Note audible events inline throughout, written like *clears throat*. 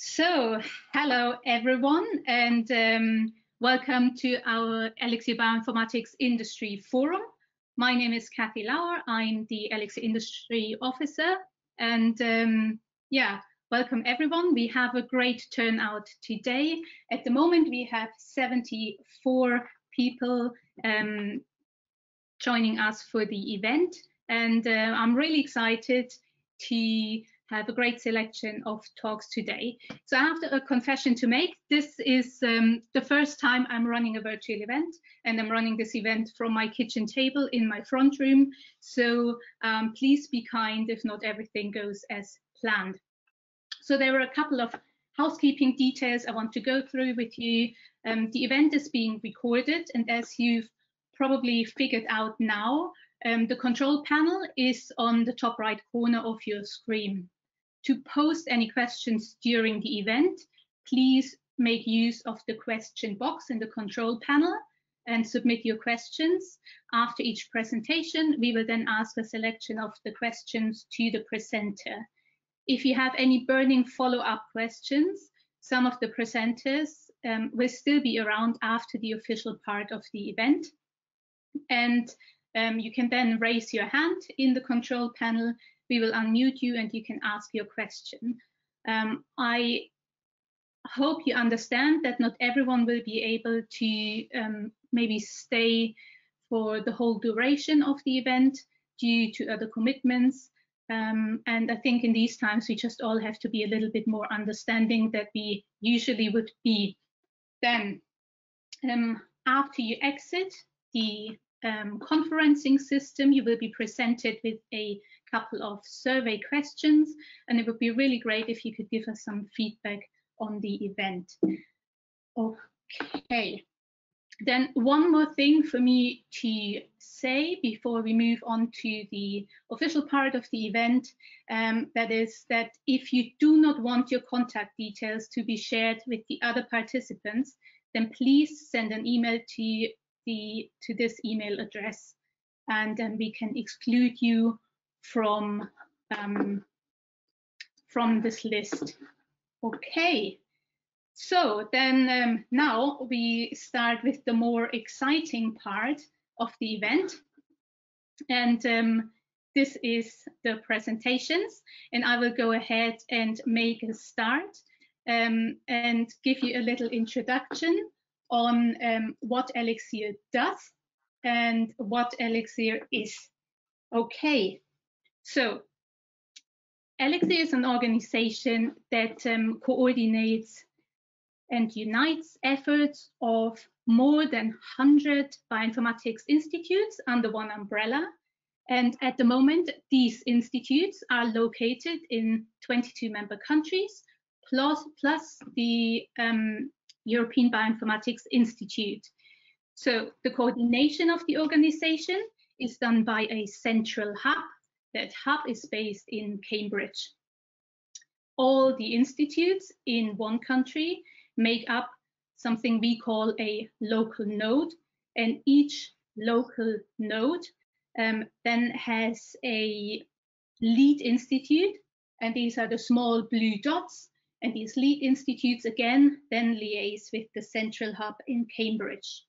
So, hello everyone, and um, welcome to our Elixir Bioinformatics Industry Forum. My name is Kathy Lauer. I'm the Elixir Industry Officer, and um, yeah, welcome everyone. We have a great turnout today. At the moment, we have 74 people um, joining us for the event, and uh, I'm really excited to have a great selection of talks today. So I have a confession to make. This is um, the first time I'm running a virtual event and I'm running this event from my kitchen table in my front room. So um, please be kind if not everything goes as planned. So there are a couple of housekeeping details I want to go through with you. Um, the event is being recorded and as you've probably figured out now, um, the control panel is on the top right corner of your screen. To post any questions during the event, please make use of the question box in the control panel and submit your questions. After each presentation, we will then ask a selection of the questions to the presenter. If you have any burning follow-up questions, some of the presenters um, will still be around after the official part of the event. And um, you can then raise your hand in the control panel we will unmute you and you can ask your question. Um, I hope you understand that not everyone will be able to um, maybe stay for the whole duration of the event due to other commitments. Um, and I think in these times, we just all have to be a little bit more understanding that we usually would be. Then, um, after you exit the um, conferencing system, you will be presented with a couple of survey questions, and it would be really great if you could give us some feedback on the event. Okay. Then one more thing for me to say before we move on to the official part of the event, um, that is that if you do not want your contact details to be shared with the other participants, then please send an email to the to this email address and then we can exclude you from um, from this list. Okay, so then um, now we start with the more exciting part of the event. And um, this is the presentations. And I will go ahead and make a start um, and give you a little introduction on um, what Elixir does and what Elixir is. Okay, so Elixir is an organization that um, coordinates and unites efforts of more than 100 bioinformatics institutes under one umbrella. And at the moment, these institutes are located in 22 member countries, plus, plus the um, European Bioinformatics Institute. So the coordination of the organization is done by a central hub that hub is based in Cambridge. All the institutes in one country make up something we call a local node, and each local node um, then has a lead institute, and these are the small blue dots, and these lead institutes again then liaise with the central hub in Cambridge.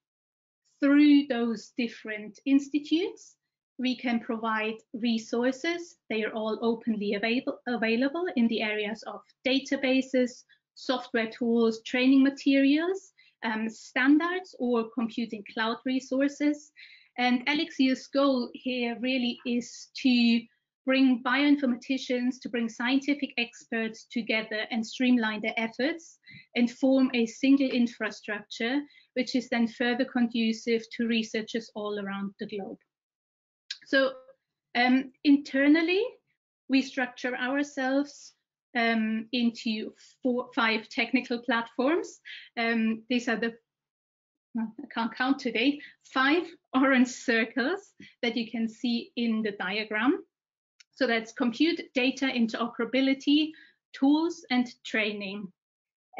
Through those different institutes, we can provide resources. They are all openly available, available in the areas of databases, software tools, training materials, um, standards, or computing cloud resources. And Elixir's goal here really is to bring bioinformaticians, to bring scientific experts together and streamline their efforts and form a single infrastructure, which is then further conducive to researchers all around the globe. So um, internally, we structure ourselves um, into four, five technical platforms. Um, these are the, I can't count today, five *laughs* orange circles that you can see in the diagram. So that's compute, data interoperability, tools, and training.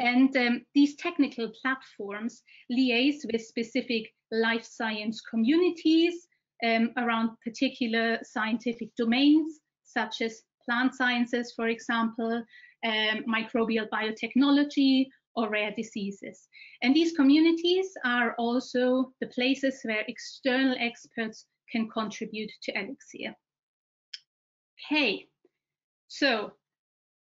And um, these technical platforms liaise with specific life science communities um, around particular scientific domains such as plant sciences, for example, um, microbial biotechnology, or rare diseases. And these communities are also the places where external experts can contribute to Elixir. Okay, so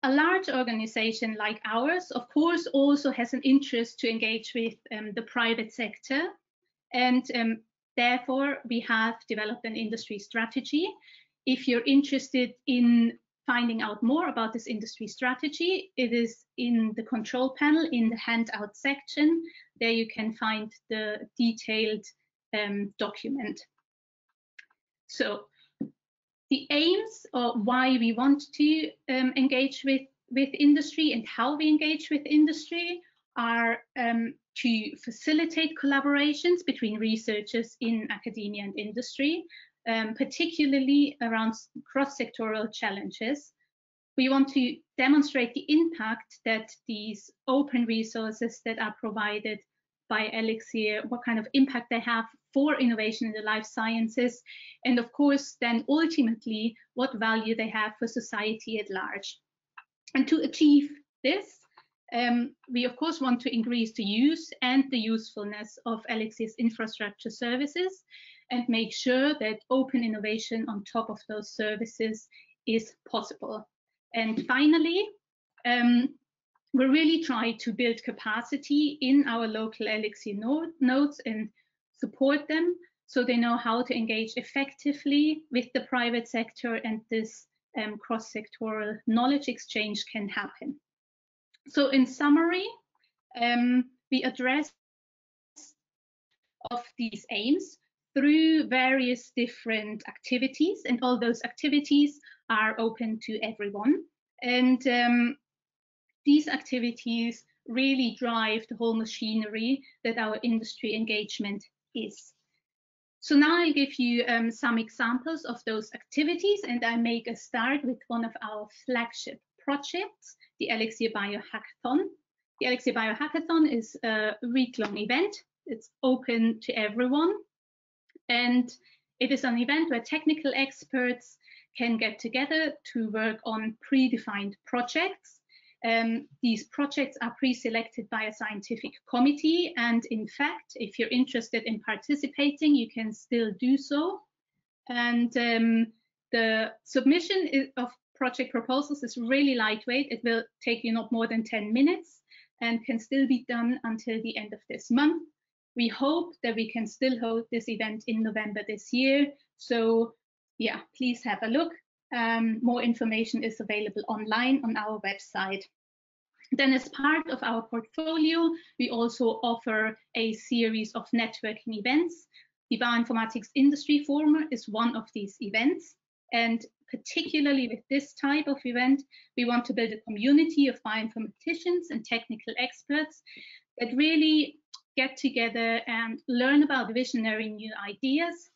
a large organization like ours, of course, also has an interest to engage with um, the private sector. And um, therefore, we have developed an industry strategy. If you're interested in finding out more about this industry strategy, it is in the control panel in the handout section. There you can find the detailed um, document. So the aims or why we want to um, engage with, with industry and how we engage with industry are um, to facilitate collaborations between researchers in academia and industry, um, particularly around cross-sectoral challenges. We want to demonstrate the impact that these open resources that are provided by Elixir, what kind of impact they have for innovation in the life sciences, and of course, then ultimately, what value they have for society at large. And to achieve this, um, we of course want to increase the use and the usefulness of Elixir's infrastructure services and make sure that open innovation on top of those services is possible. And finally, um, we really try to build capacity in our local Elixir node, nodes and support them so they know how to engage effectively with the private sector and this um, cross-sectoral knowledge exchange can happen. So in summary, um, we address of these aims through various different activities and all those activities are open to everyone. And um, these activities really drive the whole machinery that our industry engagement is. So now I'll give you um, some examples of those activities and I make a start with one of our flagship projects, the Elixir Biohackathon. The Elixir Biohackathon is a week-long event. It's open to everyone and it is an event where technical experts can get together to work on predefined projects um, these projects are pre-selected by a scientific committee and in fact if you're interested in participating you can still do so and um, the submission of project proposals is really lightweight it will take you not more than 10 minutes and can still be done until the end of this month we hope that we can still hold this event in November this year so yeah please have a look um, more information is available online on our website. Then as part of our portfolio, we also offer a series of networking events. The Bioinformatics Industry Forum is one of these events. And particularly with this type of event, we want to build a community of bioinformaticians and technical experts that really get together and learn about visionary new ideas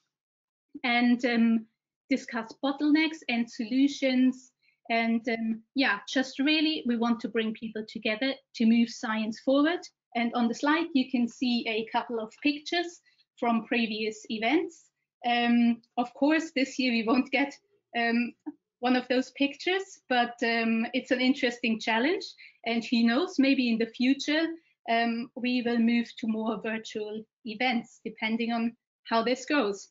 and um, discuss bottlenecks and solutions. And um, yeah, just really, we want to bring people together to move science forward. And on the slide, you can see a couple of pictures from previous events. Um, of course, this year we won't get um, one of those pictures, but um, it's an interesting challenge. And who knows, maybe in the future, um, we will move to more virtual events, depending on how this goes.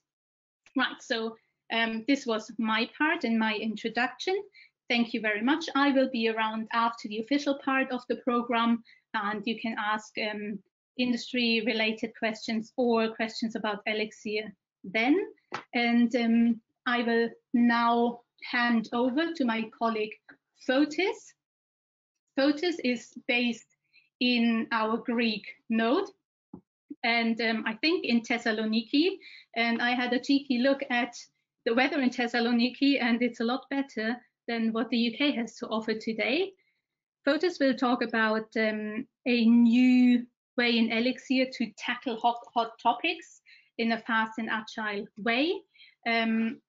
Right, so um, this was my part and my introduction. Thank you very much. I will be around after the official part of the program and you can ask um, industry related questions or questions about Elixir then. And um, I will now hand over to my colleague Fotis. Fotis is based in our Greek node and um, I think in Thessaloniki. And I had a cheeky look at the weather in Thessaloniki, and it's a lot better than what the UK has to offer today. Fotis will talk about um, a new way in Elixir to tackle hot, hot topics in a fast and agile way. Um,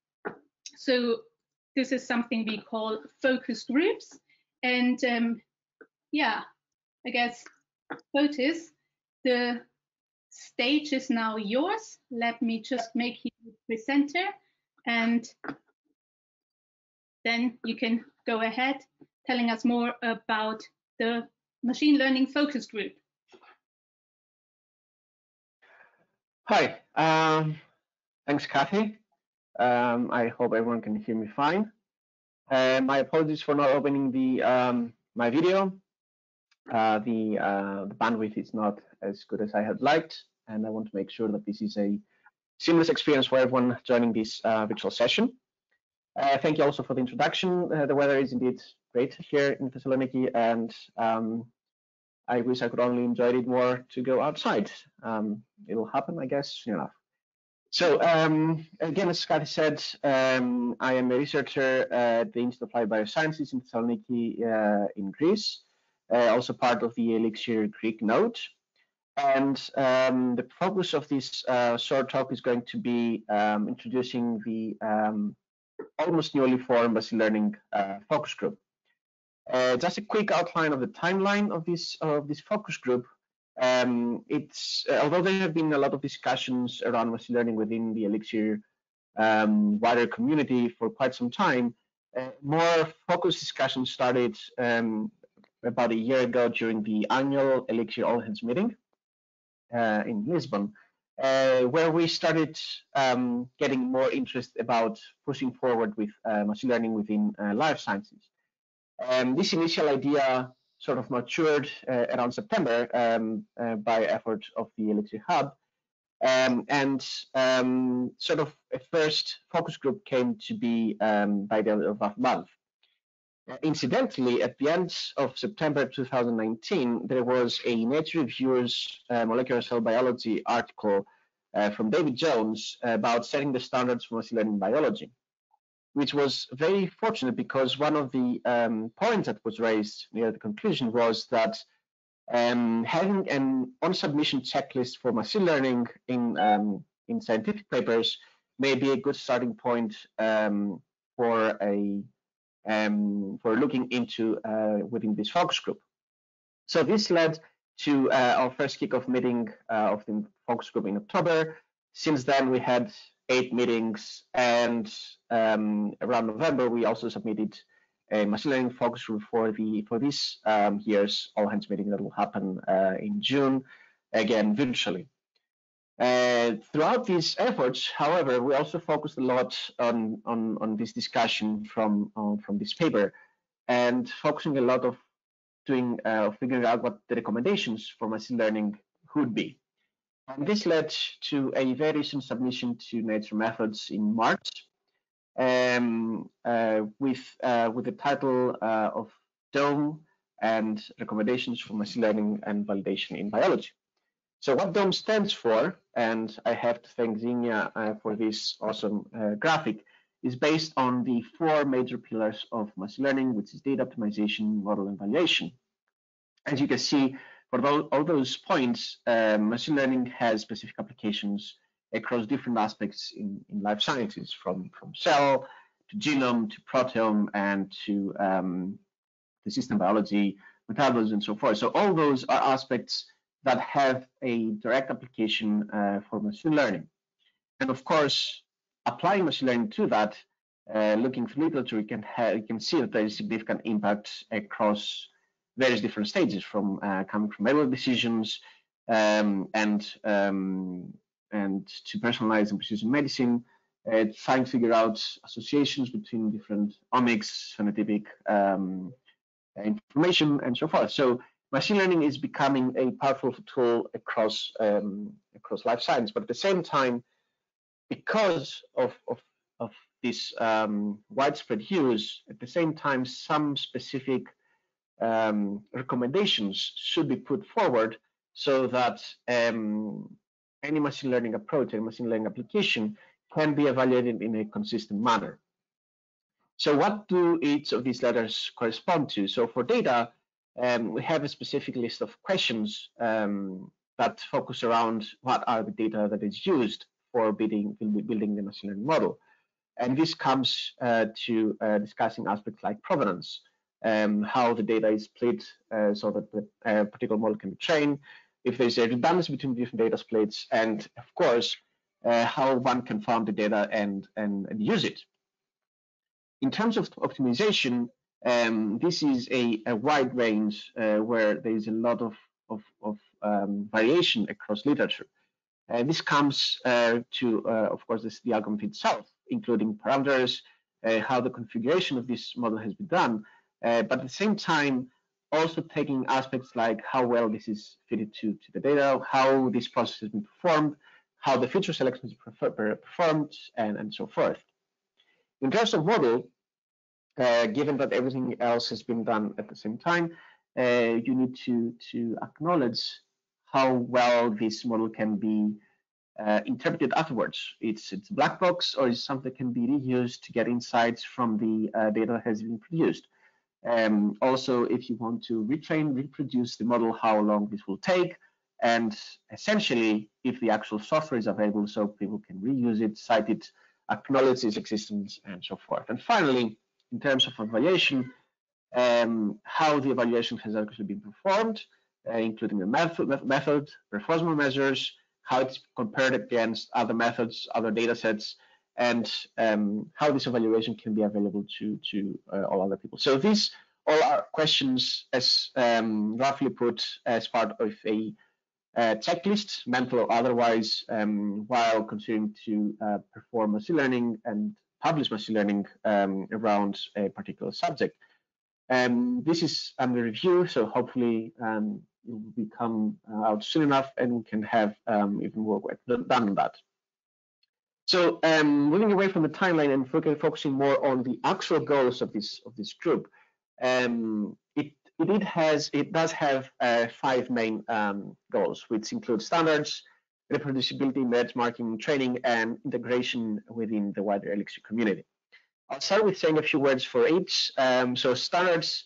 so this is something we call focus groups. And um, yeah, I guess Fotis, the stage is now yours. Let me just make you presenter and then you can go ahead telling us more about the machine learning focus group. Hi, um, thanks, Kathy. Um, I hope everyone can hear me fine. Uh, my apologies for not opening the um, my video. Uh, the, uh, the bandwidth is not as good as I had liked, and I want to make sure that this is a seamless experience for everyone joining this uh, virtual session. Uh, thank you also for the introduction. Uh, the weather is indeed great here in Thessaloniki, and um, I wish I could only enjoy it more to go outside. Um, it'll happen, I guess, soon enough. So um, again, as Kathy said, um, I am a researcher at the Institute of Applied Biosciences in Thessaloniki uh, in Greece, uh, also part of the Elixir Greek node. And um, the focus of this uh, short talk is going to be um, introducing the um, almost newly formed machine learning uh, focus group. Uh, just a quick outline of the timeline of this of this focus group. Um, it's uh, although there have been a lot of discussions around machine learning within the Elixir um, wider community for quite some time, uh, more focused discussions started um, about a year ago during the annual Elixir All Hands meeting uh, in Lisbon, uh, where we started um, getting more interest about pushing forward with uh, machine learning within uh, life sciences. Um, this initial idea sort of matured uh, around September um, uh, by effort of the Elixir Hub. Um, and um, sort of a first focus group came to be um, by the end of that month. Uh, incidentally, at the end of September 2019, there was a Nature Reviews uh, molecular cell biology article uh, from David Jones about setting the standards for machine learning biology, which was very fortunate because one of the um, points that was raised near the conclusion was that um, having an on-submission checklist for machine learning in um, in scientific papers may be a good starting point um, for a um, for looking into uh, within this focus group. So this led to uh, our first kickoff meeting uh, of the focus group in October. Since then, we had eight meetings, and um, around November, we also submitted a machine learning focus group for the for this um, year's all hands meeting that will happen uh, in June, again virtually. Uh, throughout these efforts, however, we also focused a lot on on, on this discussion from um, from this paper, and focusing a lot of doing uh, figuring out what the recommendations for machine learning could be. And this led to a very recent submission to Nature Methods in March, um, uh, with uh, with the title uh, of DOME and recommendations for machine learning and validation in biology. So what DOME stands for, and I have to thank Zinnia uh, for this awesome uh, graphic, is based on the four major pillars of machine learning, which is data optimization, model, and evaluation. As you can see, for all, those points, uh, machine learning has specific applications across different aspects in, in life sciences, from, from cell to genome to proteome and to um, the system biology, metabolism, and so forth. So all those are aspects that have a direct application uh, for machine learning. And of course, applying machine learning to that, uh, looking through literature, you can, you can see that there is significant impact across various different stages, from uh, coming from medical decisions um, and um, and to personalized and precision medicine, uh, trying to figure out associations between different omics, phenotypic um, information, and so forth. So machine learning is becoming a powerful tool across um, across life science, but at the same time, because of of, of this um, widespread use, at the same time, some specific um, recommendations should be put forward so that um, any machine learning approach, any machine learning application can be evaluated in a consistent manner. So what do each of these letters correspond to? So for data, um, we have a specific list of questions um, that focus around what are the data that is used for building, building the machine learning model. And this comes uh, to uh, discussing aspects like provenance, um, how the data is split uh, so that the uh, particular model can be trained, if there's a redundancy between different data splits, and of course, uh, how one can farm the data and, and, and use it. In terms of optimization, um, this is a, a wide range uh, where there is a lot of, of, of um, variation across literature. Uh, this comes uh, to, of course, this, the algorithm itself, including parameters, how the configuration of this model has been done, but at the same time, also taking aspects like how well this is fitted to, to the data, how this process has been performed, how the feature selection is performed, and, and so forth. In terms of model, uh, given that everything else has been done at the same time, uh, you need to, to acknowledge how well this model can be uh, interpreted afterwards. It's it's black box or is something that can be reused to get insights from the uh, data that has been produced. Um, also, if you want to retrain, reproduce the model, how long this will take, and essentially, if the actual software is available so people can reuse it, cite it, acknowledge its existence, and so forth. And finally, in terms of evaluation, um, how the evaluation has actually been performed, uh, including the method, method, performance measures, how it's compared against other methods, other data sets, and um, how this evaluation can be available to, to uh, all other people. So these all are questions as um, roughly put as part of a uh, checklist, mental or otherwise, um, while considering to uh, perform machine learning and publish machine learning um, around a particular subject. Um, this is under review, so hopefully um, it will become out soon enough and we can have even more work done on that. So um, moving away from the timeline and focusing more on the actual goals of this of this group, um, it it has it does have uh, five main um, goals, which include standards, reproducibility, benchmarking, training, and integration within the wider Elixir community. I'll start with saying a few words for each. Um, so standards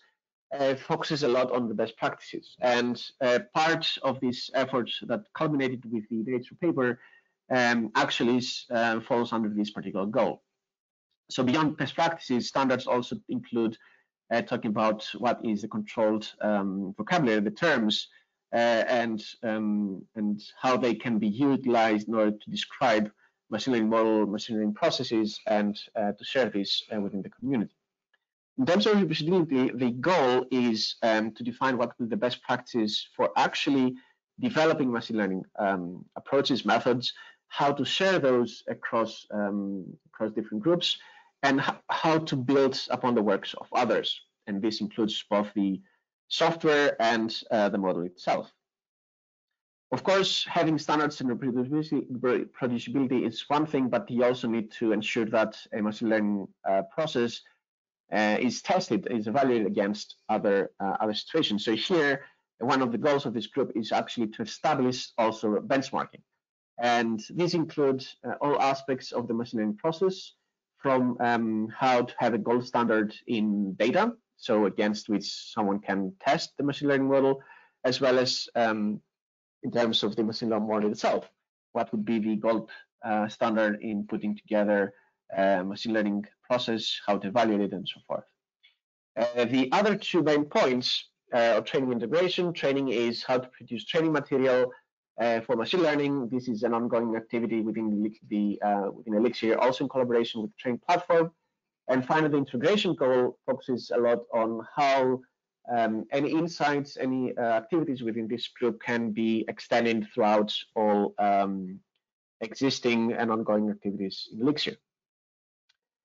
uh, focuses a lot on the best practices. And uh, part of this effort that culminated with the breakthrough paper um, actually uh, falls under this particular goal. So beyond best practices, standards also include uh, talking about what is the controlled um, vocabulary, the terms, uh, and um, and how they can be utilized in order to describe machine learning model, machine learning processes, and uh, to share this within the community. In terms of reproducibility, the goal is um, to define what will be the best practice for actually developing machine learning um, approaches, methods, how to share those across um, across different groups, and how to build upon the works of others. And this includes both the software and uh, the model itself. Of course, having standards and reproducibility is one thing, but you also need to ensure that a machine learning uh, process uh, is tested, is evaluated against other uh, other situations. So here, one of the goals of this group is actually to establish also benchmarking, and these include uh, all aspects of the machine learning process, from um, how to have a gold standard in data, so against which someone can test the machine learning model, as well as um, in terms of the machine learning model itself, what would be the gold uh, standard in putting together uh, machine learning process, how to evaluate it, and so forth. Uh, the other two main points uh, of training integration, training is how to produce training material uh, for machine learning. This is an ongoing activity within the uh, within Elixir, also in collaboration with the training platform. And finally, the integration goal focuses a lot on how um, any insights, any uh, activities within this group can be extended throughout all um, existing and ongoing activities in Elixir.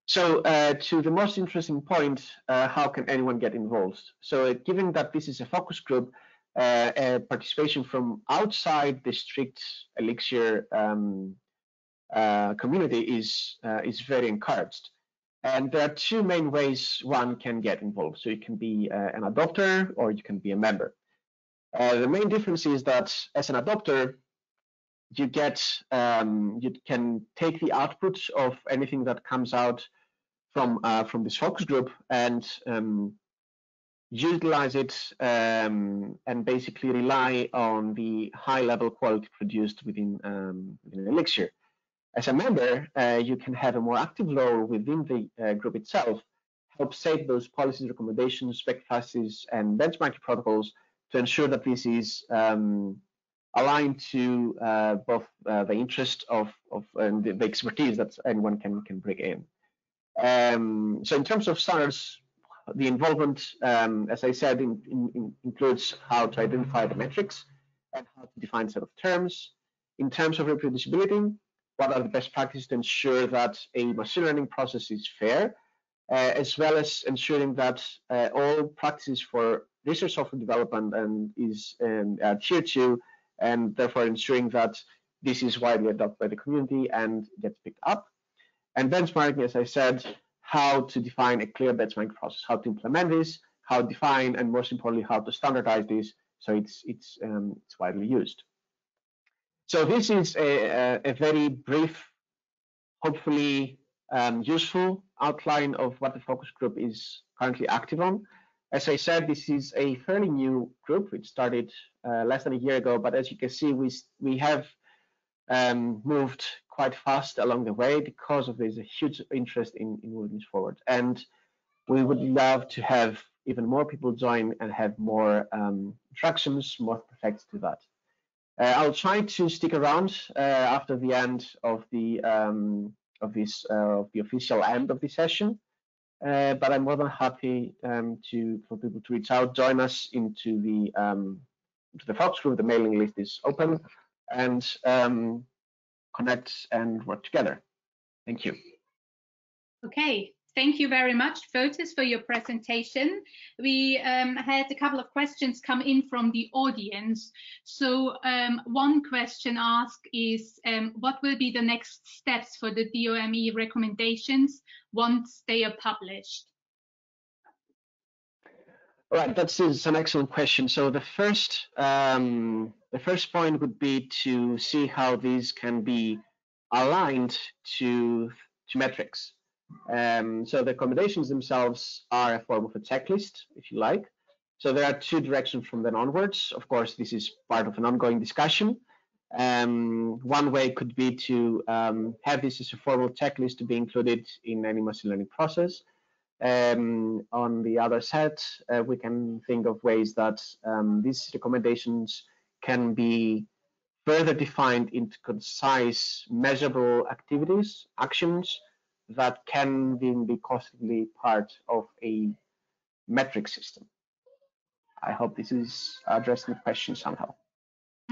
So uh, to the most interesting point, uh, how can anyone get involved? So uh, given that this is a focus group, uh, participation from outside the strict Elixir um, uh, community is, uh, is very encouraged. And there are two main ways one can get involved. So you can be an adopter or you can be a member. the main difference is that as an adopter, you get um, you can take the output of anything that comes out from uh, from this focus group and um, utilize it um, and basically rely on the high level quality produced within, um, within Elixir. As a member, uh, you can have a more active role within the uh, group itself, help shape those policies, recommendations, spec classes, and benchmarking protocols to ensure that this is um, aligned to uh, both uh, the interest of, of and the, the expertise that anyone can, can bring in. Um, so in terms of standards, the involvement, um, as I said, in, in, includes how to identify the metrics and how to define set of terms. In terms of reproducibility, what are the best practices to ensure that a machine learning process is fair, uh, as well as ensuring that uh, all practices for research software development and is um, adhered to, and therefore ensuring that this is widely adopted by the community and gets picked up. And benchmarking, as I said, how to define a clear benchmarking process, how to implement this, how to define, and most importantly, how to standardize this so it's it's um, it's widely used. So this is a, a, a very brief, hopefully um, useful outline of what the focus group is currently active on. As I said, this is a fairly new group. It started uh, less than a year ago, but as you can see, we we have um, moved quite fast along the way because of a huge interest in, in moving this forward. And we would love to have even more people join and have more um, interactions, more effects to that. Uh, I'll try to stick around uh, after the end of the um, of this uh, of the official end of the session, uh, but I'm more than happy um, to for people to reach out, join us into the um, into the focus group. The mailing list is open, and um, connect and work together. Thank you. Okay, thank you very much, Fotis, for your presentation. We um, had a couple of questions come in from the audience. So um, one question asked is, um, what will be the next steps for the DOME recommendations once they are published? All right, that is an excellent question. So the first um, the first point would be to see how these can be aligned to to metrics. Um, so the accommodations themselves are a form of a checklist, if you like. So there are two directions from then onwards. Of course, this is part of an ongoing discussion. Um, one way could be to um, have this as a formal checklist to be included in any machine learning process. Um, on the other side, uh, we can think of ways that um, these recommendations can be further defined into concise, measurable activities, actions that can then be constantly part of a metric system. I hope this is addressing the question somehow.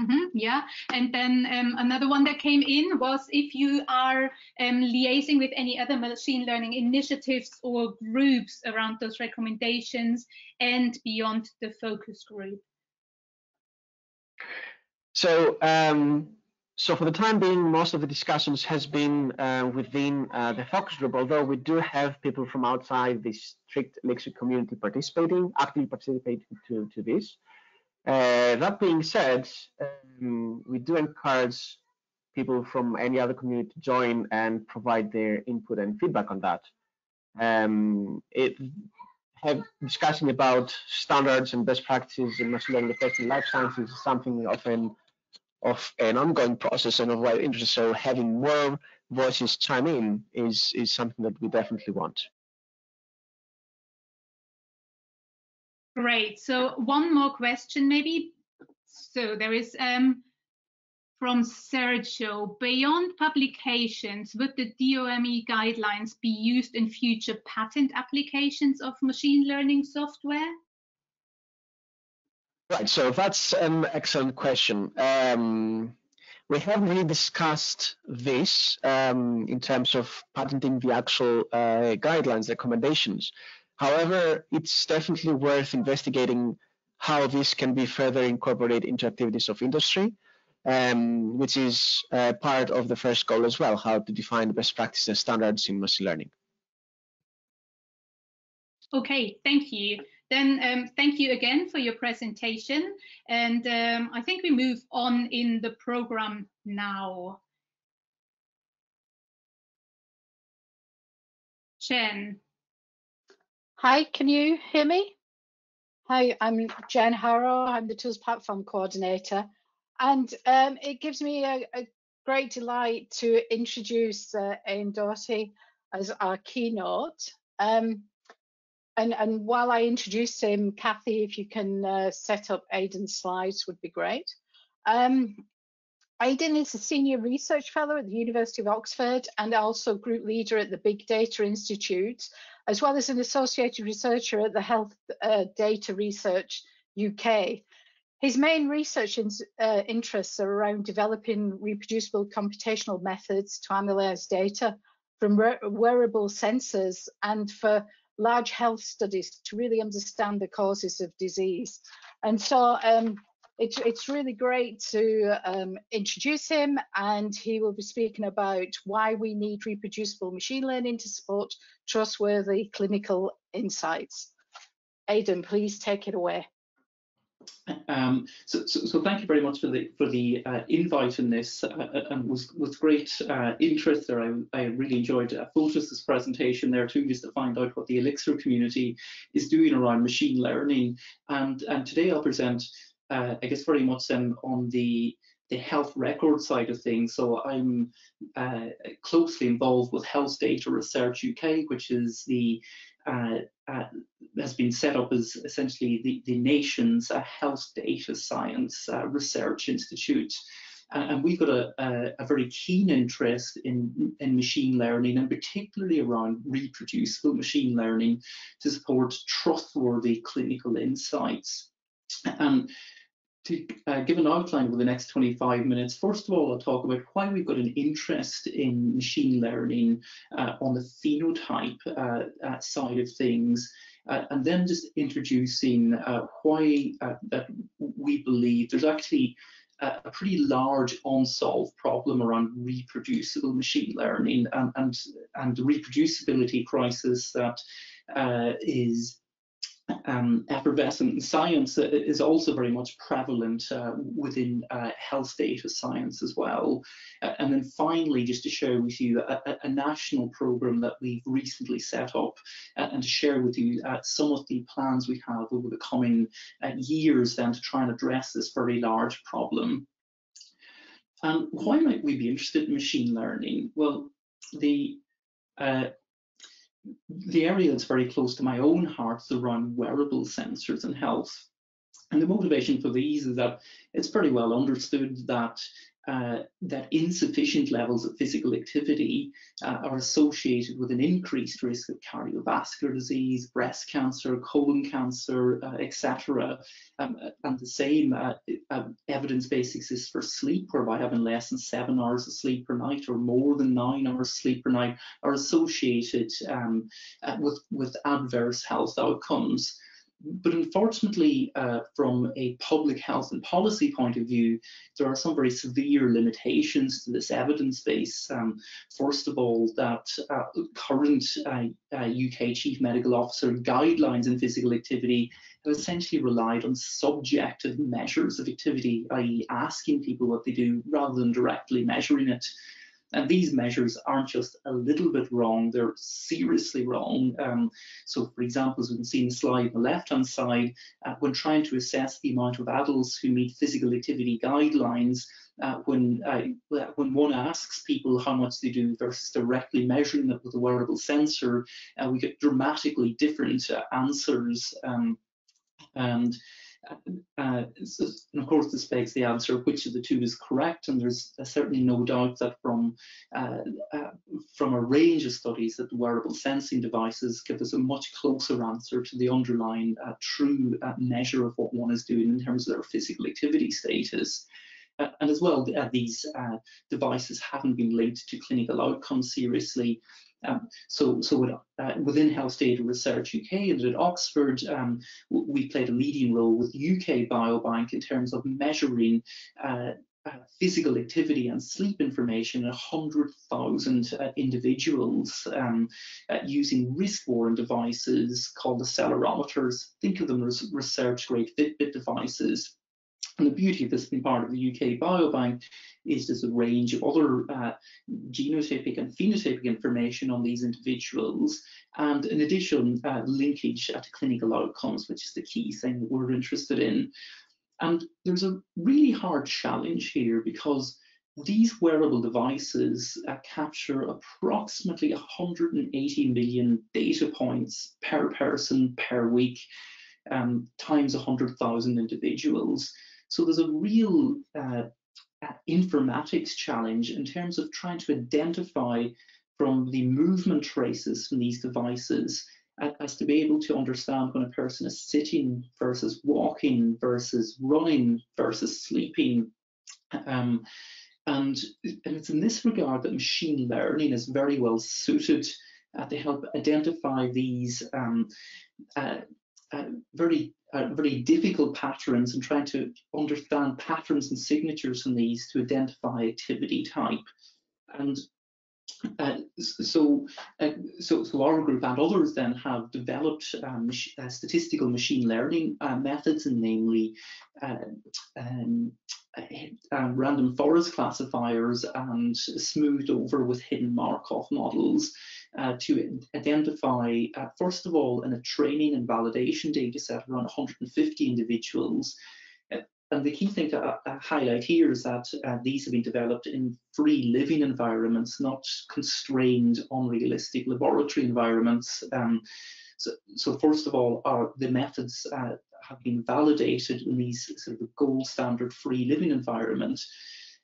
Mm -hmm, yeah, and then um, another one that came in was if you are um, liaising with any other machine learning initiatives or groups around those recommendations and beyond the focus group. So, um, so for the time being, most of the discussions has been uh, within uh, the focus group, although we do have people from outside the strict Elixir community participating, actively participating to, to this. Uh, that being said, um, we do encourage people from any other community to join and provide their input and feedback on that. Um, it have discussing about standards and best practices in machine learning affecting life sciences is something often of an ongoing process and of wide interest. So having more voices chime in is is something that we definitely want. Great. So one more question, maybe. So there is um, from Sergio. Beyond publications, would the DOME guidelines be used in future patent applications of machine learning software? Right. So that's an excellent question. Um, we haven't really discussed this um, in terms of patenting the actual uh, guidelines, recommendations. However, it's definitely worth investigating how this can be further incorporated into activities of industry, um, which is uh, part of the first goal as well, how to define best practices and standards in machine learning. Okay, thank you. Then um, thank you again for your presentation. And um, I think we move on in the program now. Jen. Hi, can you hear me? Hi, I'm Jen Harrow. I'm the Tools Platform Coordinator. And um, it gives me a, a, great delight to introduce uh, Aiden Doherty as our keynote. Um, and, and while I introduce him, Kathy, if you can uh, set up Aiden's slides would be great. Um, Aidan is a senior research fellow at the University of Oxford and also group leader at the Big Data Institute, as well as an associated researcher at the Health uh, Data Research UK. His main research in, uh, interests are around developing reproducible computational methods to analyze data from wearable sensors and for large health studies to really understand the causes of disease. And so um, it's, it's really great to um, introduce him and he will be speaking about why we need reproducible machine learning to support trustworthy clinical insights. Aiden, please take it away. Um, so, so, so, thank you very much for the for the uh, invite in this, uh, uh and was was great uh, interest there. I, I really enjoyed uh, Fotis's presentation there too, just to find out what the Elixir community is doing around machine learning. And and today I'll present uh, I guess very much um, on the the health record side of things. So I'm uh, closely involved with Health Data Research UK, which is the uh, uh, has been set up as essentially the, the nation's uh, health data science uh, research institute. and we've got a, a, a, very keen interest in, in machine learning and particularly around reproducible machine learning to support trustworthy clinical insights. And to uh, give an outline over the next 25 minutes, first of all, I'll talk about why we've got an interest in machine learning uh, on the phenotype uh, uh side of things, uh, and then just introducing uh, why that we believe there's actually a pretty large unsolved problem around reproducible machine learning and, and, and the reproducibility crisis that is um, effervescent science is also very much prevalent uh, within uh, health data science as well. Uh, and then finally, just to share with you a, a, national program that we've recently set up uh, and to share with you uh, some of the plans we have over the coming uh, years then to try and address this very large problem. And why might we be interested in machine learning? Well, the the area that's very close to my own heart is around wearable sensors and health. And the motivation for these is that it's pretty well understood that uh, that insufficient levels of physical activity uh, are associated with an increased risk of cardiovascular disease, breast cancer, colon cancer, uh, etc. Um, and the same uh, uh, evidence base exists for sleep, whereby having less than seven hours of sleep per night or more than nine hours sleep per night are associated um, uh, with, with adverse health outcomes. But unfortunately, uh, from a public health and policy point of view, there are some very severe limitations to this evidence base. Um, first of all, that uh, current uh, UK uh, Chief Medical Officer guidelines in physical activity have essentially relied on subjective measures of activity, i.e., asking people what they do rather than directly measuring it. And these measures aren't just a little bit wrong, they're seriously wrong. Um, so, for example, as we can see in the slide on the left-hand side, uh, when trying to assess the amount of adults who meet physical activity guidelines, uh, when uh, when one asks people how much they do versus directly measuring it with a wearable sensor, uh, we get dramatically different uh, answers. Um, and uh, and of course, this begs the answer which of the two is correct, and there's uh, certainly no doubt that from uh, uh, from a range of studies that the wearable sensing devices give us a much closer answer to the underlying uh, true uh, measure of what one is doing in terms of their physical activity status. and as well, these devices haven't been linked to clinical outcomes seriously, um, so, so with, uh, within Health Data Research UK and at Oxford, um, we played a leading role with UK Biobank in terms of measuring uh, uh, physical activity and sleep information in 100,000 uh, individuals um, uh, using wrist-worn devices called accelerometers. Think of them as research-grade Fitbit devices. And the beauty of this being part of the UK Biobank is there's a range of other uh, genotypic and phenotypic information on these individuals, and in addition, uh, linkage to clinical outcomes, which is the key thing that we're interested in. And there's a really hard challenge here because these wearable devices uh, capture approximately 180 million data points per person per week, um, times 100,000 individuals. So there's a real uh, informatics challenge in terms of trying to identify from the movement traces from these devices as to be able to understand when a person is sitting versus walking versus running versus sleeping. Um, and, and it's in this regard that machine learning is very well suited uh, to help identify these um, uh, uh, very uh, very difficult patterns and trying to understand patterns and signatures from these to identify activity type. And uh, so, uh, so, so our group and others then have developed um, uh, statistical machine learning uh, methods, and namely um, um, random forest classifiers and smoothed over with hidden Markov models to identify, first of all, in a training and validation data set around 150 individuals, and the key thing to uh, uh, highlight here is that uh, these have been developed in free living environments, not constrained, unrealistic laboratory environments. Um, so, so, first of all, our, the methods uh, have been validated in these sort of gold standard free living environments.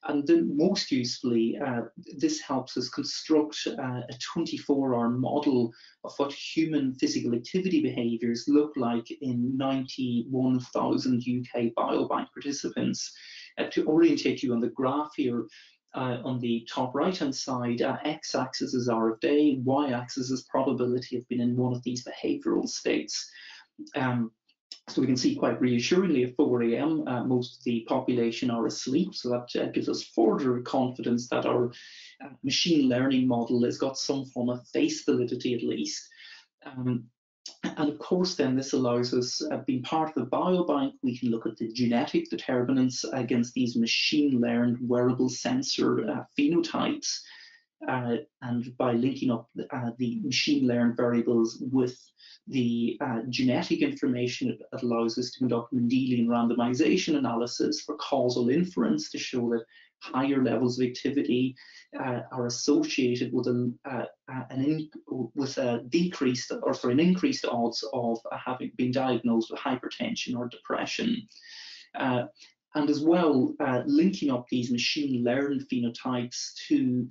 And then most usefully, uh, this helps us construct uh, a 24-hour model of what human physical activity behaviours look like in 91,000 UK biobank participants. Uh, to orientate you on the graph here, uh, on the top right hand side, uh, x-axis is hour of day, y-axis is probability of being in one of these behavioural states. Um, so we can see quite reassuringly at 4 a.m. Uh, most of the population are asleep, so that uh, gives us further confidence that our uh, machine learning model has got some form of face validity at least. Um, and of course, then this allows us, uh, being part of the biobank, we can look at the genetic determinants against these machine learned wearable sensor uh, phenotypes. Uh, and by linking up uh, the machine learned variables with the uh, genetic information it allows us to conduct Mendelian randomization analysis for causal inference to show that higher levels of activity uh, are associated with a, uh, an in, with a decreased or sorry an increased odds of having been diagnosed with hypertension or depression. Uh, and as well, uh, linking up these machine learned phenotypes to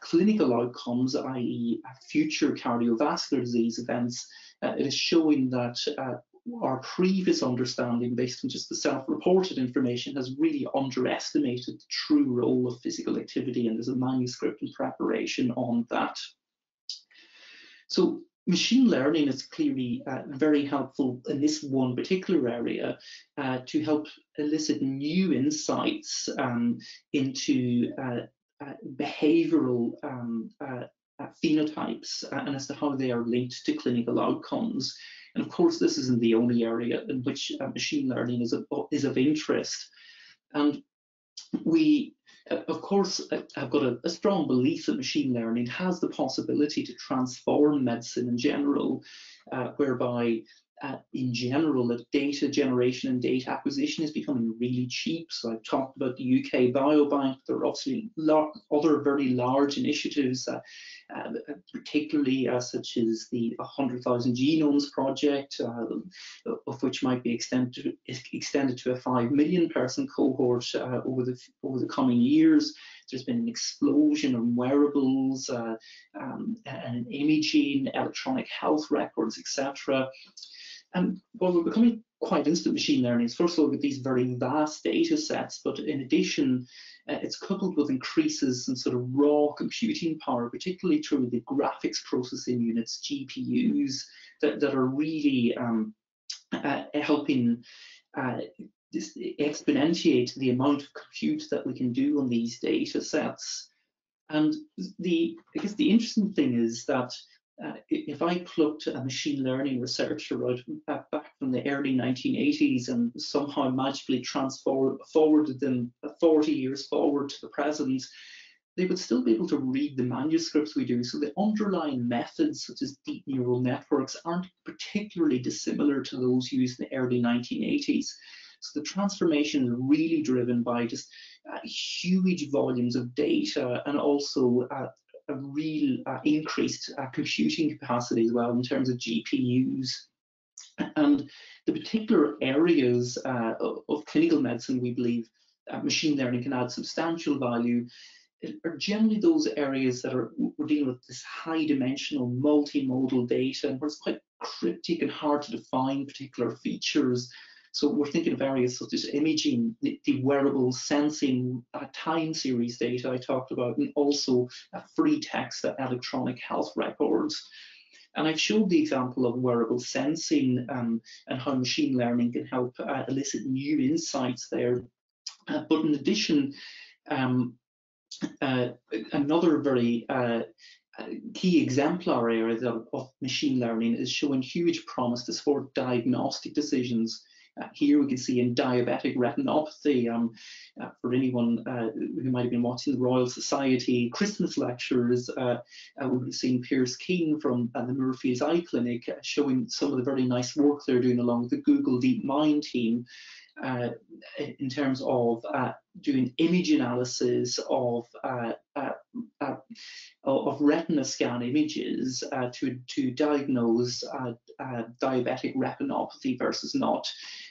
clinical outcomes, i.e., future cardiovascular disease events, uh, it is showing that uh, our previous understanding based on just the self-reported information has really underestimated the true role of physical activity and there's a manuscript in preparation on that. So machine learning is clearly uh, very helpful in this one particular area uh, to help elicit new insights um, into uh, uh behavioral um, uh, uh, phenotypes uh, and as to how they are linked to clinical outcomes. And of course, this isn't the only area in which uh, machine learning is of, is of interest. And we, uh, of course, uh, have got a, a, strong belief that machine learning has the possibility to transform medicine in general, uh, whereby uh, in general that data generation and data acquisition is becoming really cheap. So I've talked about the UK Biobank. There are obviously other very large initiatives, uh, uh, particularly uh, such as the 100,000 Genomes Project, uh, of which might be extended to, extended to a 5 million person cohort uh, over, the, over the coming years. There's been an explosion of wearables um, and imaging, electronic health records, etc. And what we're becoming quite instant machine learning first of all with these very vast data sets, but in addition, uh, it's coupled with increases in sort of raw computing power, particularly through the graphics processing units, GPUs, that, that are really um, uh, helping uh, exponentiate the amount of compute that we can do on these data sets. And the I guess the interesting thing is that uh, if I plucked a machine learning researcher out back from the early 1980s and somehow magically transformed forwarded them 40 years forward to the present, they would still be able to read the manuscripts we do. So the underlying methods, such as deep neural networks, aren't particularly dissimilar to those used in the early 1980s. So the transformation is really driven by just uh, huge volumes of data and also uh, a real uh, increased uh, computing capacity as well in terms of GPUs. And the particular areas uh, of, clinical medicine we believe uh, machine learning can add substantial value are generally those areas that are we're dealing with this high dimensional multimodal data and where it's quite cryptic and hard to define particular features so we're thinking of areas such as imaging, the, the wearable sensing, uh, time series data I talked about, and also uh, free text uh, electronic health records. And I've showed the example of wearable sensing um, and how machine learning can help uh, elicit new insights there. Uh, but in addition, um, uh, another very uh, key exemplar area of, of, machine learning is showing huge promise to support diagnostic decisions uh, here we can see in diabetic retinopathy, um, uh, for anyone uh, who might have been watching the Royal Society Christmas lectures, uh, uh, we've seen Pearse Keane from the Moorfields Eye Clinic showing some of the very nice work they're doing along with the Google DeepMind team in terms of doing image analysis of uh, uh, uh, of retina scan images to to diagnose diabetic retinopathy versus not.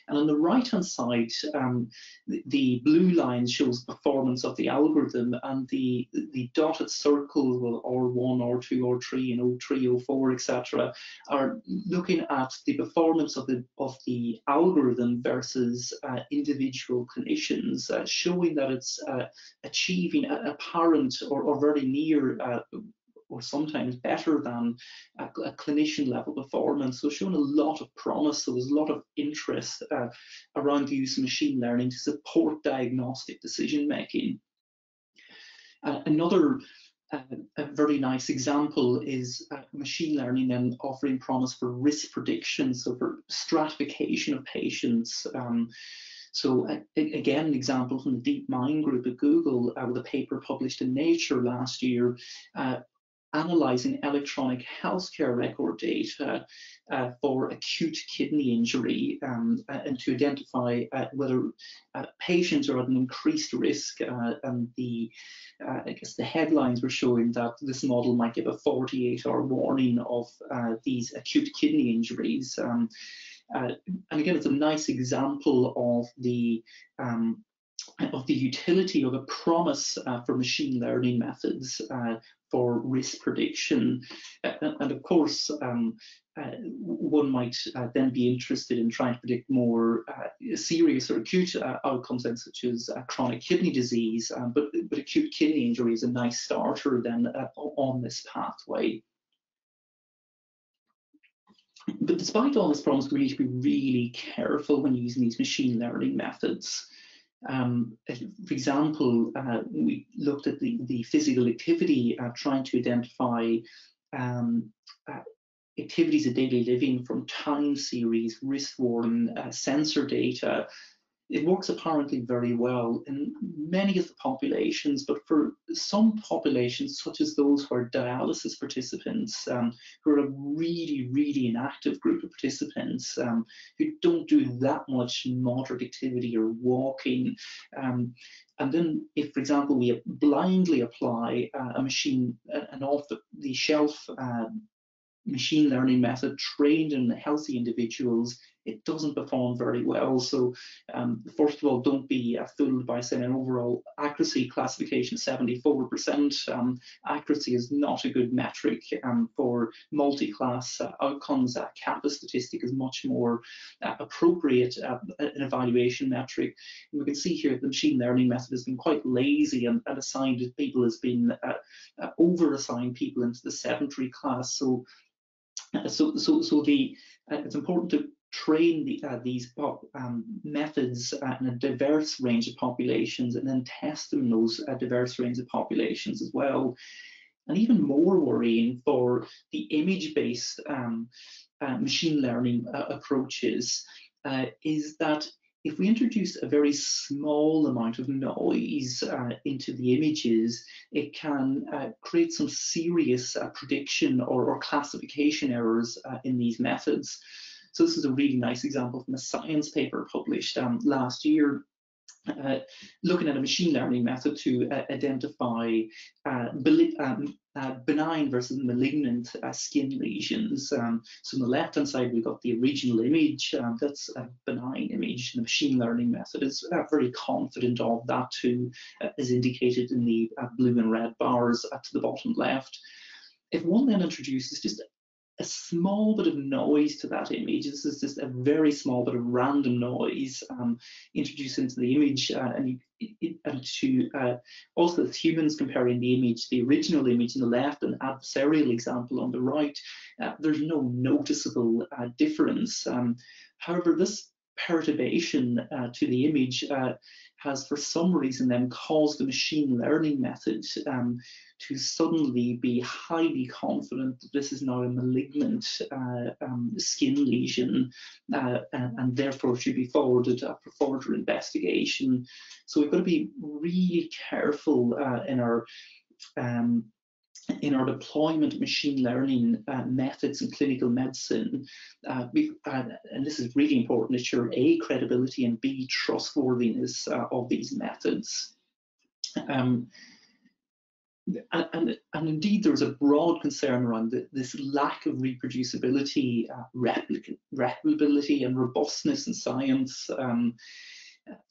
And on the right-hand side, um, the, the, blue line shows performance of the algorithm, and the the dotted circles, well, R1, R2, R3, and O3, O4, etc., are looking at the performance of the of the algorithm versus uh, individual clinicians, uh, showing that it's uh, achieving apparent or, or very near uh, or sometimes better than a, a, clinician level performance. So showing a lot of promise. So there's a lot of interest uh, around the use of machine learning to support diagnostic decision making. Uh, another uh, a very nice example is uh, machine learning and offering promise for risk prediction, so for stratification of patients. Um, so uh, again, an example from the DeepMind group at Google uh, with a paper published in Nature last year, uh, analyzing electronic healthcare record data uh, for acute kidney injury um, uh, and to identify uh, whether uh, patients are at an increased risk. Uh, and the, uh, I guess the headlines were showing that this model might give a 48-hour warning of these acute kidney injuries. Um, and again, it's a nice example of the um, of the utility or the promise uh, for machine learning methods uh, for risk prediction. Uh, and of course, um, uh, one might uh, then be interested in trying to predict more uh, serious or acute outcomes, then, such as chronic kidney disease. Um, but, but acute kidney injury is a nice starter then on this pathway. But despite all this promise, we need to be really careful when using these machine learning methods. Um, for example, uh, we looked at the, the physical activity, uh, trying to identify um, uh, activities of daily living from time series, wrist-worn uh, sensor data, it works apparently very well in many of the populations, but for some populations, such as those who are dialysis participants, um, who are a really, really inactive group of participants um, who don't do that much moderate activity or walking, um, and then if, for example, we blindly apply uh, a machine, an off-the-shelf uh, machine learning method trained in healthy individuals, it doesn't perform very well. So um, first of all, don't be uh, fooled by saying an overall accuracy classification 74%. Um, accuracy is not a good metric um, for multi-class uh, outcomes. Uh, Kappa statistic is much more uh, appropriate uh, an evaluation metric. And we can see here the machine learning method has been quite lazy and, and assigned people has been uh, over-assigned people into the sedentary class. So so, so, so the uh, it's important to train the, uh, these um, methods uh, in a diverse range of populations and then test them in those uh, diverse range of populations as well. And even more worrying for the image-based um, uh, machine learning uh, approaches is that if we introduce a very small amount of noise uh, into the images, it can uh, create some serious uh, prediction or, or, classification errors uh, in these methods. So this is a really nice example from a science paper published um, last year uh, looking at a machine learning method to uh, identify uh, um, uh, benign versus malignant uh, skin lesions. Um, so on the left-hand side, we've got the original image. Um, that's a benign image. The machine learning method is uh, very confident of that too, as indicated in the blue and red bars at the bottom left. If one then introduces just a small bit of noise to that image. This is just a very small bit of random noise um, introduced into the image, uh, and, you, and to uh, also as humans comparing the image, the original image on the left and adversarial example on the right, uh, there's no noticeable uh, difference. Um, however, this perturbation uh, to the image uh, has for some reason then caused the machine learning method um, to suddenly be highly confident that this is now a malignant uh, um, skin lesion uh, and, and, therefore should be forwarded for further investigation. So we've got to be really careful uh, in our um, in our deployment of machine learning uh, methods in clinical medicine, uh, and this is really important, ensure A, credibility and B, trustworthiness uh, of these methods. Um, and, and, and, indeed, there's a broad concern around the, this lack of reproducibility, uh, replicability, and robustness in science. Um,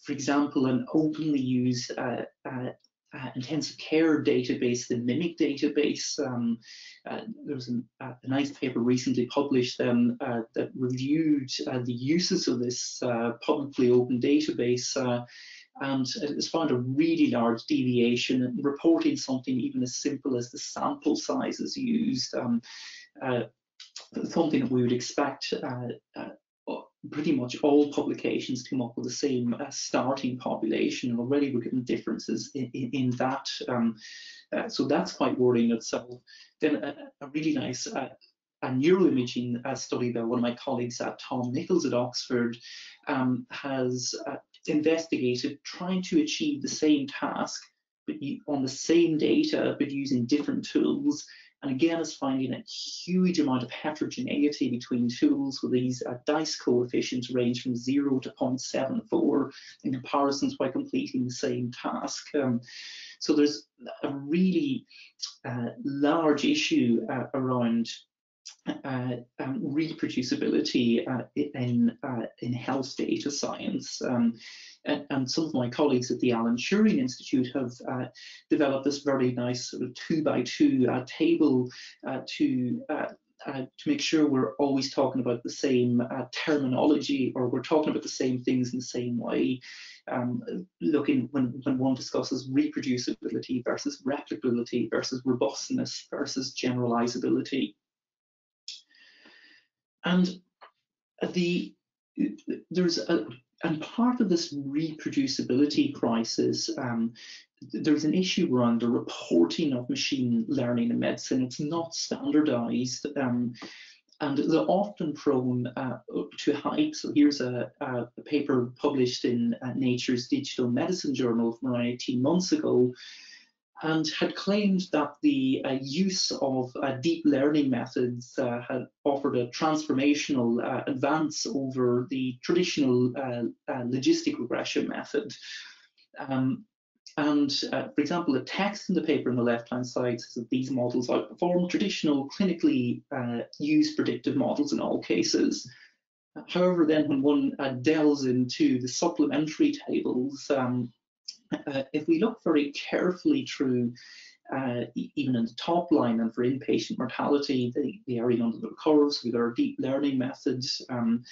for example, an openly used uh, uh, uh, intensive care database, the MIMIC database. Um, uh, there was an, uh, a nice paper recently published um, uh, that reviewed uh, the uses of this uh, publicly open database. and it's found a really large deviation, reporting something even as simple as the sample sizes used. Um, something that we would expect pretty much all publications come up with the same uh, starting population, and already we're getting differences in, in, in that. Um, uh, so that's quite worrying itself. Then a, a really nice uh, a neuroimaging uh, study by one of my colleagues at Tom Nichols at Oxford um, has uh, investigated trying to achieve the same task but on the same data but using different tools and again, is finding a huge amount of heterogeneity between tools with these uh, dice coefficients range from 0 to 0.74 in comparisons by completing the same task. Um, so there's a really uh, large issue uh, around uh, um, reproducibility uh, in uh, in health data science. Um, and, some of my colleagues at the Alan Turing Institute have uh, developed this very nice sort of two by two uh, table uh, to uh, to make sure we're always talking about the same uh, terminology or we're talking about the same things in the same way. Um, looking when, when one discusses reproducibility versus replicability versus robustness versus generalizability. And the there's a, and part of this reproducibility crisis, um, there's an issue around the reporting of machine learning in medicine. It's not standardized. Um, and they're often prone uh, to hype. So here's a, a paper published in uh, Nature's Digital Medicine Journal from around 18 months ago, and had claimed that the uh, use of uh, deep learning methods uh, had offered a transformational uh, advance over the traditional uh, uh, logistic regression method. Um, and for example, the text in the paper on the left-hand side says that these models outperform traditional clinically used predictive models in all cases. However, then when one delves into the supplementary tables, um, uh, if we look very carefully through uh, even in the top line and for inpatient mortality, the, the area under the curves, with our deep learning methods um,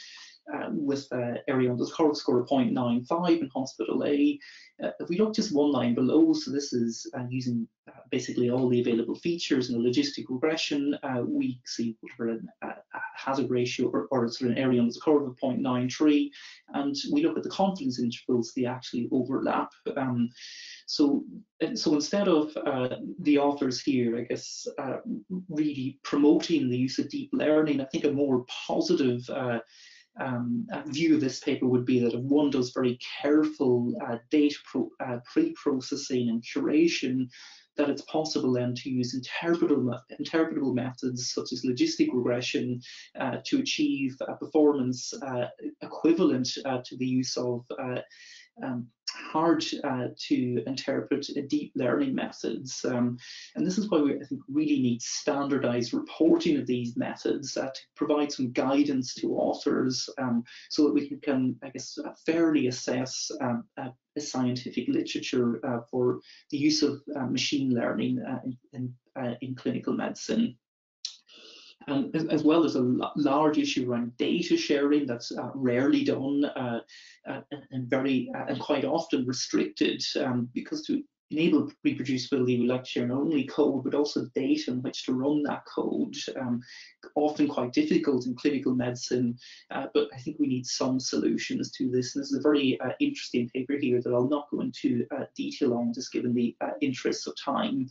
uh, with uh, area under the score of 0.95 in hospital A. Uh, if we look just one line below, so this is uh, using uh, basically all the available features in a logistic regression, uh, we see whatever a, a hazard ratio or, or sort of an area under the curve of 0.93, and we look at the confidence intervals, they actually overlap. Um, so, so instead of uh, the authors here, I guess, uh, really promoting the use of deep learning, I think a more positive uh, um, view of this paper would be that if one does very careful uh, data pro, uh, pre-processing and curation, that it's possible then to use interpretable, interpretable methods such as logistic regression uh, to achieve a performance uh, equivalent uh, to the use of uh, um, hard uh, to interpret deep learning methods. Um, and this is why we, I think, really need standardized reporting of these methods uh, to provide some guidance to authors um, so that we can, can I guess, uh, fairly assess um, a scientific literature uh, for the use of uh, machine learning in, in, in clinical medicine. And as, as well as a large issue around data sharing that's uh, rarely done uh, uh, and very uh, and quite often restricted um, because to enable reproducibility we like to share not only code but also data in which to run that code um, often quite difficult in clinical medicine uh, but I think we need some solutions to this. And this is a very uh, interesting paper here that I'll not go into detail on just given the interests of time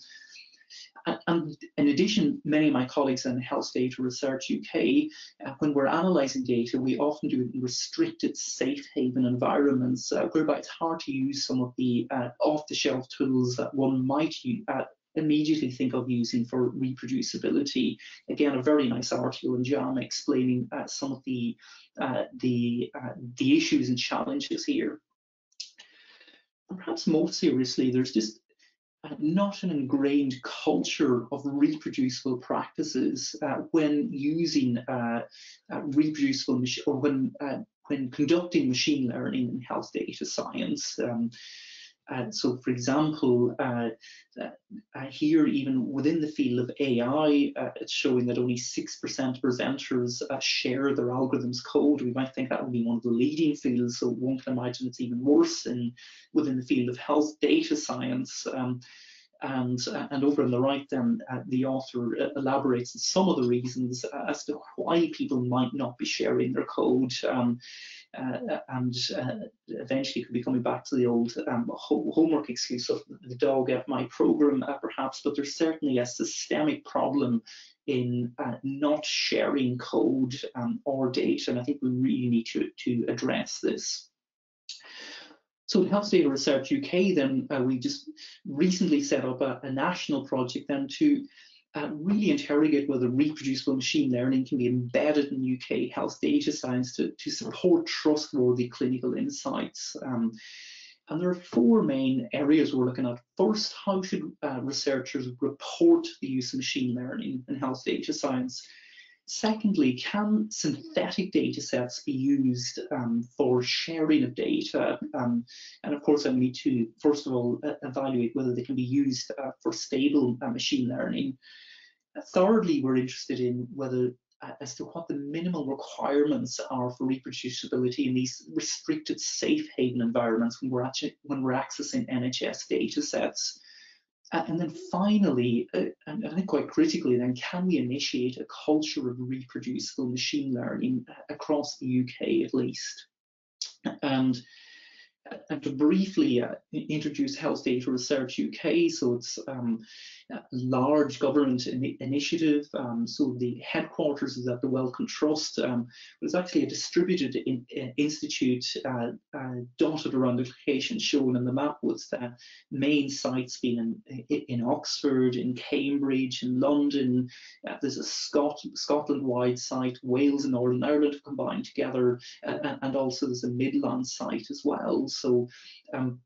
and in addition, many of my colleagues in Health Data Research UK, uh, when we're analysing data, we often do it in restricted safe haven environments, uh, whereby it's hard to use some of the uh, off-the-shelf tools that one might use, uh, immediately think of using for reproducibility. Again, a very nice article in JAMA explaining uh, some of the uh, the the issues and challenges here. Perhaps most seriously, there's just not an ingrained culture of reproducible practices uh, when using uh, uh, reproducible machine or when uh, when conducting machine learning in health data science. Um, uh, so, for example, uh, here even within the field of AI, it's showing that only 6% presenters share their algorithms code. We might think that would be one of the leading fields, so one can imagine it's even worse in within the field of health data science. Um, and uh, and over on the right then uh, the author uh, elaborates some of the reasons as to why people might not be sharing their code um, uh, and uh, eventually could be coming back to the old um, homework excuse of the dog at my program uh, perhaps but there's certainly a systemic problem in not sharing code um, or data and I think we really need to, to address this. So Health Data Research UK, then uh, we just recently set up a, a national project then to uh, really interrogate whether reproducible machine learning can be embedded in UK health data science to, to support trustworthy clinical insights. Um, and there are four main areas we're looking at. First, how should uh, researchers report the use of machine learning in health data science? Secondly, can synthetic data sets be used um, for sharing of data? Um, and of course, I need to, first of all, uh, evaluate whether they can be used uh, for stable uh, machine learning. Thirdly, we're interested in whether uh, as to what the minimal requirements are for reproducibility in these restricted safe haven environments when we're, actually, when we're accessing NHS data sets. Uh, and then finally, uh, and I think quite critically, then can we initiate a culture of reproducible machine learning uh, across the UK at least? And and to briefly uh, introduce Health Data Research UK, so it's um, a large government in initiative. Um, so the headquarters is at the Wellcome Trust, um, but it's actually a distributed in, uh, institute uh, uh, dotted around the locations shown in the map, with the main sites being in, in Oxford, in Cambridge, in London. Uh, there's a Scot Scotland-wide site, Wales and Northern Ireland combined together, uh, and also there's a Midland site as well. So um,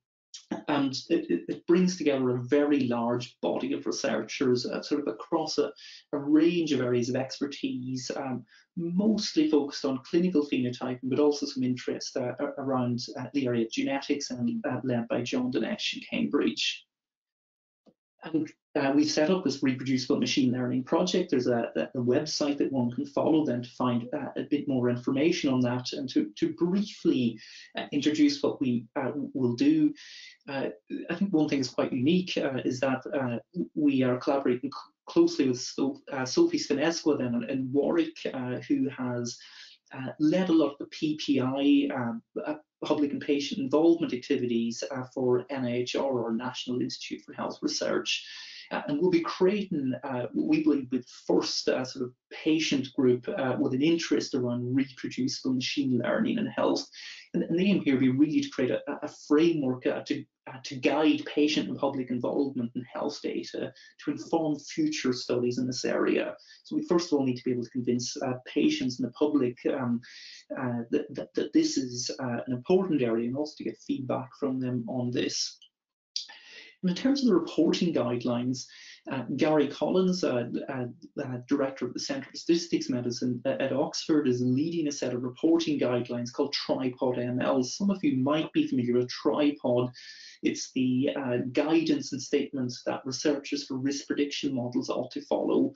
and it, it, brings together a very large body of researchers uh, sort of across a, a, range of areas of expertise, um, mostly focused on clinical phenotyping, but also some interest uh, around uh, the area of genetics and uh, led by John Danesh in Cambridge. And uh, we've set up this reproducible machine learning project. There's a, a website that one can follow then to find uh, a bit more information on that and to, to briefly uh, introduce what we uh, will do. Uh, I think one thing is quite unique is that we are collaborating closely with Sophie Staniszewska then in Warwick, who has led a lot of the PPI um, public and patient involvement activities for NIHR or National Institute for Health Research. Uh, and we'll be creating, uh, we believe, the first uh, sort of patient group with an interest around reproducible machine learning and health. And, and the aim here will be really to create a, a framework to to guide patient and public involvement in health data to inform future studies in this area. So we first of all need to be able to convince uh, patients and the public um, uh, that, that, that, this is uh, an important area and also to get feedback from them on this. And in terms of the reporting guidelines, uh, Gary Collins, uh, uh, uh, director of the Centre for Statistics Medicine at Oxford, is leading a set of reporting guidelines called Tripod ML. Some of you might be familiar with Tripod. It's the uh, guidance and statements that researchers for risk prediction models ought to follow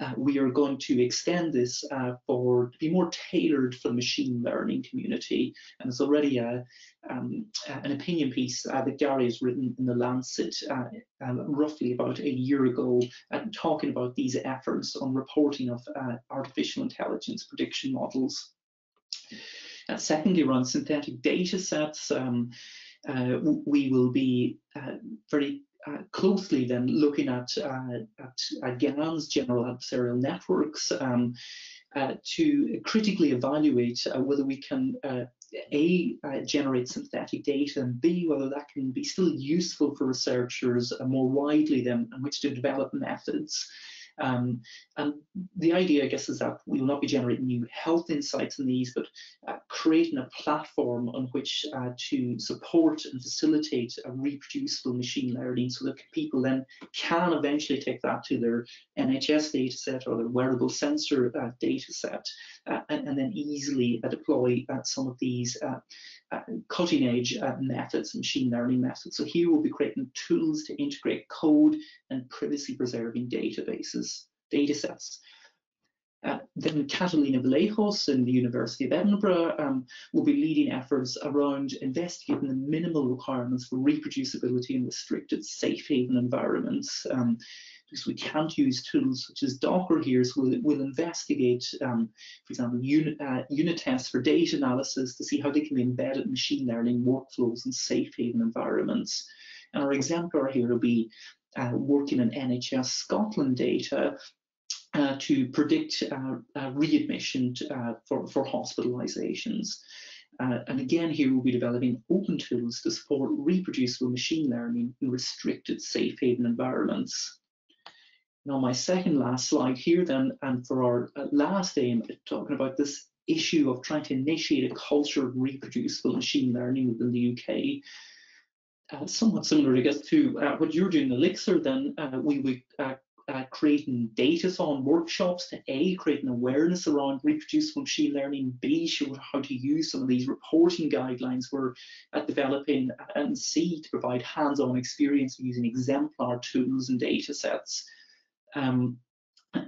uh, we are going to extend this uh, for to be more tailored for the machine learning community. And there's already a, um, an opinion piece uh, that Gary has written in the Lancet uh, um, roughly about a year ago, uh, talking about these efforts on reporting of artificial intelligence prediction models. And secondly, around synthetic data sets, um, we will be very uh, closely then looking at, uh, at, at GANs, general adversarial networks, um, uh, to critically evaluate uh, whether we can uh, a generate synthetic data and b whether that can be still useful for researchers more widely than in which to develop methods um, and the idea, I guess, is that we will not be generating new health insights in these, but uh, creating a platform on which uh, to support and facilitate a reproducible machine learning so that people then can eventually take that to their NHS data set or their wearable sensor uh, data set uh, and, and, then easily uh, deploy uh, some of these cutting edge uh, methods, machine learning methods. So here we'll be creating tools to integrate code and privacy preserving databases, data sets. Uh, then Catalina Vallejos in the University of Edinburgh um, will be leading efforts around investigating the minimal requirements for reproducibility in restricted safe haven environments. Um, because we can't use tools such as Docker here, so we'll, we'll investigate, um, for example, unit, uh, unit tests for data analysis to see how they can be embedded in machine learning workflows in safe haven environments. And our exemplar here will be uh, working in NHS Scotland data uh, to predict uh, uh, readmission uh, for, for hospitalizations. Uh, and again, here we'll be developing open tools to support reproducible machine learning in restricted safe haven environments. Now, my second last slide here then, and for our uh, last aim, talking about this issue of trying to initiate a culture of reproducible machine learning within the UK. Uh, somewhat similar, I guess, to uh, what you're doing, Elixir, then uh, we would uh, uh, creating data on workshops to A, create an awareness around reproducible machine learning, B, show how to use some of these reporting guidelines we're uh, developing, and C, to provide hands-on experience using exemplar tools and data sets. Um,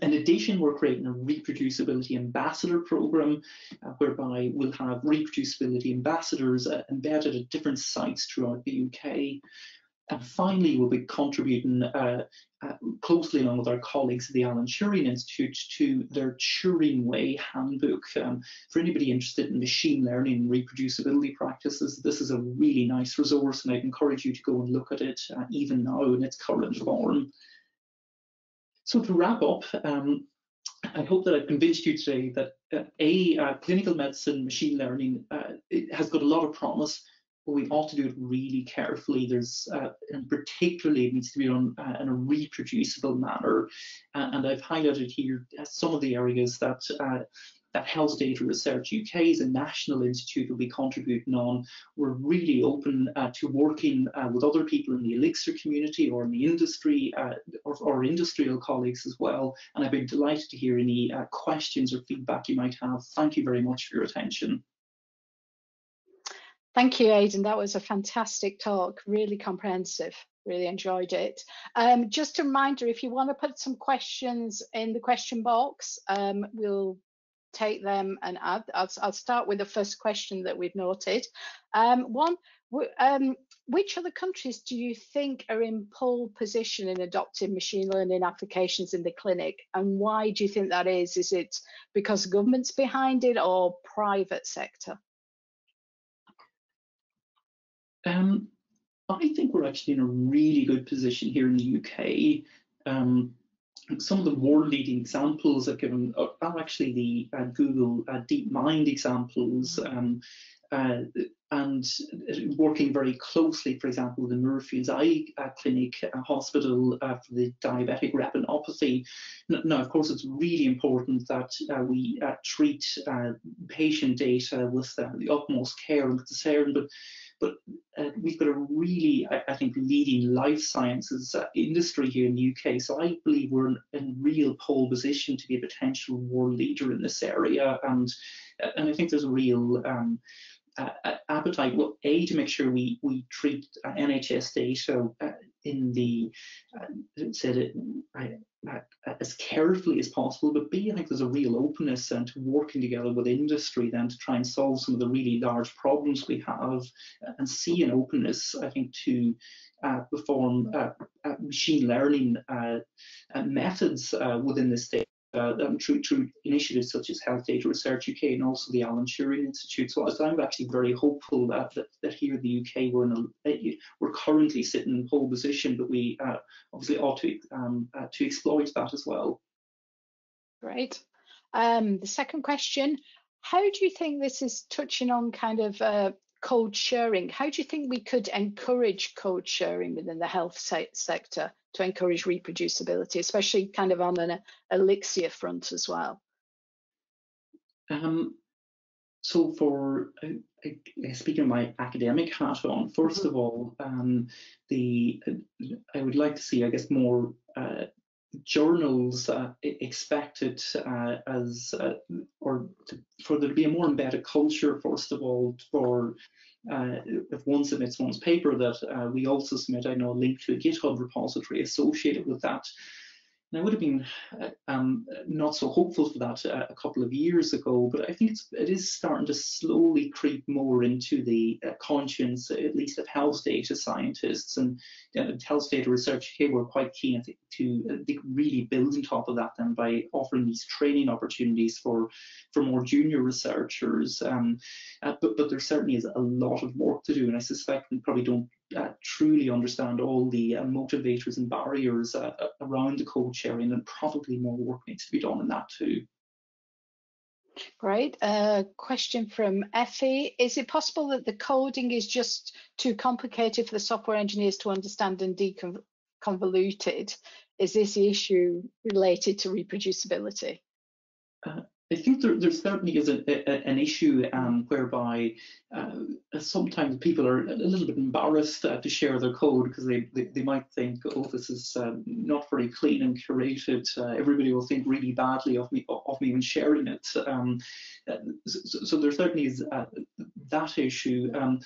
in addition, we're creating a reproducibility ambassador program uh, whereby we'll have reproducibility ambassadors uh, embedded at different sites throughout the UK. And finally, we'll be contributing uh, uh, closely along with our colleagues at the Alan Turing Institute to their Turing Way handbook. Um, for anybody interested in machine learning and reproducibility practices, this is a really nice resource and I'd encourage you to go and look at it uh, even now in its current form. So to wrap up, um, I hope that I've convinced you today that uh, a uh, clinical medicine machine learning uh, has got a lot of promise, but we ought to do it really carefully. There's uh, and particularly it needs to be done uh, in a reproducible manner. and I've highlighted here uh, some of the areas that that Health Data Research UK is a national institute will be contributing on. We're really open uh, to working uh, with other people in the Elixir community or in the industry uh, or, or, industrial colleagues as well. And I've been delighted to hear any uh, questions or feedback you might have. Thank you very much for your attention. Thank you, Aiden. That was a fantastic talk, really comprehensive. Really enjoyed it. Um, just a reminder, if you want to put some questions in the question box, um, we'll take them and add. I'll, I'll start with the first question that we've noted. Um, one, um, which other countries do you think are in pole position in adopting machine learning applications in the clinic? And why do you think that is? Is it because government's behind it or private sector? Um, I think we're actually in a really good position here in the UK. Um, some of the world leading examples I've given are actually the uh, Google uh, DeepMind examples. Um, uh, and working very closely, for example, with the Moorfields Eye uh, Clinic uh, Hospital uh, for the diabetic retinopathy. Now, of course, it's really important that uh, we uh, treat uh, patient data with the utmost care and concern, but but uh, we've got a really, I, I, think, leading life sciences uh, industry here in the UK. So I believe we're in, in, real pole position to be a potential world leader in this area, and and I think there's a real um, uh, appetite, well, A, to make sure we, we treat uh, NHS data uh, in the, uh, said as carefully as possible, but B, I think there's a real openness and to working together with industry then to try and solve some of the really large problems we have and see an openness, I think, to uh, perform uh, machine learning methods within the state. uh, um, through, through initiatives such as Health Data Research UK and also the Alan Turing Institute. So, I'm actually very hopeful that, that, that here in the UK we're in a, we're currently sitting in pole position, but we uh, obviously ought to um, uh, to exploit that as well. Great. Um, the second question: How do you think this is touching on kind of uh, code sharing? How do you think we could encourage code sharing within the health se sector? to encourage reproducibility, especially kind of on an elixir front as well? Um, so for uh, uh, speaking of my academic hat on, 1st mm-hmm. of all, um, the uh, I would like to see, I guess, more uh, journals uh, expected uh, as or to, for there to be a more embedded culture, first of all, for uh, if one submits one's paper that uh, we also submit, I know, a link to a GitHub repository associated with that. And I would have been uh, um, not so hopeful for that uh, a couple of years ago, but I think it's, it is starting to slowly creep more into the uh, conscience, at least of health data scientists and health data research. Here, we're quite keen to uh, really build on top of that then by offering these training opportunities for for more junior researchers. Um, but but there certainly is a lot of work to do, and I suspect we probably don't uh, truly understand all the uh, motivators and barriers uh, uh, around the code sharing, and probably more work needs to be done in that too. Great. Uh, question from Effie. Is it possible that the coding is just too complicated for the software engineers to understand and deconvoluted? Is this the issue related to reproducibility? I think there, there certainly is a, a, an issue um, whereby uh, sometimes people are a little bit embarrassed uh, to share their code because they, they, they, might think, oh, this is um, not very clean and curated. Uh, everybody will think really badly of me of me when sharing it. Um, uh, so, so, there certainly is uh, that issue. Um,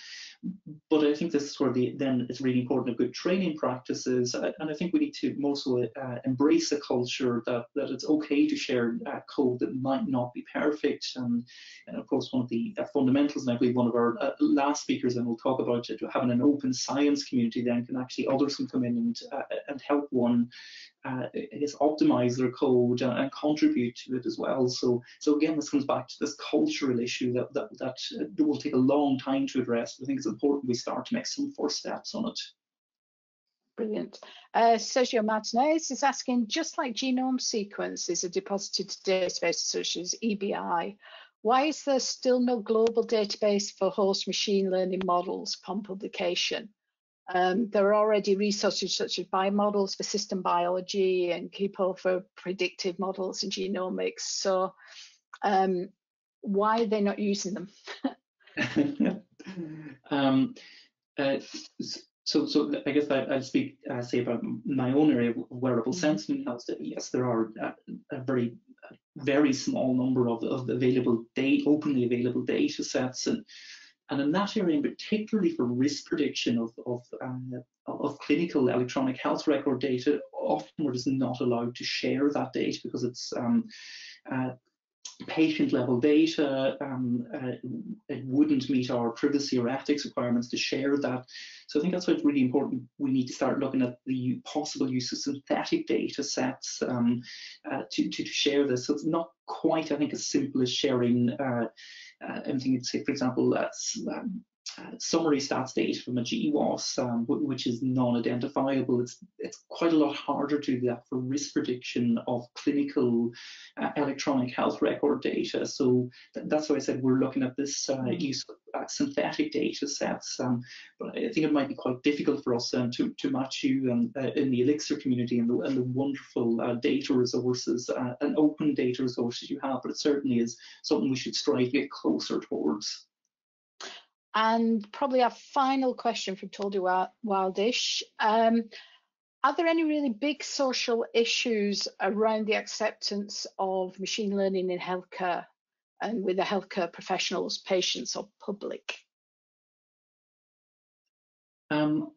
but I think this is where the, then it's really important of good training practices. Uh, and I think we need to mostly embrace a culture that, that it's okay to share code that might not be perfect. And, and of course, one of the fundamentals, and I believe one of our uh, last speakers, and we'll talk about it, having an open science community then can actually others can come in and uh, and help one, uh, I guess, optimize their code and, and, contribute to it as well. So so again, this comes back to this cultural issue that that that uh, will take a long time to address. I think it's important we start to make some first steps on it. Brilliant. Uh, Sergio Martinez is asking, just like genome sequences are deposited to databases such as EBI, why is there still no global database for host machine learning models upon publication? Um, there are already resources such as biomodels for system biology and QPO for predictive models and genomics. So um, why are they not using them? *laughs* *laughs* um, uh, so, so I guess I, will speak, uh, say about my own area of wearable mm-hmm. sensing health. Yes, there are a, a very, a very small number of, of available data, openly available data sets, and and in that area, in particularly for risk prediction of of, uh, of clinical electronic health record data, often we're just not allowed to share that data because it's um, uh, patient level data. Um, uh, it wouldn't meet our privacy or ethics requirements to share that. So I think that's why it's really important. We need to start looking at the possible use of synthetic data sets um, uh, to, to, to, share this. So it's not quite, I think, as simple as sharing uh, uh anything, say, for example, um, summary stats data from a GWAS, um, which is non-identifiable. It's it's quite a lot harder to do that for risk prediction of clinical uh, electronic health record data. So th that's why I said we're looking at this uh, mm. use uh, synthetic data sets. Um, but I think it might be quite difficult for us um, to, to match you um, uh, in the Elixir community and the, and the wonderful uh, data resources uh, and open data resources you have. But it certainly is something we should strive to get closer towards. And probably our final question from Toldy Wildish. Um, are there any really big social issues around the acceptance of machine learning in healthcare and with the healthcare professionals, patients, or public? Um,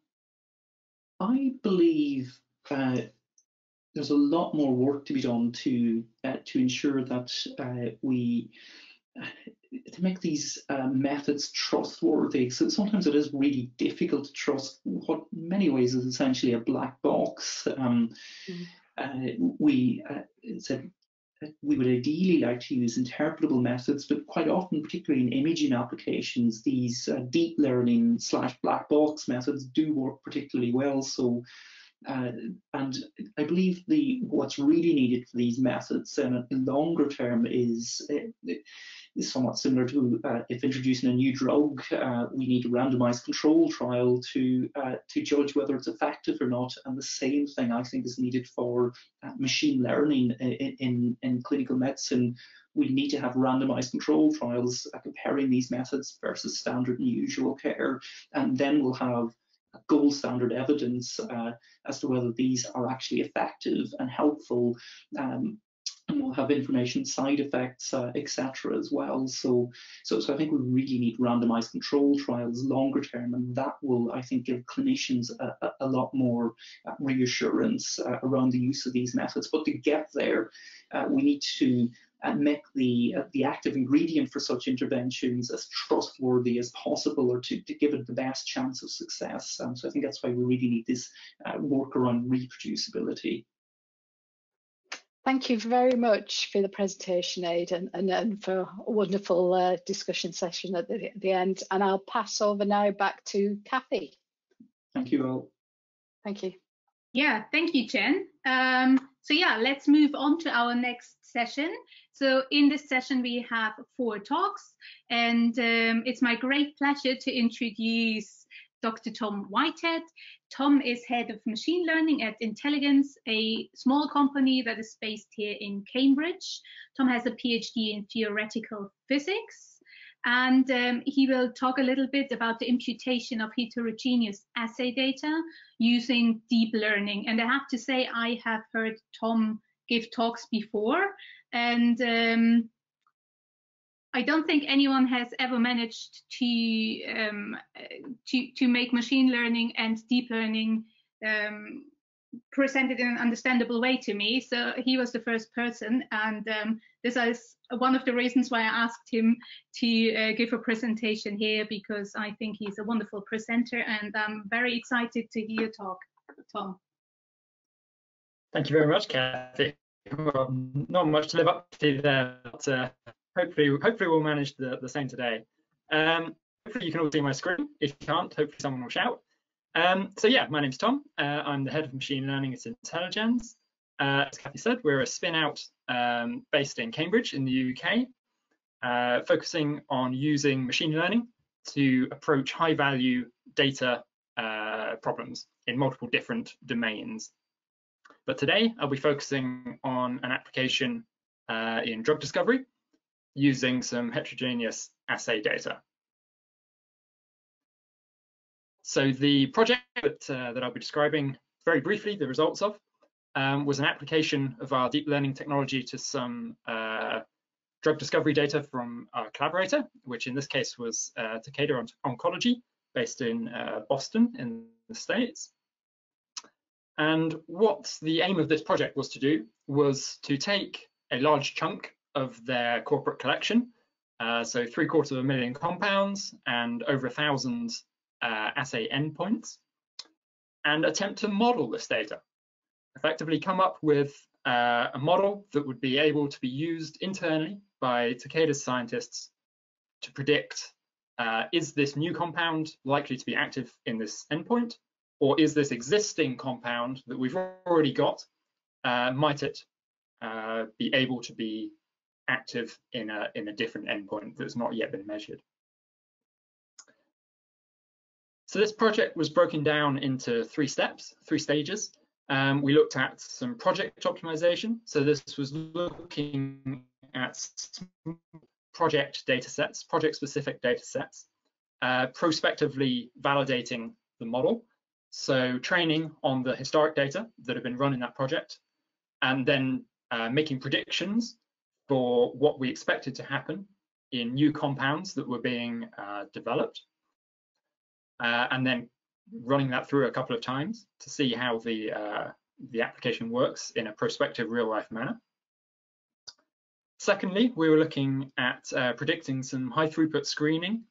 I believe uh, there's a lot more work to be done to uh, to ensure that uh, we to make these uh, methods trustworthy. So sometimes it is really difficult to trust what in many ways is essentially a black box. Um, mm. uh, we uh, said we would ideally like to use interpretable methods, but quite often, particularly in imaging applications, these uh, deep learning slash black box methods do work particularly well. So uh, and I believe the what's really needed for these methods in a longer term is uh, is somewhat similar to uh, if introducing a new drug, uh, we need a randomized control trial to uh, to judge whether it's effective or not. And the same thing I think is needed for uh, machine learning in, in, in clinical medicine. We need to have randomized control trials uh, comparing these methods versus standard and usual care, and then we'll have gold standard evidence uh, as to whether these are actually effective and helpful um, and we'll have information side effects, uh, etc. as well. So, so, so I think we really need randomized control trials longer term, and that will, I think, give clinicians a, a lot more uh, reassurance uh, around the use of these methods. But to get there, uh, we need to uh, make the uh, the active ingredient for such interventions as trustworthy as possible, or to, to give it the best chance of success. Um, so I think that's why we really need this work around reproducibility. Thank you very much for the presentation, Aidan, and, and for a wonderful uh, discussion session at the, the end. And I'll pass over now back to Kathy. Thank you all. Thank you. Yeah, thank you, Jen. Um, so yeah, let's move on to our next session. So in this session, we have four talks, and um, it's my great pleasure to introduce Dr. Tom Whitehead. Tom is head of machine learning at Intelligence, a small company that is based here in Cambridge. Tom has a PhD in theoretical physics, and um, he will talk a little bit about the imputation of heterogeneous assay data using deep learning. And I have to say, I have heard Tom give talks before, and um, I don't think anyone has ever managed to um, to to make machine learning and deep learning um, presented in an understandable way to me. So he was the first person, and um, this is one of the reasons why I asked him to uh, give a presentation here because I think he's a wonderful presenter, and I'm very excited to hear talk. Tom. Thank you very much, Kathy. Well, not much to live up to there, but uh, hopefully, hopefully we'll manage the, the same today. Um, hopefully you can all see my screen. If you can't, hopefully someone will shout. Um, so yeah, my name's Tom. Uh, I'm the head of machine learning at Intelligence. Uh, as Kathy said, we're a spin out um, based in Cambridge in the UK, uh, focusing on using machine learning to approach high value data uh, problems in multiple different domains. But today I'll be focusing on an application uh, in drug discovery using some heterogeneous assay data. So the project that, uh, that I'll be describing very briefly the results of um, was an application of our deep learning technology to some uh, drug discovery data from our collaborator, which in this case was uh, Takeda Oncology, based in uh, Boston in the States. And what the aim of this project was to do was to take a large chunk of their corporate collection. Uh, so three quarters of a million compounds and over a thousand uh, assay endpoints and attempt to model this data. Effectively come up with uh, a model that would be able to be used internally by Takeda's scientists to predict uh, is this new compound likely to be active in this endpoint or is this existing compound that we've already got, uh, might it uh, be able to be active in a, in a different endpoint that's not yet been measured. So this project was broken down into three steps, three stages. Um, we looked at some project optimization. So this was looking at project data sets, project specific data sets, uh, prospectively validating the model. So training on the historic data that have been run in that project, and then uh, making predictions for what we expected to happen in new compounds that were being uh, developed, uh, and then running that through a couple of times to see how the uh, the application works in a prospective real life manner. Secondly, we were looking at uh, predicting some high throughput screening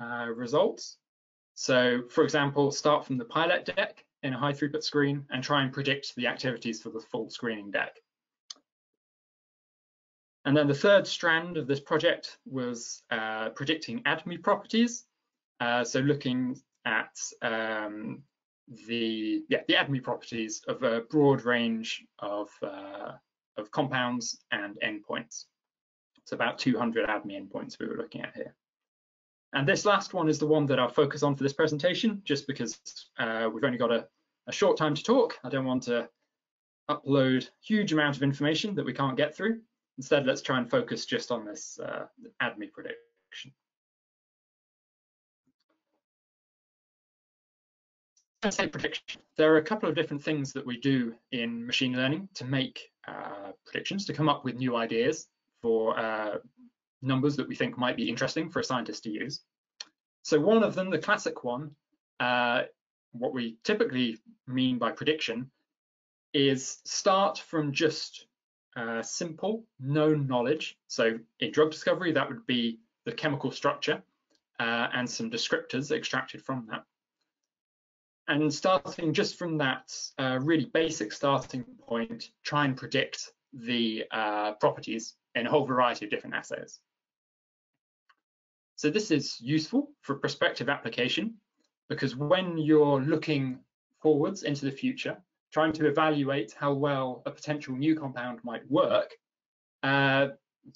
uh, results. So for example, start from the pilot deck in a high throughput screen and try and predict the activities for the full screening deck. And then the third strand of this project was uh, predicting ADME properties. Uh, so looking at um, the yeah the ADME properties of a broad range of uh, of compounds and endpoints. It's about 200 ADME endpoints we were looking at here. And this last one is the one that I'll focus on for this presentation, just because uh, we've only got a, a short time to talk. I don't want to upload huge amount of information that we can't get through. Instead, let's try and focus just on this uh, ADME prediction. say prediction, there are a couple of different things that we do in machine learning to make uh, predictions, to come up with new ideas for uh, numbers that we think might be interesting for a scientist to use. So one of them, the classic one, uh, what we typically mean by prediction is start from just uh, simple known knowledge. So in drug discovery, that would be the chemical structure uh, and some descriptors extracted from that. And starting just from that uh, really basic starting point, try and predict the uh, properties in a whole variety of different assays. So this is useful for prospective application because when you're looking forwards into the future, trying to evaluate how well a potential new compound might work, uh,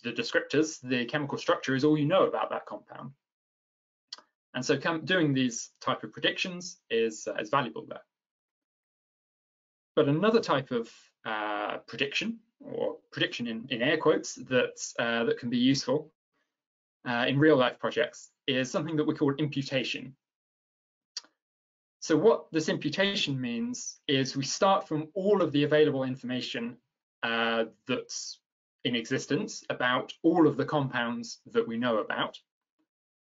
the descriptors, the chemical structure is all you know about that compound. And so doing these type of predictions is, uh, is valuable there. But another type of uh, prediction, or prediction in, in air quotes, that, uh, that can be useful uh, in real life projects is something that we call imputation. So what this imputation means is we start from all of the available information uh, that's in existence about all of the compounds that we know about,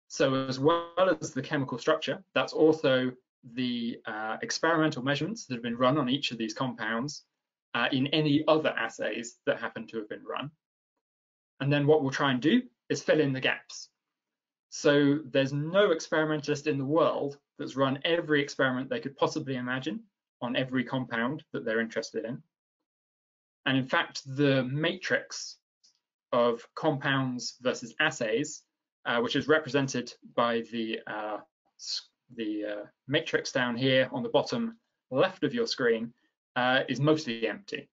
so as well as the chemical structure, that's also the uh, experimental measurements that have been run on each of these compounds uh, in any other assays that happen to have been run. And then what we'll try and do is fill in the gaps. So there's no experimentalist in the world that's run every experiment they could possibly imagine on every compound that they're interested in. And in fact, the matrix of compounds versus assays uh, which is represented by the, uh, the uh, matrix down here on the bottom left of your screen, uh, is mostly empty.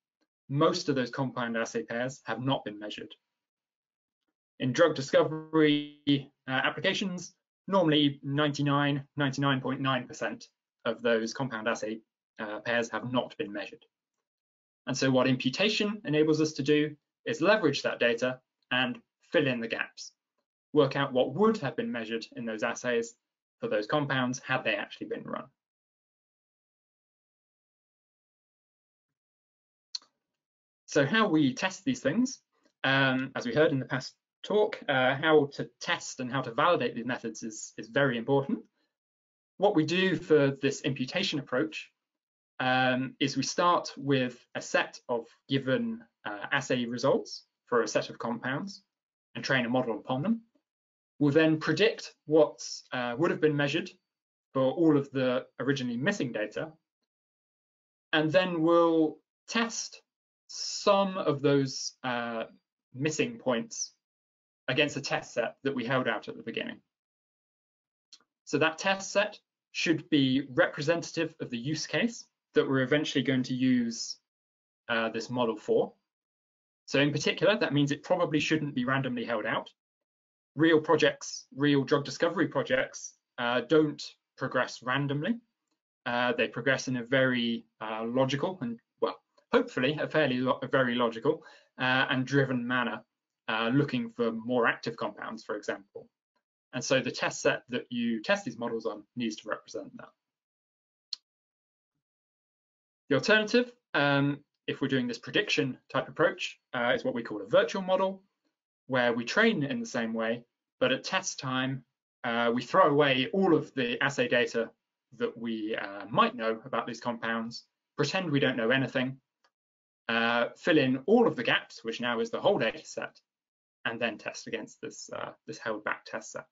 Most of those compound assay pairs have not been measured. In drug discovery uh, applications, normally 99, 99.9% of those compound assay pairs have not been measured. And so what imputation enables us to do is leverage that data and fill in the gaps work out what would have been measured in those assays for those compounds had they actually been run. So how we test these things, um, as we heard in the past talk, uh, how to test and how to validate these methods is, is very important. What we do for this imputation approach um, is we start with a set of given uh, assay results for a set of compounds and train a model upon them. We'll then predict what uh, would have been measured for all of the originally missing data, and then we'll test some of those uh, missing points against a test set that we held out at the beginning. So that test set should be representative of the use case that we're eventually going to use uh, this model for. So in particular, that means it probably shouldn't be randomly held out real projects, real drug discovery projects, uh, don't progress randomly. Uh, they progress in a very uh, logical and, well, hopefully a fairly, a very logical uh, and driven manner, uh, looking for more active compounds, for example. And so the test set that you test these models on needs to represent that. The alternative, um, if we're doing this prediction type approach, uh, is what we call a virtual model, where we train in the same way, but at test time, uh, we throw away all of the assay data that we uh, might know about these compounds, pretend we don't know anything, uh, fill in all of the gaps, which now is the whole data set, and then test against this, uh, this held back test set.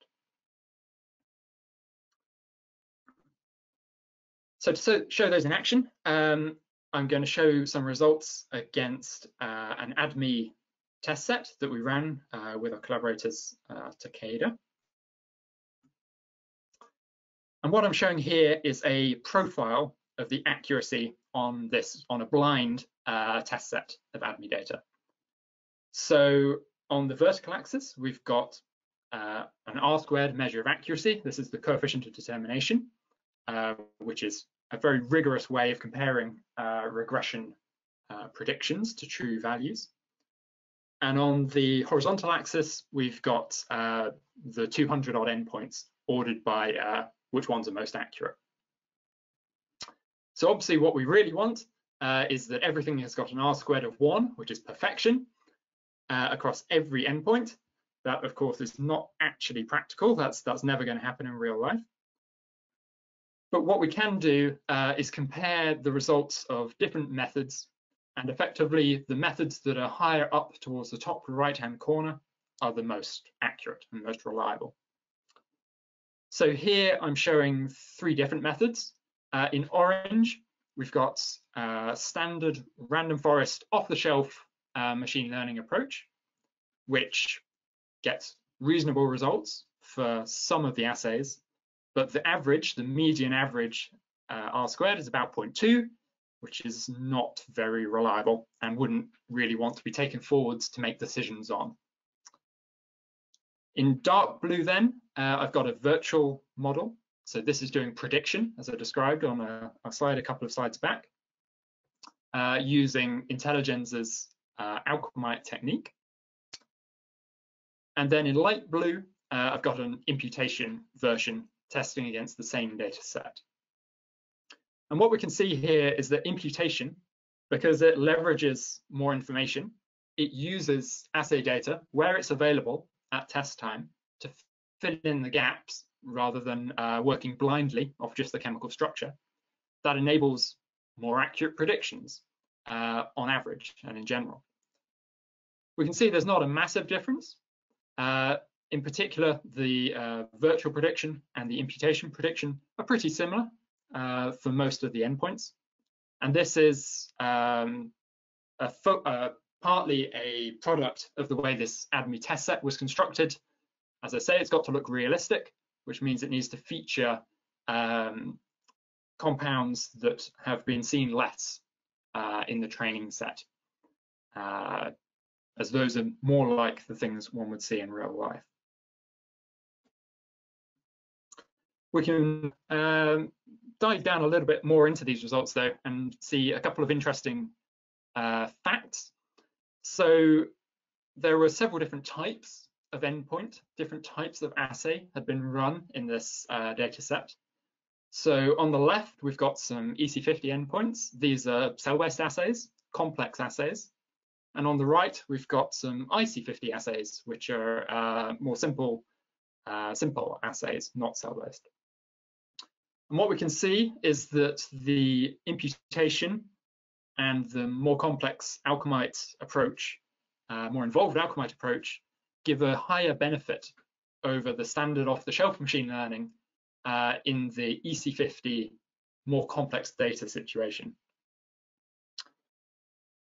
So to show those in action, um, I'm going to show some results against uh, an ADME test set that we ran uh, with our collaborators uh, Takeda. And what I'm showing here is a profile of the accuracy on this, on a blind uh, test set of ADME data. So on the vertical axis, we've got uh, an R squared measure of accuracy. This is the coefficient of determination, uh, which is a very rigorous way of comparing uh, regression uh, predictions to true values. And on the horizontal axis, we've got uh, the 200 odd endpoints ordered by uh, which ones are most accurate. So obviously what we really want is that everything has got an R squared of one, which is perfection, uh, across every endpoint. That of course is not actually practical. That's, that's never gonna happen in real life. But what we can do uh, is compare the results of different methods and effectively the methods that are higher up towards the top right hand corner are the most accurate and most reliable. So here I'm showing three different methods. Uh, in orange, we've got uh, standard random forest off-the-shelf uh, machine learning approach, which gets reasonable results for some of the assays but the average, the median average uh, R squared is about 0.2, which is not very reliable and wouldn't really want to be taken forwards to make decisions on. In dark blue then, uh, I've got a virtual model. So this is doing prediction, as I described on a, a slide a couple of slides back, uh, using IntelliGenS's uh, Alchemite technique. And then in light blue, uh, I've got an imputation version testing against the same data set. And what we can see here is that imputation, because it leverages more information, it uses assay data where it's available at test time to fill in the gaps rather than uh, working blindly off just the chemical structure. That enables more accurate predictions uh, on average and in general. We can see there's not a massive difference. Uh, in particular, the uh, virtual prediction and the imputation prediction are pretty similar uh, for most of the endpoints. And this is um, a uh, partly a product of the way this ADME test set was constructed. As I say, it's got to look realistic, which means it needs to feature um, compounds that have been seen less uh, in the training set, uh, as those are more like the things one would see in real life. We can um, dive down a little bit more into these results though and see a couple of interesting uh, facts. So there were several different types of endpoint, different types of assay had been run in this uh, data set. So on the left, we've got some EC50 endpoints. These are cell-based assays, complex assays. And on the right, we've got some IC50 assays, which are uh, more simple, uh, simple assays, not cell-based. And what we can see is that the imputation and the more complex Alchemite approach, uh, more involved Alchemite approach, give a higher benefit over the standard off-the-shelf machine learning uh, in the EC50 more complex data situation.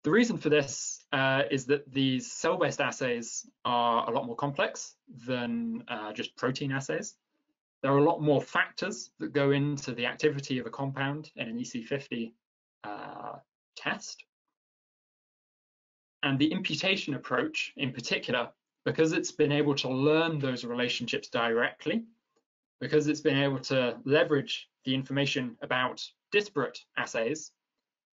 The reason for this uh, is that these cell-based assays are a lot more complex than uh, just protein assays. There are a lot more factors that go into the activity of a compound in an EC50 uh, test. And the imputation approach in particular, because it's been able to learn those relationships directly, because it's been able to leverage the information about disparate assays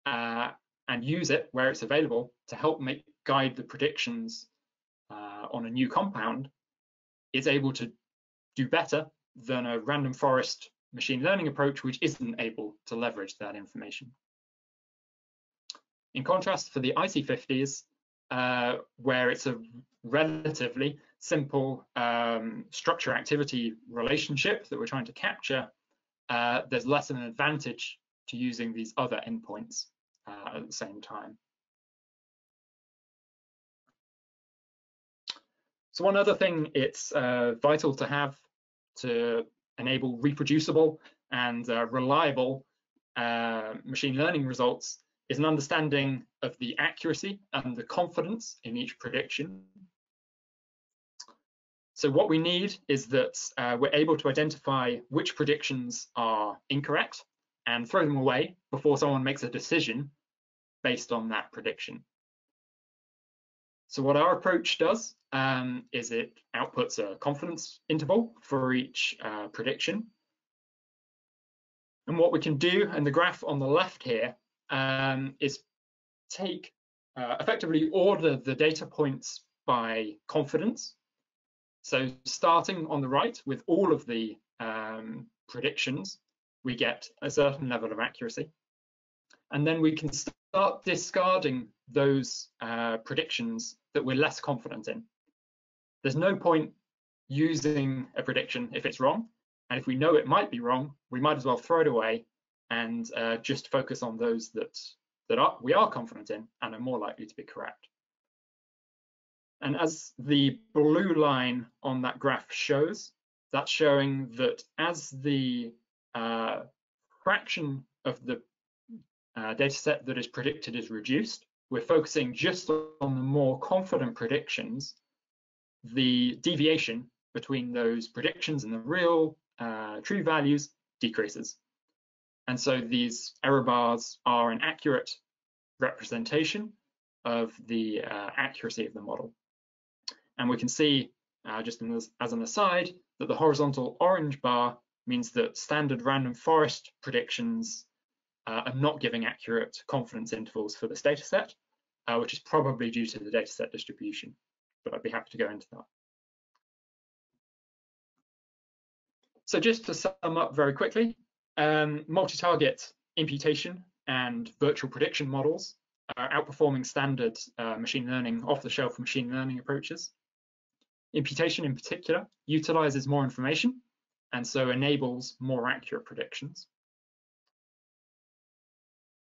uh, and use it where it's available to help make guide the predictions uh, on a new compound, it's able to do better than a random forest machine learning approach, which isn't able to leverage that information. In contrast, for the IC50s, uh, where it's a relatively simple um, structure activity relationship that we're trying to capture, uh, there's less of an advantage to using these other endpoints uh, at the same time. So one other thing it's uh, vital to have to enable reproducible and uh, reliable uh, machine learning results is an understanding of the accuracy and the confidence in each prediction. So what we need is that uh, we're able to identify which predictions are incorrect and throw them away before someone makes a decision based on that prediction. So what our approach does um, is it outputs a confidence interval for each uh, prediction. And what we can do, and the graph on the left here, um, is take uh, effectively order the data points by confidence. So starting on the right with all of the um, predictions, we get a certain level of accuracy. And then we can start discarding those uh, predictions that we're less confident in. There's no point using a prediction if it's wrong. And if we know it might be wrong, we might as well throw it away and uh, just focus on those that, that are, we are confident in and are more likely to be correct. And as the blue line on that graph shows, that's showing that as the uh, fraction of the uh, data set that is predicted is reduced, we're focusing just on the more confident predictions, the deviation between those predictions and the real uh, true values decreases. And so these error bars are an accurate representation of the uh, accuracy of the model. And we can see, uh, just this, as an aside, that the horizontal orange bar means that standard random forest predictions uh, are not giving accurate confidence intervals for this data set, uh, which is probably due to the data set distribution, but I'd be happy to go into that. So just to sum up very quickly, um, multi-target imputation and virtual prediction models are outperforming standard uh, machine learning off-the-shelf machine learning approaches. Imputation in particular utilizes more information and so enables more accurate predictions.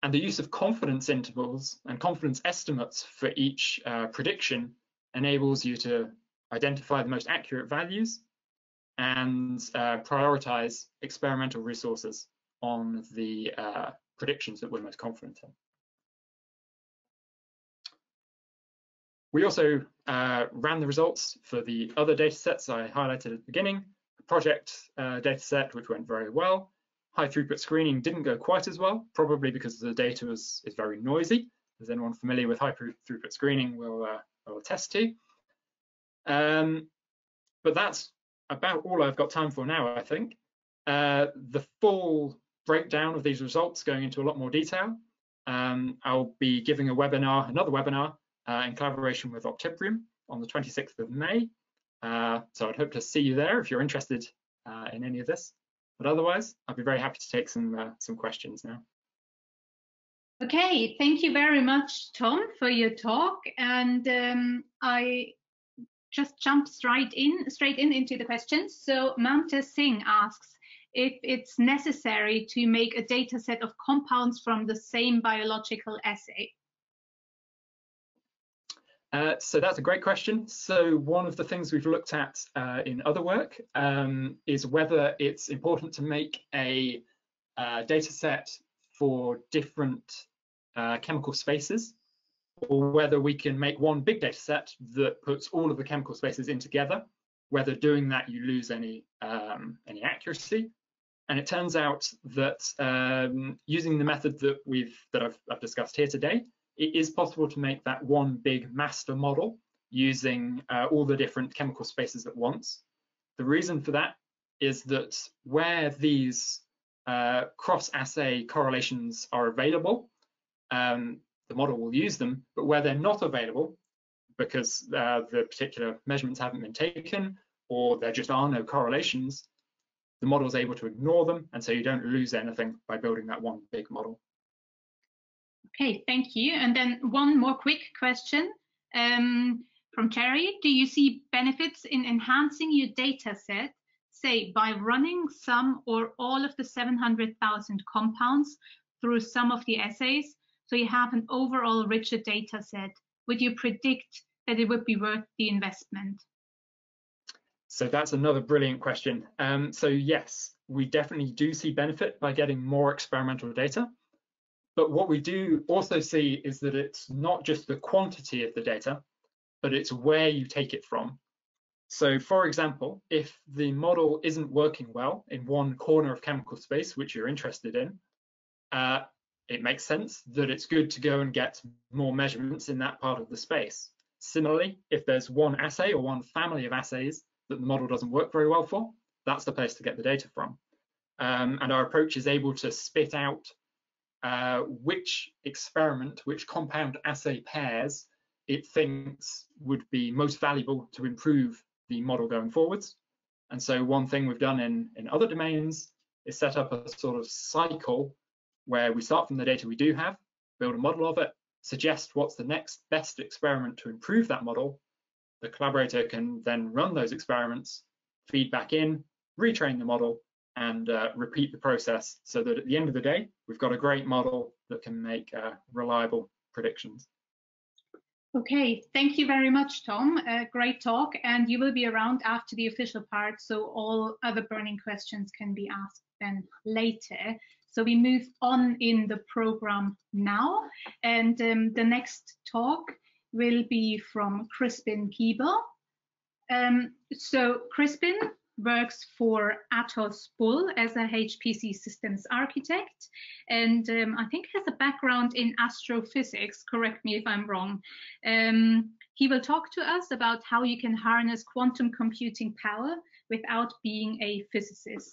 And the use of confidence intervals and confidence estimates for each uh, prediction enables you to identify the most accurate values and uh, prioritize experimental resources on the uh, predictions that we're most confident in. We also uh, ran the results for the other data sets I highlighted at the beginning, the project uh, data set, which went very well, High throughput screening didn't go quite as well, probably because the data was, is very noisy. Is anyone familiar with high throughput screening will, uh, will attest to. Um, but that's about all I've got time for now, I think. Uh, the full breakdown of these results going into a lot more detail. Um, I'll be giving a webinar, another webinar uh, in collaboration with Optibrium on the 26th of May. Uh, so I'd hope to see you there if you're interested uh, in any of this. But otherwise, I'd be very happy to take some uh, some questions now. Okay, thank you very much, Tom, for your talk. And um, I just jump straight in, straight in into the questions. So Mamta Singh asks if it's necessary to make a data set of compounds from the same biological assay. Uh, so that's a great question. So one of the things we've looked at uh, in other work um, is whether it's important to make a uh, data set for different uh, chemical spaces or whether we can make one big data set that puts all of the chemical spaces in together, whether doing that you lose any, um, any accuracy. And it turns out that um, using the method that we've that I've, I've discussed here today, it is possible to make that one big master model using uh, all the different chemical spaces at once. The reason for that is that where these uh, cross-assay correlations are available, um, the model will use them, but where they're not available, because uh, the particular measurements haven't been taken or there just are no correlations, the model is able to ignore them, and so you don't lose anything by building that one big model. Okay, thank you. And then one more quick question um, from Terry. Do you see benefits in enhancing your data set, say by running some or all of the 700,000 compounds through some of the assays, so you have an overall richer data set? Would you predict that it would be worth the investment? So that's another brilliant question. Um, so yes, we definitely do see benefit by getting more experimental data. But what we do also see is that it's not just the quantity of the data, but it's where you take it from. So for example, if the model isn't working well in one corner of chemical space, which you're interested in, uh, it makes sense that it's good to go and get more measurements in that part of the space. Similarly, if there's one assay or one family of assays that the model doesn't work very well for, that's the place to get the data from. Um, and our approach is able to spit out uh, which experiment, which compound assay pairs it thinks would be most valuable to improve the model going forwards. And so one thing we've done in, in other domains is set up a sort of cycle where we start from the data we do have, build a model of it, suggest what's the next best experiment to improve that model, the collaborator can then run those experiments, feed back in, retrain the model, and uh, repeat the process so that at the end of the day, we've got a great model that can make uh, reliable predictions. Okay, thank you very much, Tom. Uh, great talk, and you will be around after the official part, so all other burning questions can be asked then later. So we move on in the program now, and um, the next talk will be from Crispin Keeble. Um, so Crispin works for Atos Bull as a HPC systems architect, and um, I think has a background in astrophysics. Correct me if I'm wrong. Um, he will talk to us about how you can harness quantum computing power without being a physicist.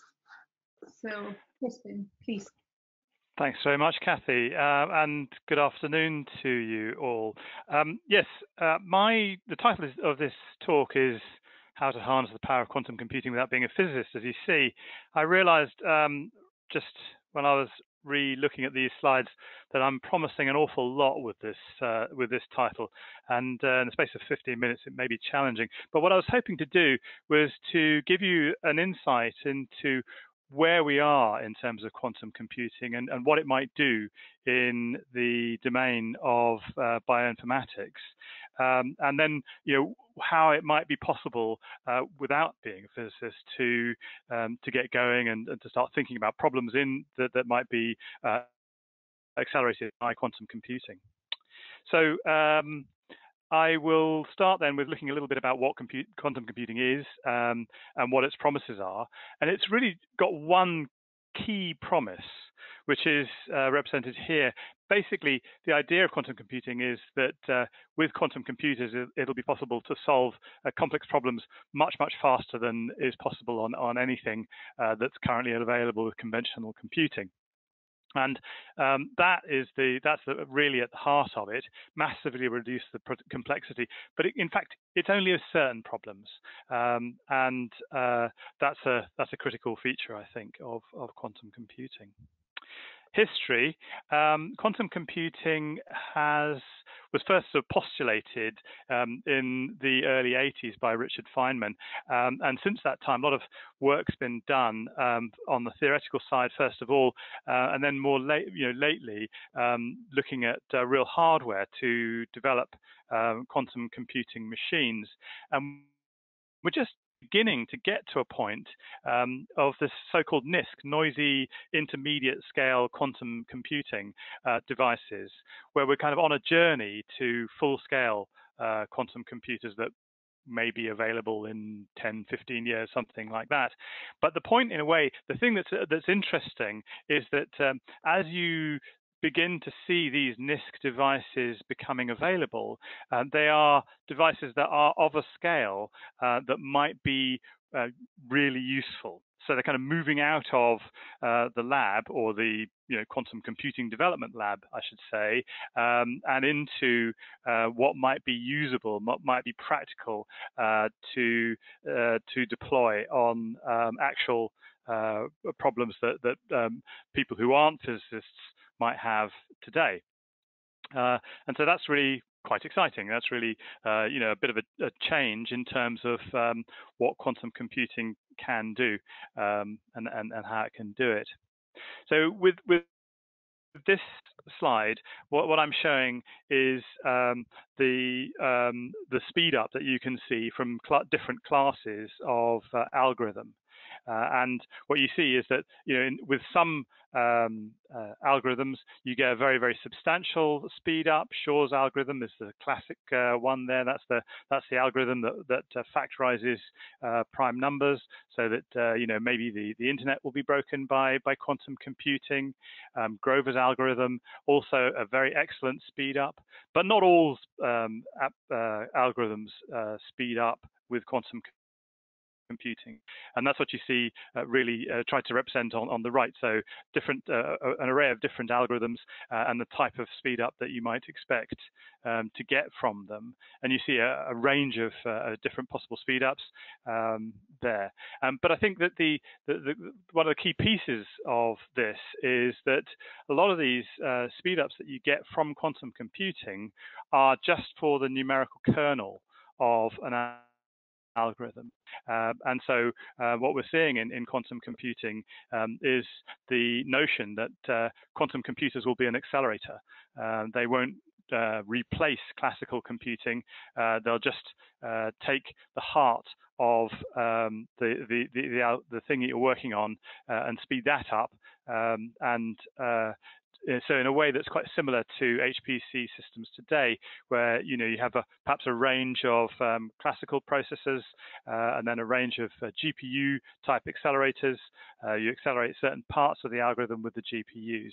So, Crispin, please. Thanks very much, Kathy, uh, and good afternoon to you all. Um, yes, uh, my the title of this talk is "How to Harness the Power of Quantum Computing Without Being a Physicist." As you see, I realised um, just when I was re-looking at these slides that I'm promising an awful lot with this uh, with this title, and uh, in the space of 15 minutes it may be challenging. But what I was hoping to do was to give you an insight into where we are in terms of quantum computing and, and what it might do in the domain of uh, bioinformatics. Um, and then, you know, how it might be possible uh, without being a physicist to um, to get going and, and, to start thinking about problems in that, that might be uh, accelerated by quantum computing. So um, I will start then with looking a little bit about what compute, quantum computing is um, and what its promises are. And it's really got one key promise, which is uh, represented here. Basically, the idea of quantum computing is that uh, with quantum computers, it'll be possible to solve uh, complex problems much, much faster than is possible on, on anything uh, that's currently available with conventional computing. And um, that is the that's the, really at the heart of it. Massively reduce the complexity, but it, in fact, it's only of certain problems, um, and uh, that's a that's a critical feature, I think, of of quantum computing history, um, quantum computing has was first sort of postulated um, in the early 80s by Richard Feynman, um, and since that time, a lot of work's been done um, on the theoretical side, first of all, uh, and then more late, you know, lately, um, looking at uh, real hardware to develop um, quantum computing machines. And we're just beginning to get to a point um, of this so-called NISQ, noisy intermediate scale quantum computing uh, devices, where we're kind of on a journey to full-scale uh, quantum computers that may be available in 10, 15 years, something like that. But the point, in a way, the thing that's that's interesting is that um, as you begin to see these NISQ devices becoming available. Uh, they are devices that are of a scale uh, that might be uh, really useful. So they're kind of moving out of uh, the lab or the you know quantum computing development lab, I should say, um, and into uh, what might be usable, what might be practical uh, to to deploy on um, actual problems that that um, people who aren't physicists might have today. Uh, and so that's really quite exciting. That's really, uh, you know, a bit of a, a change in terms of um, what quantum computing can do um, and, and, and how it can do it. So with with this slide, what, what I'm showing is um, the um, the speed up that you can see from cl different classes of uh, algorithm. Uh, and what you see is that you know in, with some um, uh, algorithms you get a very very substantial speed up. Shor's algorithm is the classic uh, one there. That's the that's the algorithm that that uh, factorizes uh, prime numbers so that uh, you know maybe the the internet will be broken by by quantum computing. Um, Grover's algorithm also a very excellent speed up, but not all um, algorithms speed up with quantum computing. And that's what you see uh, really uh, tried to represent on, on the right. So different, uh, an array of different algorithms uh, and the type of speed up that you might expect um, to get from them. And you see a, a range of uh, different possible speed ups um, there. Um, but I think that the, the, the, one of the key pieces of this is that a lot of these uh, speed ups that you get from quantum computing are just for the numerical kernel of an algorithm. Uh, and so uh, what we're seeing in, in quantum computing um, is the notion that uh, quantum computers will be an accelerator. Um, they won't uh, replace classical computing. Uh, they'll just uh, take the heart of um, the, the, the, the, thing that you're working on and speed that up um, and uh, so in a way that's quite similar to HPC systems today, where you know you have a, perhaps a range of um, classical processors uh, and then a range of uh, GPU type accelerators. Uh, you accelerate certain parts of the algorithm with the GPUs,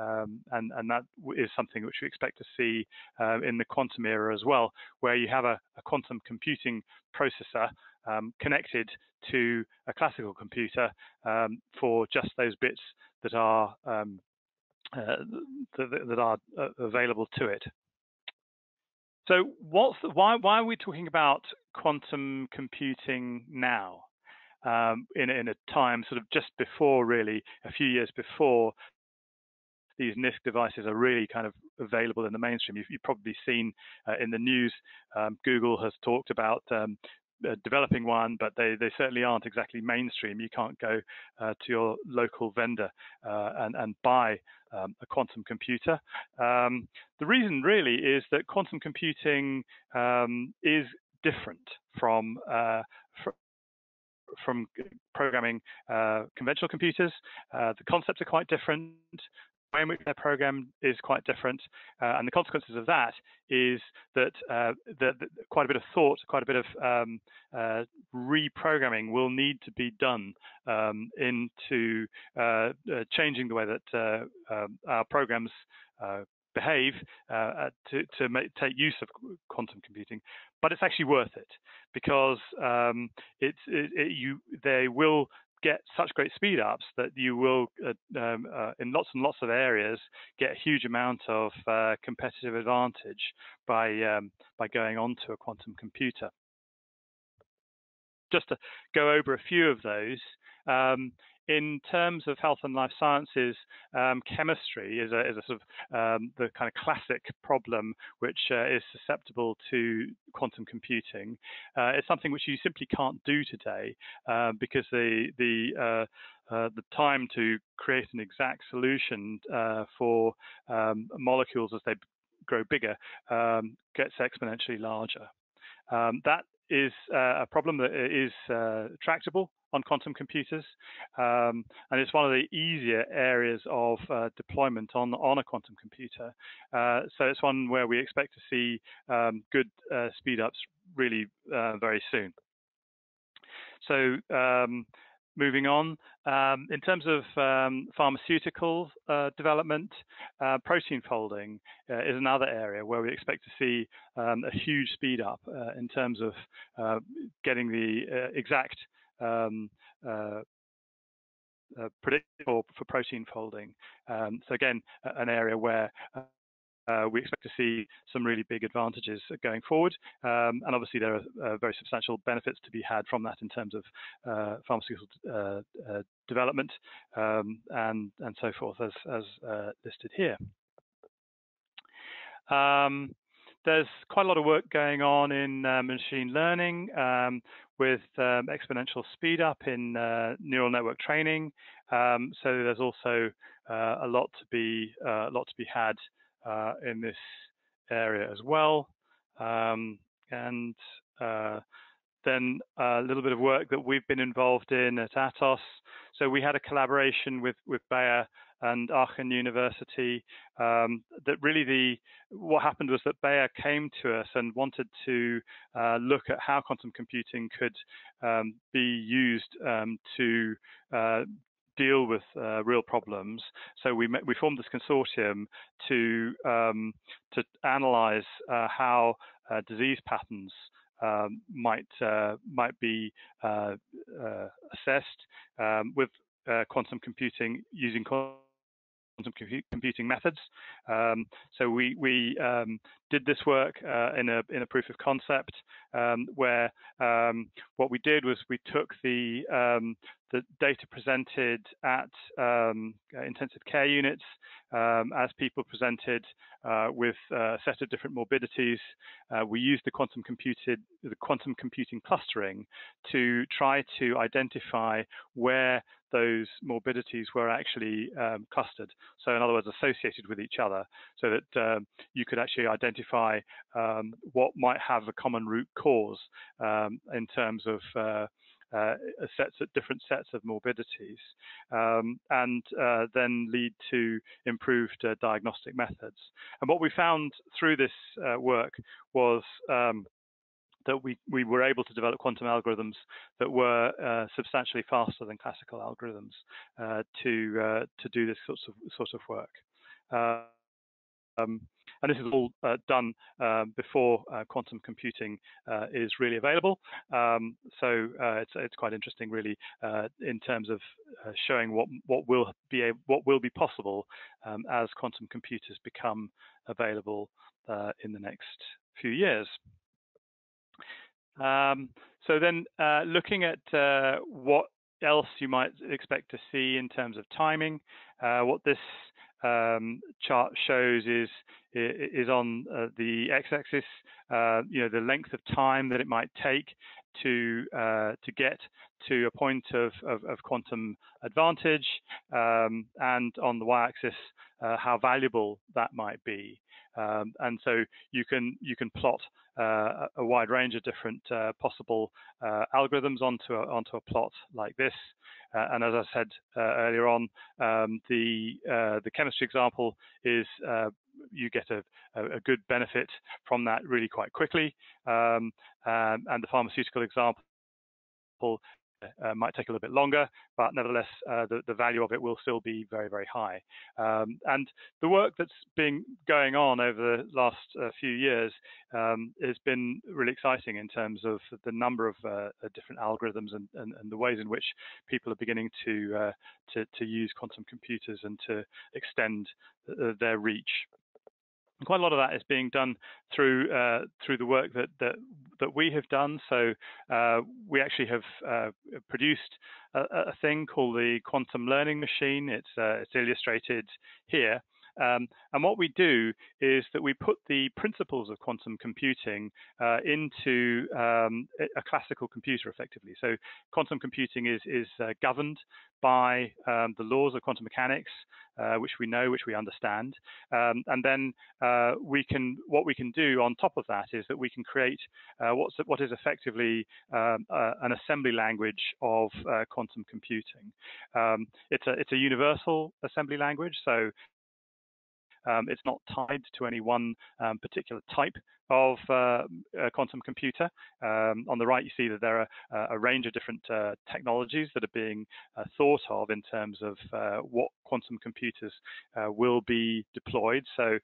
um, and and that is something which we expect to see um, in the quantum era as well, where you have a, a quantum computing processor um, connected to a classical computer um, for just those bits that are um, uh, that, that, are uh, available to it. So what's why, why are we talking about quantum computing now? Um, in, in a time sort of just before really a few years before these NISQ devices are really kind of available in the mainstream. You've, you've probably seen uh, in the news, um, Google has talked about um, developing one, but they, they certainly aren't exactly mainstream. You can't go uh, to your local vendor uh, and, and buy um, a quantum computer. Um, the reason really is that quantum computing um, is different from uh, fr from programming uh, conventional computers. Uh, the concepts are quite different way in which they're programmed is quite different, uh, and the consequences of that is that, uh, quite a bit of thought, quite a bit of um, uh, reprogramming will need to be done um, into uh, uh, changing the way that uh, um, our programs behave to, to make, take use of quantum computing. But it's actually worth it because um, it's it, it, you they will get such great speed ups that you will, uh, um, uh, in lots and lots of areas, get a huge amount of uh, competitive advantage by um, by going onto a quantum computer. Just to go over a few of those. Um, in terms of health and life sciences, um, chemistry is a, is a sort of um, the kind of classic problem which uh, is susceptible to quantum computing. Uh, it's something which you simply can't do today uh, because the the uh, uh, the time to create an exact solution uh, for um, molecules as they grow bigger um, gets exponentially larger. Um, that is a problem that is tractable on quantum computers, um, and it's one of the easier areas of uh, deployment on on a quantum computer. Uh, so it's one where we expect to see um, good uh, speed ups really uh, very soon. So um, moving on, um, in terms of um, pharmaceutical uh, development, uh, protein folding uh, is another area where we expect to see um, a huge speed up in terms of getting the exact um, uh, uh, predictable for protein folding. Um, so again, an area where uh, we expect to see some really big advantages going forward. Um, and obviously, there are uh, very substantial benefits to be had from that in terms of uh, pharmaceutical uh, uh, development um, and, and so forth, as, as uh, listed here. Um, there's quite a lot of work going on in machine learning um, with um, exponential speed up in neural network training. Um, so there's also a lot to be a lot to be had uh, in this area as well. Um, and uh, then a little bit of work that we've been involved in at Atos. So we had a collaboration with, with Bayer and Aachen University. Um, that really the what happened was that Bayer came to us and wanted to uh, look at how quantum computing could um, be used um, to uh, deal with uh, real problems. So we we formed this consortium to um, to analyze uh, how uh, disease patterns um, might uh, might be uh, uh, assessed um, with quantum computing using quantum computing methods. Um, so we we um, did this work uh, in a in a proof of concept um, where um, what we did was we took the um, the data presented at um, intensive care units as people presented uh, with a set of different morbidities. Uh, we used the quantum computed the quantum computing clustering to try to identify where those morbidities were actually um, clustered. So in other words, associated with each other, so that um, you could actually identify um, what might have a common root cause um, in terms of uh, uh, sets of different sets of morbidities, um, and uh, then lead to improved uh, diagnostic methods. And what we found through this uh, work was um, that we, we were able to develop quantum algorithms that were uh, substantially faster than classical algorithms uh, to uh, to do this sort of sort of work. Um, and this is all uh, done uh, before uh, quantum computing is really available. Um, so it's it's quite interesting, really, in terms of showing what what will be able, what will be possible um, as quantum computers become available in the next few years. Um, so then uh, looking at uh, what else you might expect to see in terms of timing, uh, what this um, chart shows is is on uh, the x-axis, uh, you know, the length of time that it might take to uh, to get to a point of, of, of quantum advantage, um, and on the y-axis, how valuable that might be. Um, and so you can you can plot uh, a wide range of different uh, possible uh, algorithms onto a, onto a plot like this. Uh, and as I said uh, earlier on, um, the uh, the chemistry example is you get a, a, good benefit from that really quite quickly, um, um and the pharmaceutical example uh, might take a little bit longer, but nevertheless, uh, the, the, value of it will still be very, very high. Um, and the work that's been going on over the last uh, few years um, has been really exciting in terms of the number of uh, different algorithms and, and, and, the ways in which people are beginning to, uh, to, to, use quantum computers and to extend uh, their reach and quite a lot of that is being done through uh, through the work that that, that we have done. So uh, we actually have uh, produced a, a, thing called the quantum learning machine. It's uh, it's illustrated here. Um, and what we do is that we put the principles of quantum computing uh, into um, a classical computer effectively. So quantum computing is, is uh, governed by um, the laws of quantum mechanics, uh, which we know, which we understand. Um, and then uh, we can, what we can do on top of that is that we can create uh, what's, what is effectively um, uh, an assembly language of quantum computing. Um, it's, a, it's a universal assembly language, so Um, it's not tied to any one um, particular type of uh, quantum computer. Um, on the right, you see that there are uh, a range of different uh, technologies that are being uh, thought of in terms of uh, what quantum computers uh, will be deployed. So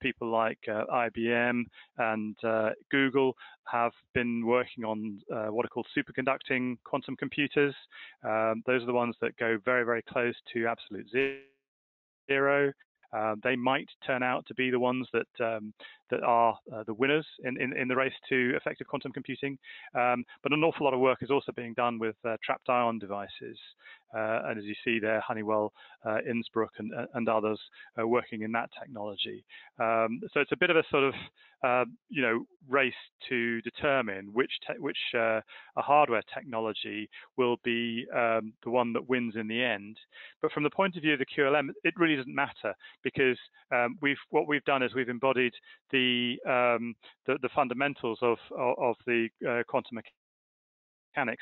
people like IBM and Google have been working on what are called superconducting quantum computers. Um, those are the ones that go very, very close to absolute zero. Uh, they might turn out to be the ones that um, that are uh, the winners in, in, in, the race to effective quantum computing. Um, but an awful lot of work is also being done with uh, trapped ion devices. Uh, and as you see there, Honeywell, uh, Innsbruck, and, and others are working in that technology. Um, so it's a bit of a sort of uh, you know race to determine which which a hardware technology will be um, the one that wins in the end. But from the point of view of the QLM, it really doesn't matter because um, we've what we've done is we've embodied the the um, the, the, fundamentals of of, of the uh, quantum mechanics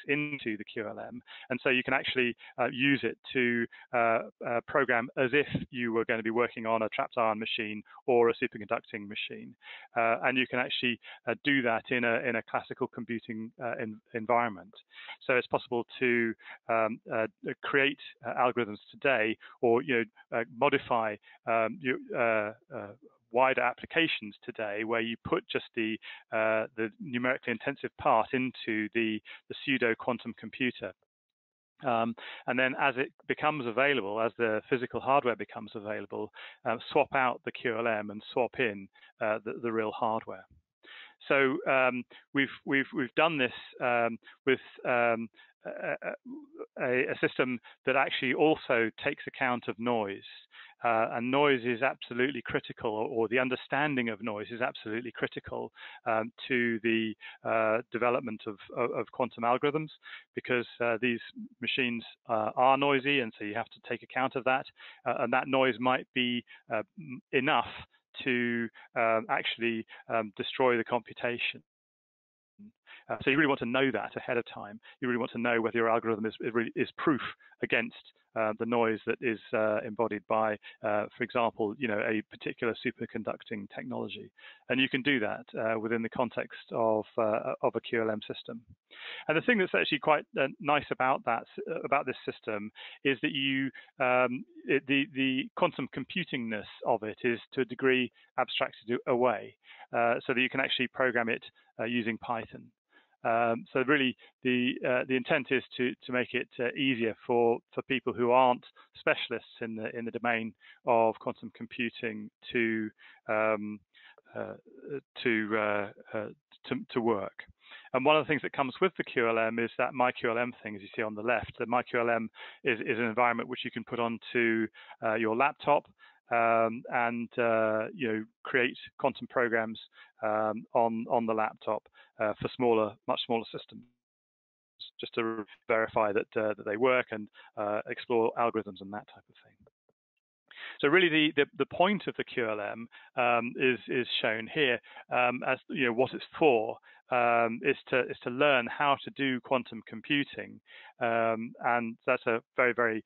into the QLM, and so you can actually uh, use it to uh, uh, program as if you were going to be working on a trapped ion machine or a superconducting machine, uh, and you can actually uh, do that in a in a classical computing in, environment. So it's possible to um, create algorithms today, or you know modify um, wider applications today where you put just the uh, the numerically intensive part into the, the pseudo quantum computer. Um, and then as it becomes available, as the physical hardware becomes available, uh, swap out the QLM and swap in uh, the, the, real hardware. So um, we've we've we've done this um, with um, a, a, a, system that actually also takes account of noise. Uh, and noise is absolutely critical, or the understanding of noise is absolutely critical um, to the uh, development of, of, of, quantum algorithms because uh, these machines uh, are noisy, and so you have to take account of that. Uh, and that noise might be uh, enough to um, actually um, destroy the computation. Uh, so you really want to know that ahead of time. You really want to know whether your algorithm is, is proof against uh, the noise that is uh, embodied by, uh, for example, you know, a particular superconducting technology. And you can do that uh, within the context of, uh, of a QLM system. And the thing that's actually quite nice about that, about this system, is that you, um, it, the, the quantum computingness of it is to a degree abstracted away, so that you can actually program it using Python. Um, so really, the uh, the intent is to to make it uh, easier for for people who aren't specialists in the in the domain of quantum computing to um, uh, to, uh, uh, to to work. And one of the things that comes with the QLM is that MyQLM thing, as you see on the left. The MyQLM is, is an environment which you can put onto uh, your laptop um, and uh, you know create quantum programs um, on on the laptop uh, for smaller, much smaller systems, just to verify that uh, that they work and uh, explore algorithms and that type of thing. So really, the, the, the point of the QLM um, is is shown here um, as you know what it's for, um, is to is to learn how to do quantum computing, um, and that's a very very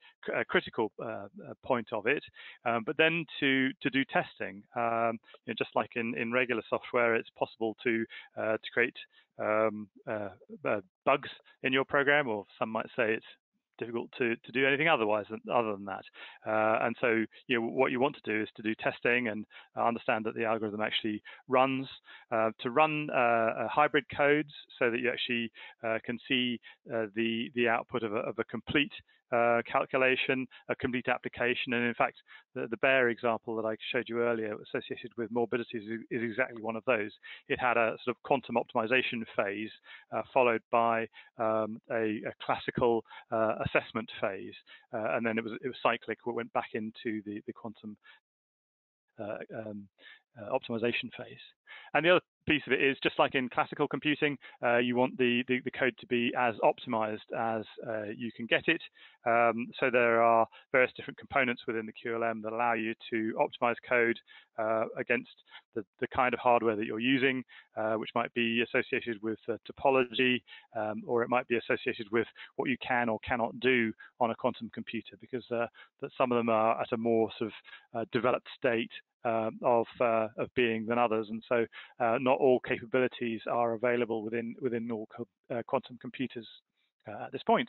critical uh, uh, point of it. Um, but then to to do testing, um, you know, just like in in regular software, it's possible to uh, to create um, uh, uh, bugs in your program, or some might say it's difficult to, to do anything otherwise than, other than that. Uh, and so, you know, what you want to do is to do testing and understand that the algorithm actually runs. Uh, to run uh, hybrid codes so that you actually uh, can see uh, the the output of a, of a complete uh, calculation, a complete application. And in fact, the, the example that I showed you earlier associated with morbidities is, is exactly one of those. It had a sort of quantum optimization phase uh, followed by um, a, a, classical uh, assessment phase. Uh, and then it was, it was cyclic, it went back into the, the quantum uh, um, uh, optimization phase. And the other piece of it is just like in classical computing, uh, you want the, the, the, code to be as optimized as uh, you can get it. Um, so there are various different components within the QLM that allow you to optimize code uh, against the, the kind of hardware that you're using, uh, which might be associated with topology, um, or it might be associated with what you can or cannot do on a quantum computer, because uh, that some of them are at a more sort of uh, developed state of uh, of being than others, and so uh, not all capabilities are available within within all co uh, quantum computers uh, at this point.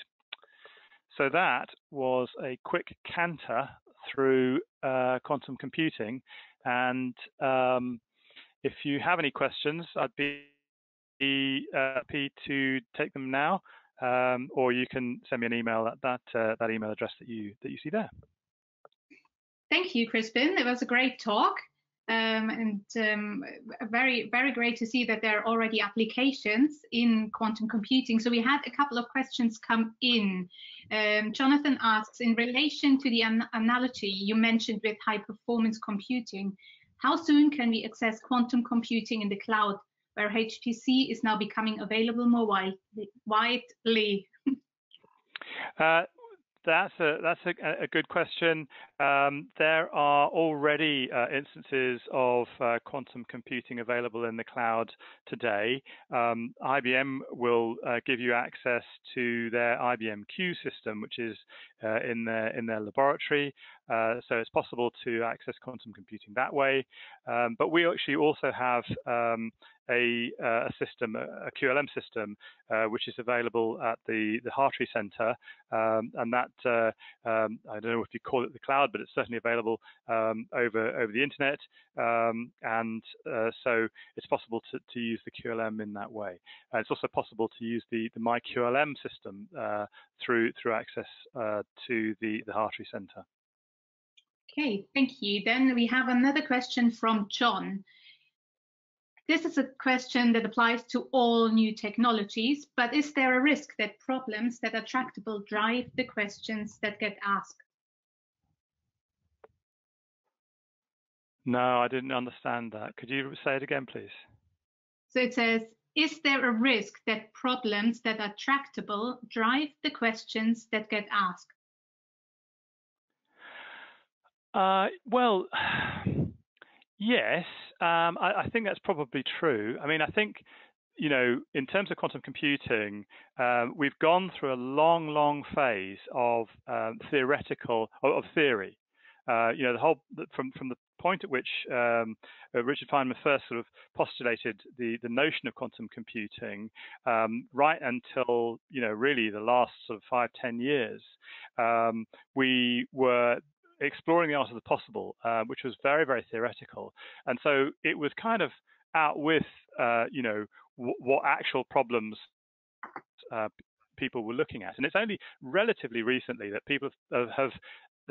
So that was a quick canter through quantum computing, and um, if you have any questions, I'd be happy to take them now, um, or you can send me an email at that that email address that you that you see there. Thank you, Crispin. It was a great talk. Um, and um, very, very great to see that there are already applications in quantum computing. So we had a couple of questions come in. Um, Jonathan asks, in relation to the an analogy you mentioned with high performance computing, how soon can we access quantum computing in the cloud, where HPC is now becoming available more widely? Uh, that's a that's a, a good question. Um, there are already uh, instances of uh, quantum computing available in the cloud today. Um, IBM will uh, give you access to their IBM Q system, which is uh, in their in their laboratory. Uh, so it's possible to access quantum computing that way. Um, but we actually also have um, a, uh, a, system, a QLM system, uh, which is available at the, the Hartree Center. Um, and that, uh, um, I don't know if you call it the cloud, but it's certainly available um, over, over the internet. Um, and uh, so it's possible to, to use the QLM in that way. Uh, it's also possible to use the, the MyQLM system uh, through, through access to the, the Hartree Center. Okay, thank you. Then we have another question from John. This is a question that applies to all new technologies, but is there a risk that problems that are tractable drive the questions that get asked? No, I didn't understand that. Could you say it again, please? So it says, is there a risk that problems that are tractable drive the questions that get asked? Uh, well, *sighs* yes, um, I, I, think that's probably true. I mean, I think, you know, in terms of quantum computing, um, we've gone through a long, long phase of um, theoretical, of, of theory. Uh, you know, the whole from from the point at which um, uh, Richard Feynman first sort of postulated the the notion of quantum computing, um, right until you know really the last sort of five ten years, um, we were exploring the art of the possible, uh, which was very, very theoretical. And so it was kind of out with, uh, you know, what actual problems uh, people were looking at. And it's only relatively recently that people have, have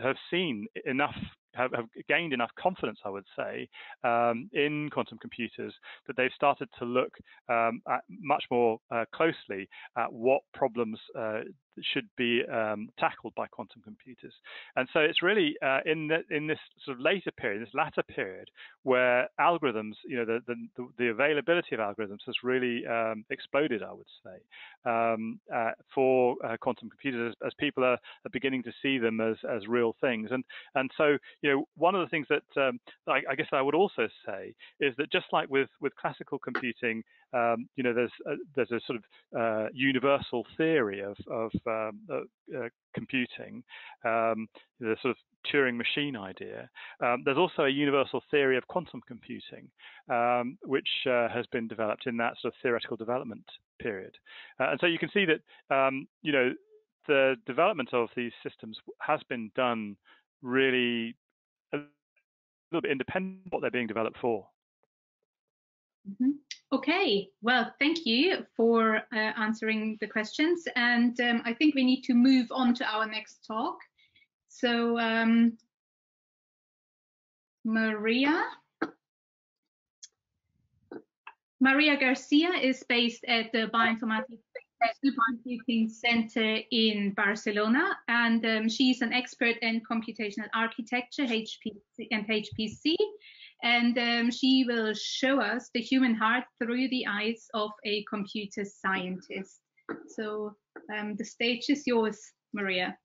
have seen enough have, have, gained enough confidence, I would say, um, in quantum computers that they've started to look um, much more uh, closely at what problems uh, should be um, tackled by quantum computers. And so it's really uh, in the, in this sort of later period, this latter period, where algorithms, you know, the the, the availability of algorithms has really um, exploded, I would say, um, uh, for uh, quantum computers as, as people are, are, beginning to see them as as real things. And and so you know, one of the things that um, I, I guess I would also say is that just like with with classical computing, um, you know, there's a, there's a sort of uh, universal theory of, of um, uh, uh, computing, um, the sort of Turing machine idea. Um, there's also a universal theory of quantum computing, um, which uh, has been developed in that sort of theoretical development period. Uh, and so you can see that, you know, the development of these systems has been done really little bit independent what they're being developed for. Mm -hmm. Okay, well, thank you for uh, answering the questions. And um, I think we need to move on to our next talk. So, um, Maria. Maria Garcia is based at the Bioinformatics Supercomputing Center in Barcelona, and um, she's an expert in computational architecture HPC, and HPC and um, she will show us the human heart through the eyes of a computer scientist. So um, the stage is yours, Maria.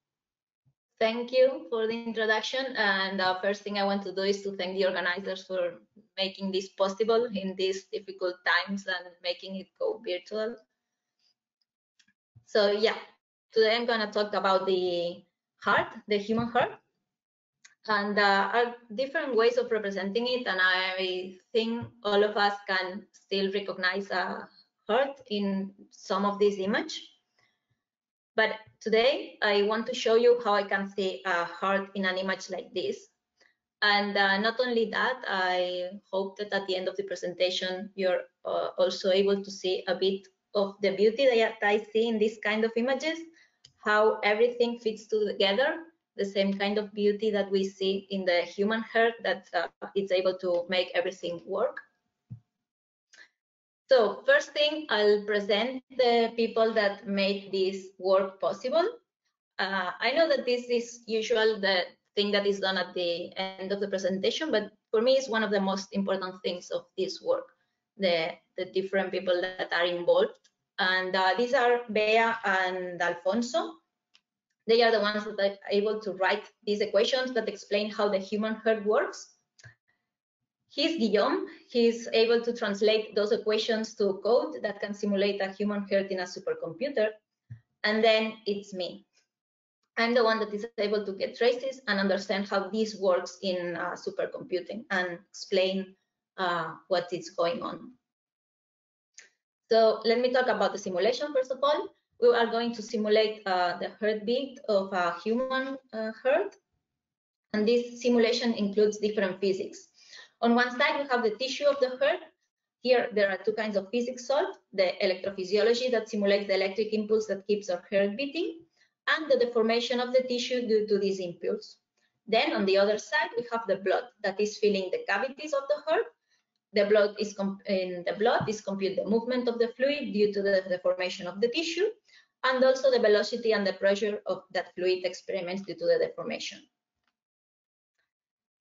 Thank you for the introduction. And the first thing I want to do is to thank the organizers for making this possible in these difficult times and making it go virtual. So yeah, today I'm going to talk about the heart, the human heart. And uh, are different ways of representing it, and I think all of us can still recognize a heart in some of this image. But today I want to show you how I can see a heart in an image like this. And uh, not only that, I hope that at the end of the presentation, you're uh, also able to see a bit of the beauty that I see in this kind of images, how everything fits together, the same kind of beauty that we see in the human heart that uh, it's able to make everything work. So first thing, I'll present the people that made this work possible. Uh, I know that this is usual the thing that is done at the end of the presentation, but for me, it's one of the most important things of this work, the, the different people that are involved. And uh, these are Bea and Alfonso. They are the ones that are able to write these equations that explain how the human heart works. He's Guillaume. He's able to translate those equations to code that can simulate a human heart in a supercomputer. And then it's me. I'm the one that is able to get traces and understand how this works in uh, supercomputing and explain uh, what is going on. So let me talk about the simulation first of all. We are going to simulate uh, the heartbeat of a human uh, heart. And this simulation includes different physics. On one side, we have the tissue of the heart. Here, there are two kinds of physics solved, the electrophysiology that simulates the electric impulse that keeps our heart beating, and the deformation of the tissue due to this impulse. Then on the other side, we have the blood that is filling the cavities of the heart. The blood is in the blood is compute the movement of the fluid due to the deformation of the tissue, and also the velocity and the pressure of that fluid experiments due to the deformation.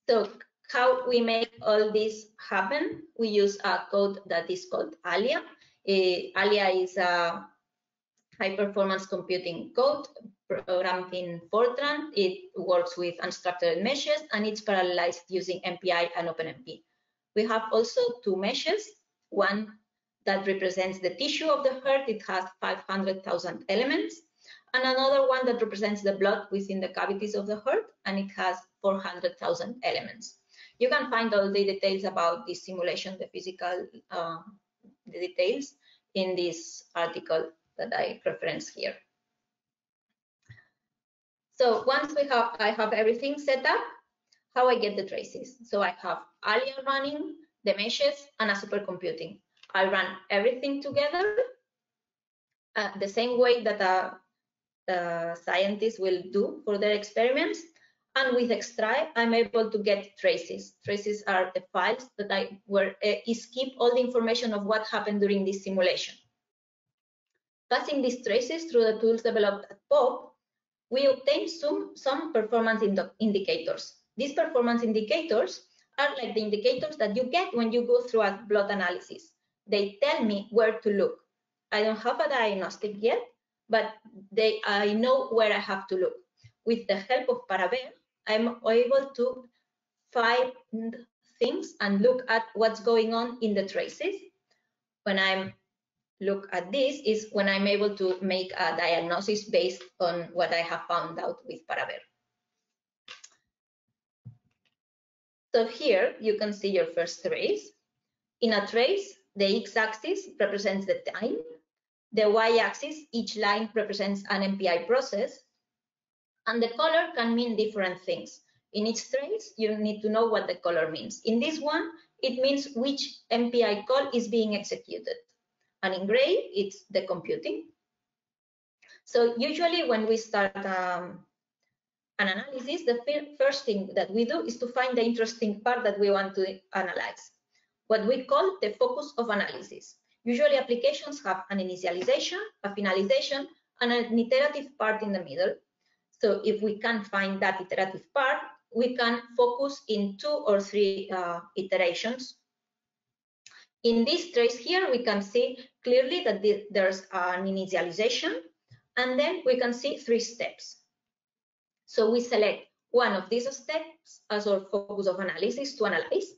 So how we make all this happen, we use a code that is called Alya. Uh, Alya is a high performance computing code programmed in Fortran. It works with unstructured meshes and it's parallelized using MPI and OpenMP. We have also two meshes, one that represents the tissue of the heart. It has 500,000 elements and another one that represents the blood within the cavities of the heart and it has 400,000 elements. You can find all the details about this simulation, the physical uh, the details in this article that I reference here. So once we have, I have everything set up, how I get the traces. So I have Alya running, the meshes, and a supercomputing. I run everything together uh, the same way that a, a scientist will do for their experiments. And with Extrae, I'm able to get traces. Traces are the files that I where uh, keep all the information of what happened during this simulation. Passing these traces through the tools developed at POP, we obtain some, some performance indicators. These performance indicators are like the indicators that you get when you go through a blood analysis. They tell me where to look. I don't have a diagnostic yet, but they, I know where I have to look. With the help of Paraver, I'm able to find things and look at what's going on in the traces. When I'm look at this is when I'm able to make a diagnosis based on what I have found out with Paraver. So here you can see your first trace. In a trace, the x-axis represents the time. The y-axis, each line represents an MPI process. And the color can mean different things. In each trace, you need to know what the color means. In this one, it means which MPI call is being executed and in gray, it's the computing. So usually when we start um, an analysis, the first thing that we do is to find the interesting part that we want to analyze, what we call the focus of analysis. Usually applications have an initialization, a finalization, and an iterative part in the middle. So if we can find that iterative part, we can focus in two or three uh, iterations in this trace here, we can see clearly that there's an initialization, and then we can see three steps. So we select one of these steps as our focus of analysis to analyze.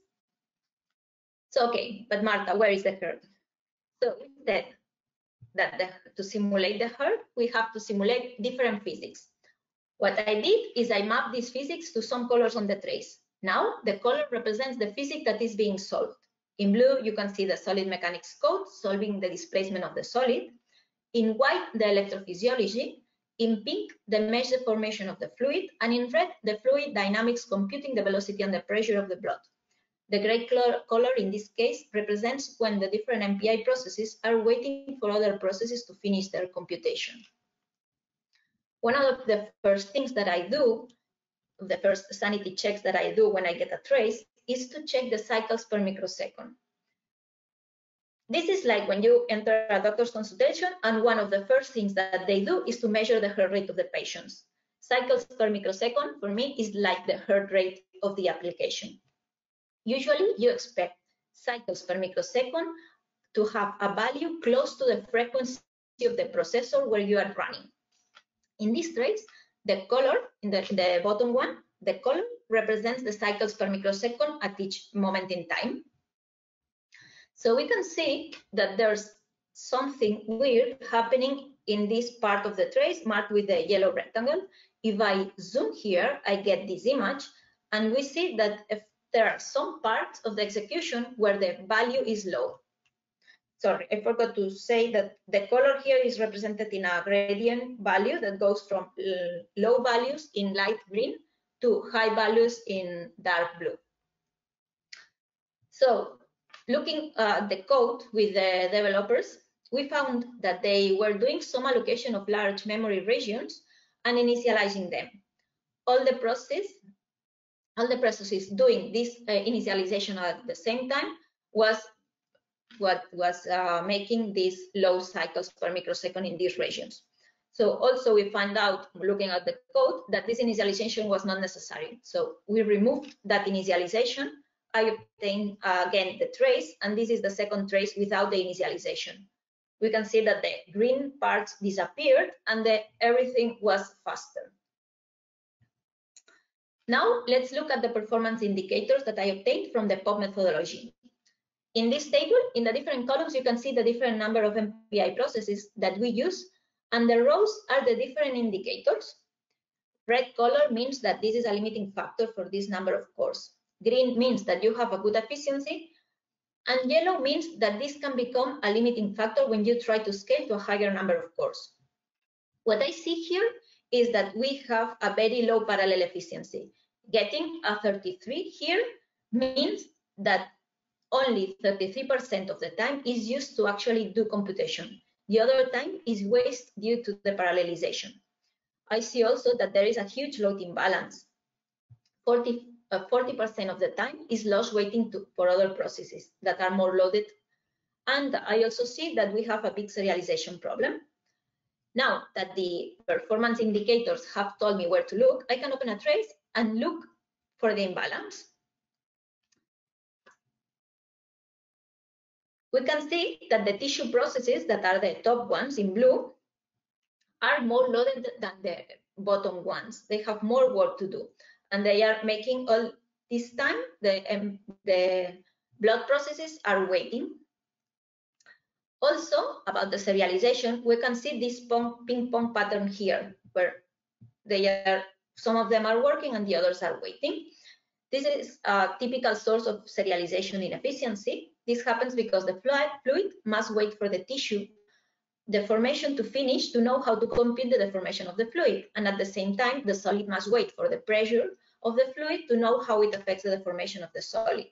So, okay, but Marta, where is the heart? So instead that the, to simulate the heart, we have to simulate different physics. What I did is I mapped these physics to some colors on the trace. Now the color represents the physics that is being solved. In blue, you can see the solid mechanics code solving the displacement of the solid. In white, the electrophysiology. In pink, the mesh deformation of the fluid. And in red, the fluid dynamics computing the velocity and the pressure of the blood. The gray color, in this case represents when the different MPI processes are waiting for other processes to finish their computation. One of the first things that I do, the first sanity checks that I do when I get a trace, is to check the cycles per microsecond. This is like when you enter a doctor's consultation and one of the first things that they do is to measure the heart rate of the patients. Cycles per microsecond for me is like the heart rate of the application. Usually you expect cycles per microsecond to have a value close to the frequency of the processor where you are running. In this trace, the color in the, the bottom one, the color represents the cycles per microsecond at each moment in time. So we can see that there's something weird happening in this part of the trace marked with the yellow rectangle. If I zoom here, I get this image and we see that if there are some parts of the execution where the value is low. Sorry, I forgot to say that the color here is represented in a gradient value that goes from low values in light green to high values in dark blue. So looking at the code with the developers, we found that they were doing some allocation of large memory regions and initializing them. All the process, all the processes doing this uh, initialization at the same time was what was uh, making these low cycles per microsecond in these regions. So also we find out looking at the code that this initialization was not necessary. So we removed that initialization. I obtained uh, again the trace, and this is the second trace without the initialization. We can see that the green parts disappeared and the, everything was faster. Now let's look at the performance indicators that I obtained from the POP methodology. In this table, in the different columns, you can see the different number of MPI processes that we use, and the rows are the different indicators. Red color means that this is a limiting factor for this number of cores. Green means that you have a good efficiency, and yellow means that this can become a limiting factor when you try to scale to a higher number of cores. What I see here is that we have a very low parallel efficiency. Getting a 33 here means that only 33% of the time is used to actually do computation. The other time is waste due to the parallelization. I see also that there is a huge load imbalance. 40 40% uh, of the time is lost waiting to, for other processes that are more loaded. And I also see that we have a big serialization problem. Now that the performance indicators have told me where to look, I can open a trace and look for the imbalance. we can see that the tissue processes that are the top ones in blue are more loaded than the bottom ones. They have more work to do, and they are making all this time the um, the blood processes are waiting. Also, about the serialization, we can see this ping pong pattern here, where they are some of them are working and the others are waiting. This is a typical source of serialization inefficiency. This happens because the fluid must wait for the tissue deformation to finish to know how to compute the deformation of the fluid. And at the same time, the solid must wait for the pressure of the fluid to know how it affects the deformation of the solid.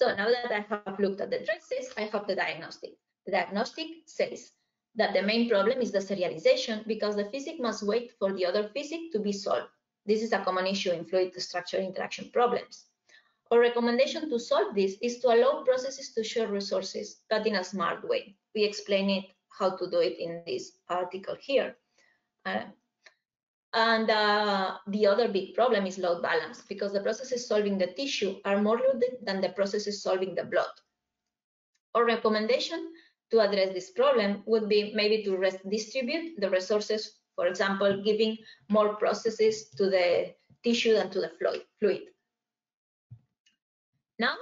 So now that I have looked at the traces, I have the diagnostic. The diagnostic says that the main problem is the serialization because the physics must wait for the other physics to be solved. This is a common issue in fluid structure interaction problems. Our recommendation to solve this is to allow processes to share resources, but in a smart way. We explain it how to do it in this article here. Uh, and uh, the other big problem is load balance because the processes solving the tissue are more loaded than the processes solving the blood. Our recommendation to address this problem would be maybe to redistribute the resources, for example, giving more processes to the tissue than to the fluid. Now,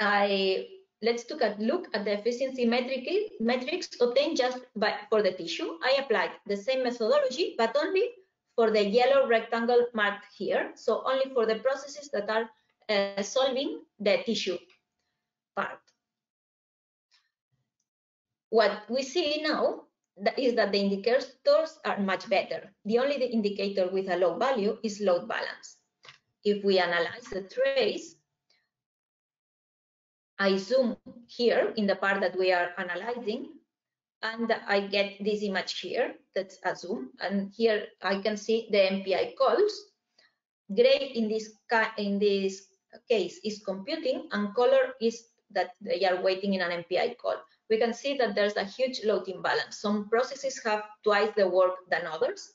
I let's look at, look at the efficiency metric, metrics obtained just by, for the tissue. I applied the same methodology, but only for the yellow rectangle marked here. So only for the processes that are uh, solving the tissue part. What we see now is that the indicators are much better. The only indicator with a low value is load balance. If we analyze the trace, I zoom here in the part that we are analyzing, and I get this image here, that's a zoom, and here I can see the MPI calls. Gray in this, in this case is computing, and color is that they are waiting in an MPI call. We can see that there's a huge load imbalance. Some processes have twice the work than others.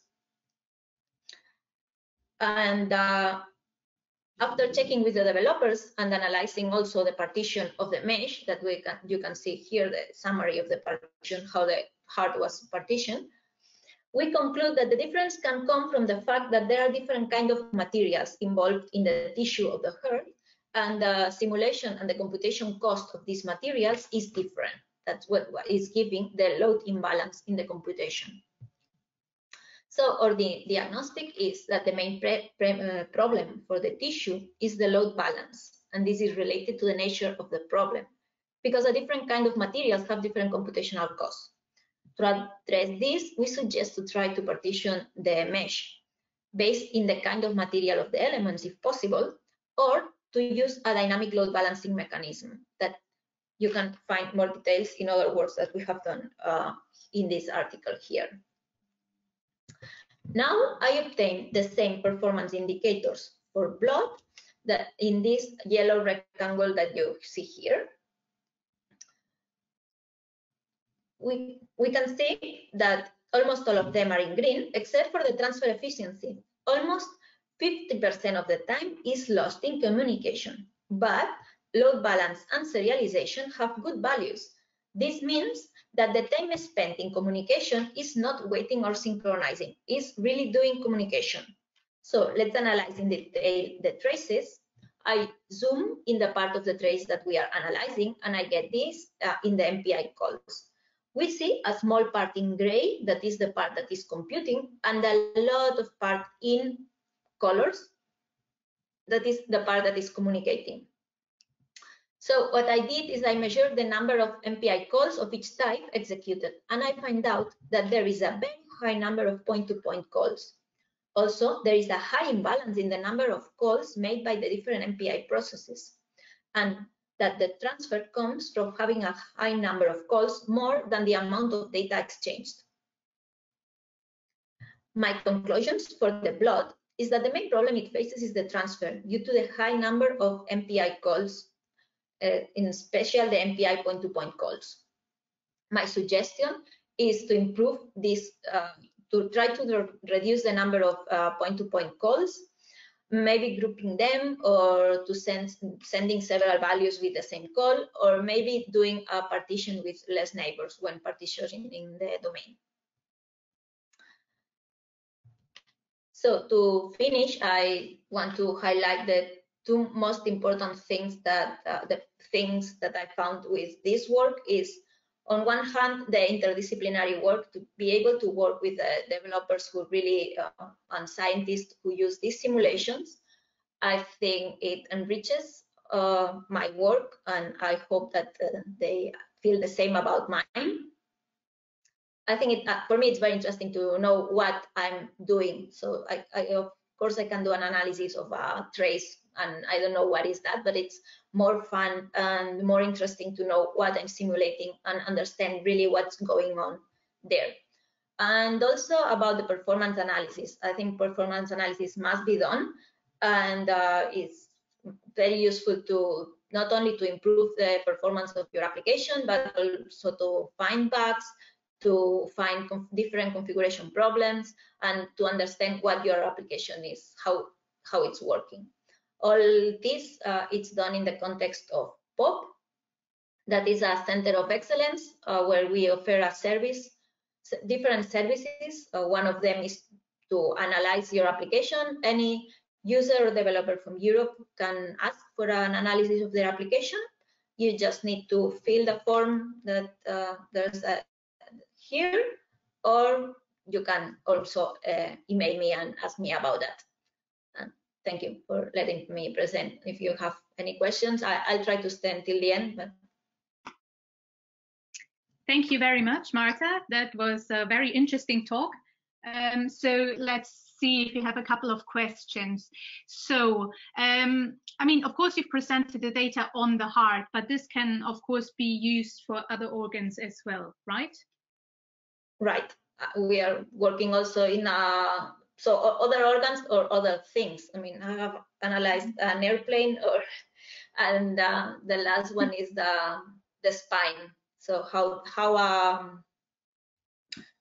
And uh, after checking with the developers and analyzing also the partition of the mesh that we can, you can see here, the summary of the partition, how the heart was partitioned, we conclude that the difference can come from the fact that there are different kind of materials involved in the tissue of the heart and the simulation and the computation cost of these materials is different. That's what, what is giving the load imbalance in the computation. So, or the diagnostic is that the main uh, problem for the tissue is the load balance. And this is related to the nature of the problem because a different kind of materials have different computational costs. To address this, we suggest to try to partition the mesh based in the kind of material of the elements if possible, or to use a dynamic load balancing mechanism that you can find more details in other works that we have done uh, in this article here. Now I obtain the same performance indicators for blood that in this yellow rectangle that you see here. We, we can see that almost all of them are in green, except for the transfer efficiency. Almost 50% of the time is lost in communication, but load balance and serialization have good values. This means that the time spent in communication is not waiting or synchronizing, it's really doing communication. So let's analyze in detail the traces. I zoom in the part of the trace that we are analyzing, and I get this uh, in the MPI calls. We see a small part in gray, that is the part that is computing, and a lot of part in colors, that is the part that is communicating. So what I did is I measured the number of MPI calls of each type executed, and I find out that there is a very high number of point-to-point -point calls. Also, there is a high imbalance in the number of calls made by the different MPI processes, and that the transfer comes from having a high number of calls more than the amount of data exchanged. My conclusions for the blood is that the main problem it faces is the transfer due to the high number of MPI calls in special the MPI point-to-point -point calls. My suggestion is to improve this, uh, to try to reduce the number of uh, point-to-point -point calls, maybe grouping them or to send sending several values with the same call, or maybe doing a partition with less neighbors when partitioning in the domain. So to finish, I want to highlight the two most important things that uh, the things that I found with this work is on one hand the interdisciplinary work to be able to work with the developers who really uh, and scientists who use these simulations. I think it enriches uh, my work and I hope that uh, they feel the same about mine. I think it, uh, for me it's very interesting to know what I'm doing. So I, I, of course I can do an analysis of a trace and I don't know what is that, but it's more fun and more interesting to know what I'm simulating and understand really what's going on there. And also about the performance analysis. I think performance analysis must be done and uh, it's very useful to not only to improve the performance of your application, but also to find bugs, to find conf different configuration problems, and to understand what your application is, how, how it's working. All this, uh, it's done in the context of POP, that is a center of excellence uh, where we offer a service, different services. Uh, one of them is to analyze your application. Any user or developer from Europe can ask for an analysis of their application. you just need to fill the form that uh, there's a, here, or you can also uh, email me and ask me about that. Thank you for letting me present. If you have any questions, I, will try to stay until the end. But... Thank you very much, Marta. That was a very interesting talk. Um, so let's see if we have a couple of questions. So, um, I mean, of course, you've presented the data on the heart, but this can, of course, be used for other organs as well, right? Right. Uh, we are working also in uh, so other organs or other things. I mean, I have analyzed an airplane, or and uh, the last one is the the spine. So how how um,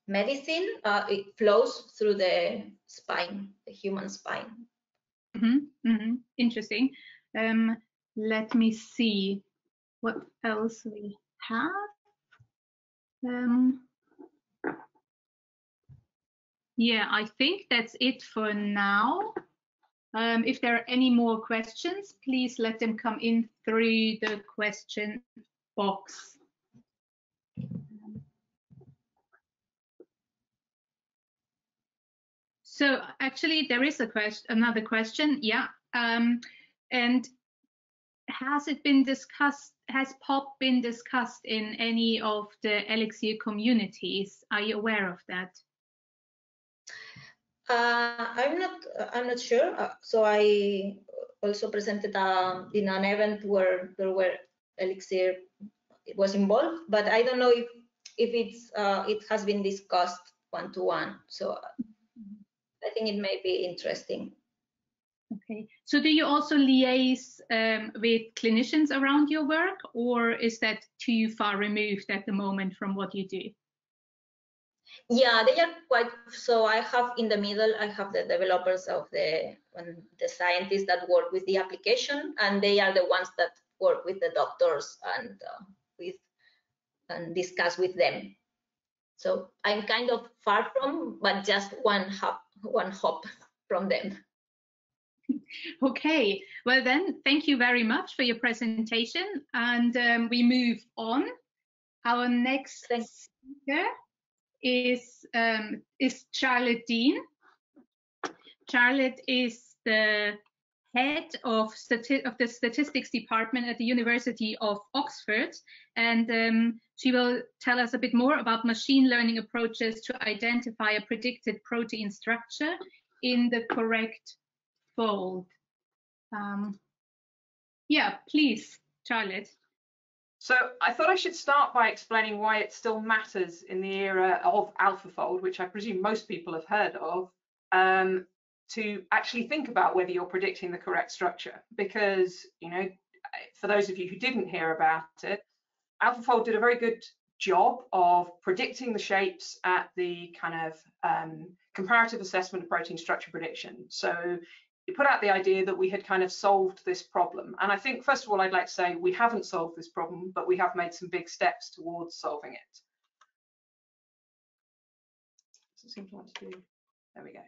medicine uh, it flows through the spine, the human spine. Mm -hmm, mm -hmm. Interesting. Um, let me see what else we have. Um, yeah, I think that's it for now. Um, if there are any more questions, please let them come in through the question box. So actually, there is a question, another question. Yeah, um, and has it been discussed? Has POP been discussed in any of the Elixir communities? Are you aware of that? Uh, I'm not. I'm not sure. Uh, so I also presented uh, in an event where there were Elixir was involved, but I don't know if if it's uh, it has been discussed one to one. So I think it may be interesting. Okay. So do you also liaise um, with clinicians around your work, or is that too far removed at the moment from what you do? Yeah, they are quite. So I have in the middle, I have the developers of the the scientists that work with the application, and they are the ones that work with the doctors and uh, with and discuss with them. So I'm kind of far from, but just one hop, one hop from them. *laughs* Okay, well then, thank you very much for your presentation, and um, we move on. Our next Thanks. speaker is um, is Charlotte Deane. Charlotte is the head of, of, the statistics department at the University of Oxford, and um, she will tell us a bit more about machine learning approaches to identify a predicted protein structure in the correct fold. Um, yeah, please, Charlotte. So I thought I should start by explaining why it still matters in the era of AlphaFold, which I presume most people have heard of, um, to actually think about whether you're predicting the correct structure. Because, you know, for those of you who didn't hear about it, AlphaFold did a very good job of predicting the shapes at the kind of um, comparative assessment of protein structure prediction. So it put out the idea that we had kind of solved this problem. And I think, first of all, I'd like to say we haven't solved this problem, but we have made some big steps towards solving it. Does it seem to want to do? There we go.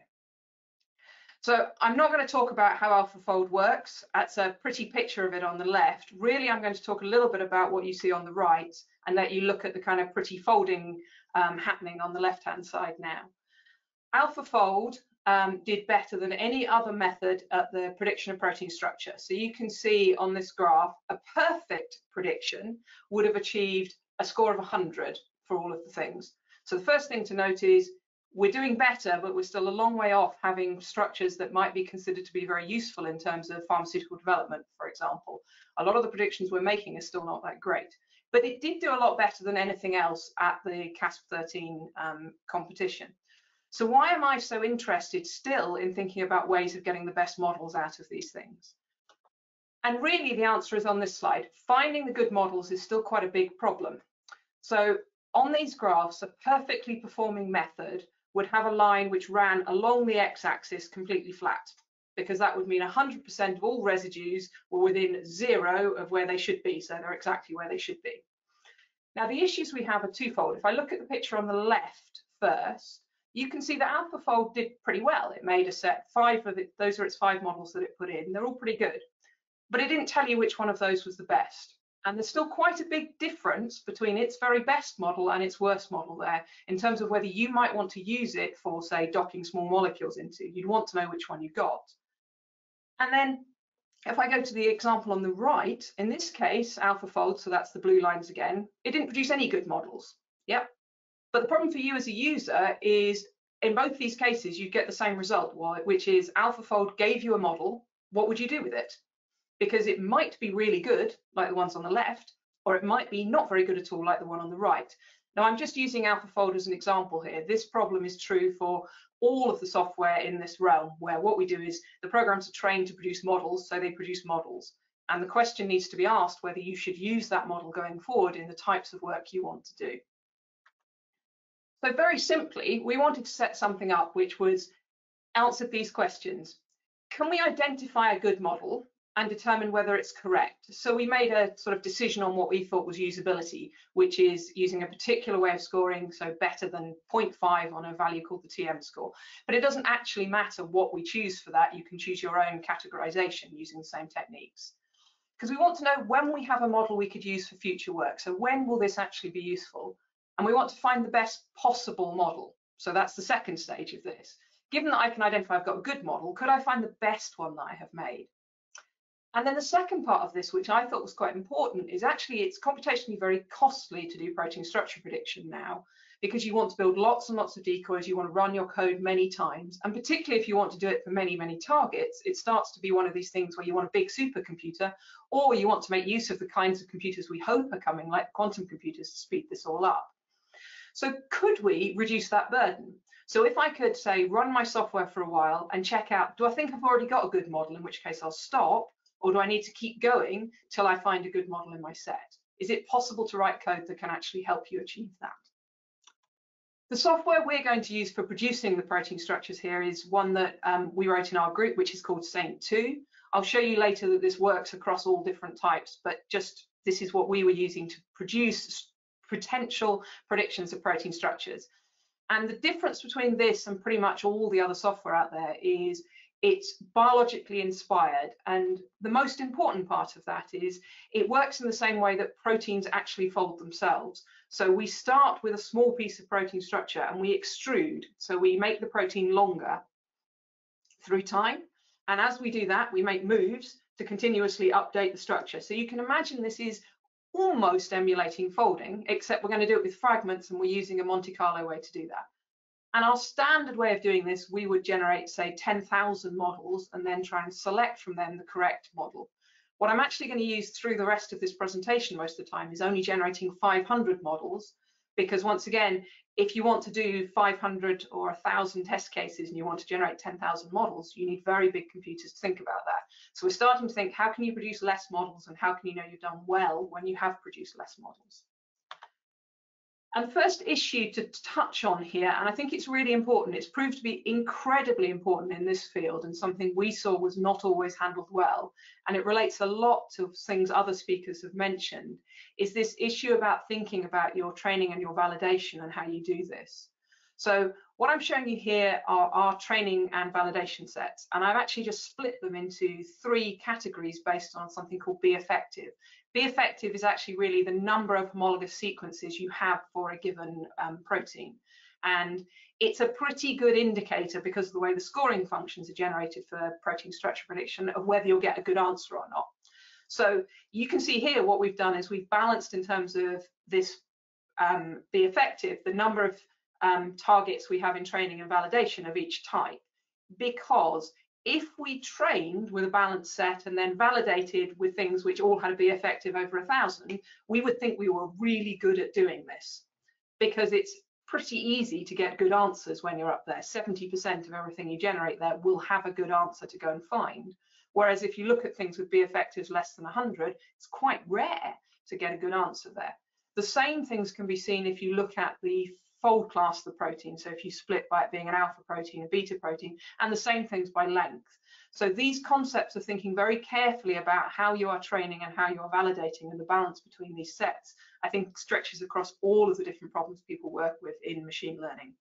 So I'm not going to talk about how AlphaFold works. That's a pretty picture of it on the left. Really, I'm going to talk a little bit about what you see on the right and let you look at the kind of pretty folding um, happening on the left-hand side now. AlphaFold um, did better than any other method at the prediction of protein structure. So you can see on this graph, a perfect prediction would have achieved a score of 100 for all of the things. So the first thing to note is we're doing better, but we're still a long way off having structures that might be considered to be very useful in terms of pharmaceutical development, for example. A lot of the predictions we're making are still not that great. But it did do a lot better than anything else at the CASP13 um, competition. So why am I so interested still in thinking about ways of getting the best models out of these things? And really the answer is on this slide. Finding the good models is still quite a big problem. So on these graphs, a perfectly performing method would have a line which ran along the x-axis completely flat because that would mean 100% of all residues were within zero of where they should be, so they're exactly where they should be. Now the issues we have are twofold. If I look at the picture on the left first, you can see that AlphaFold did pretty well. It made a set, five of it, those are its five models that it put in. They're all pretty good. But it didn't tell you which one of those was the best. And there's still quite a big difference between its very best model and its worst model there in terms of whether you might want to use it for, say, docking small molecules into. You'd want to know which one you got. And then if I go to the example on the right, in this case, AlphaFold, so that's the blue lines again, it didn't produce any good models. Yep. But the problem for you as a user is in both these cases, you get the same result, which is AlphaFold gave you a model. What would you do with it? Because it might be really good, like the ones on the left, or it might be not very good at all, like the one on the right. Now, I'm just using AlphaFold as an example here. This problem is true for all of the software in this realm, where what we do is the programs are trained to produce models, so they produce models. And the question needs to be asked whether you should use that model going forward in the types of work you want to do. So very simply, we wanted to set something up which was answered these questions. Can we identify a good model and determine whether it's correct? So we made a sort of decision on what we thought was usability, which is using a particular way of scoring, so better than 0.5 on a value called the TM score. But it doesn't actually matter what we choose for that. You can choose your own categorization using the same techniques. Because we want to know when we have a model we could use for future work. So when will this actually be useful? And we want to find the best possible model. So that's the second stage of this. Given that I can identify I've got a good model, could I find the best one that I have made? And then the second part of this, which I thought was quite important, is actually it's computationally very costly to do protein structure prediction now because you want to build lots and lots of decoys, you want to run your code many times, and particularly if you want to do it for many, many targets, it starts to be one of these things where you want a big supercomputer, or you want to make use of the kinds of computers we hope are coming, like quantum computers, to speed this all up. So could we reduce that burden? So if I could say run my software for a while and check out, do I think I've already got a good model, in which case I'll stop, or do I need to keep going till I find a good model in my set? Is it possible to write code that can actually help you achieve that? The software we're going to use for producing the protein structures here is one that um, we wrote in our group, which is called Saint2. I'll show you later that this works across all different types, but just this is what we were using to produce potential predictions of protein structures. And the difference between this and pretty much all the other software out there is it's biologically inspired. And the most important part of that is it works in the same way that proteins actually fold themselves. So we start with a small piece of protein structure and we extrude. So we make the protein longer through time. And as we do that, we make moves to continuously update the structure. So you can imagine this is almost emulating folding, except we're going to do it with fragments and we're using a Monte Carlo way to do that. And our standard way of doing this, we would generate, say, 10,000 models and then try and select from them the correct model. What I'm actually going to use through the rest of this presentation most of the time is only generating 500 models, because once again, if you want to do 500 or 1,000 test cases and you want to generate 10,000 models, you need very big computers to think about that. So we're starting to think, how can you produce less models and how can you know you've done well when you have produced less models? And the first issue to touch on here, and I think it's really important, it's proved to be incredibly important in this field and something we saw was not always handled well, and it relates a lot to things other speakers have mentioned, is this issue about thinking about your training and your validation and how you do this. So what I'm showing you here are our training and validation sets, and I've actually just split them into three categories based on something called Be Effective. Be effective is actually really the number of homologous sequences you have for a given um, protein. And it's a pretty good indicator because of the way the scoring functions are generated for protein structure prediction of whether you'll get a good answer or not. So you can see here what we've done is we've balanced in terms of this um, be effective, the number of um, targets we have in training and validation of each type, because if we trained with a balanced set and then validated with things which all had to be effective over a thousand, we would think we were really good at doing this because it's pretty easy to get good answers when you're up there. 70% of everything you generate there will have a good answer to go and find. Whereas if you look at things with be effectives less than 100, it's quite rare to get a good answer there. The same things can be seen if you look at the fold class the protein. So if you split by it being an alpha protein, a beta protein, and the same things by length. So these concepts of thinking very carefully about how you are training and how you are validating and the balance between these sets, I think stretches across all of the different problems people work with in machine learning.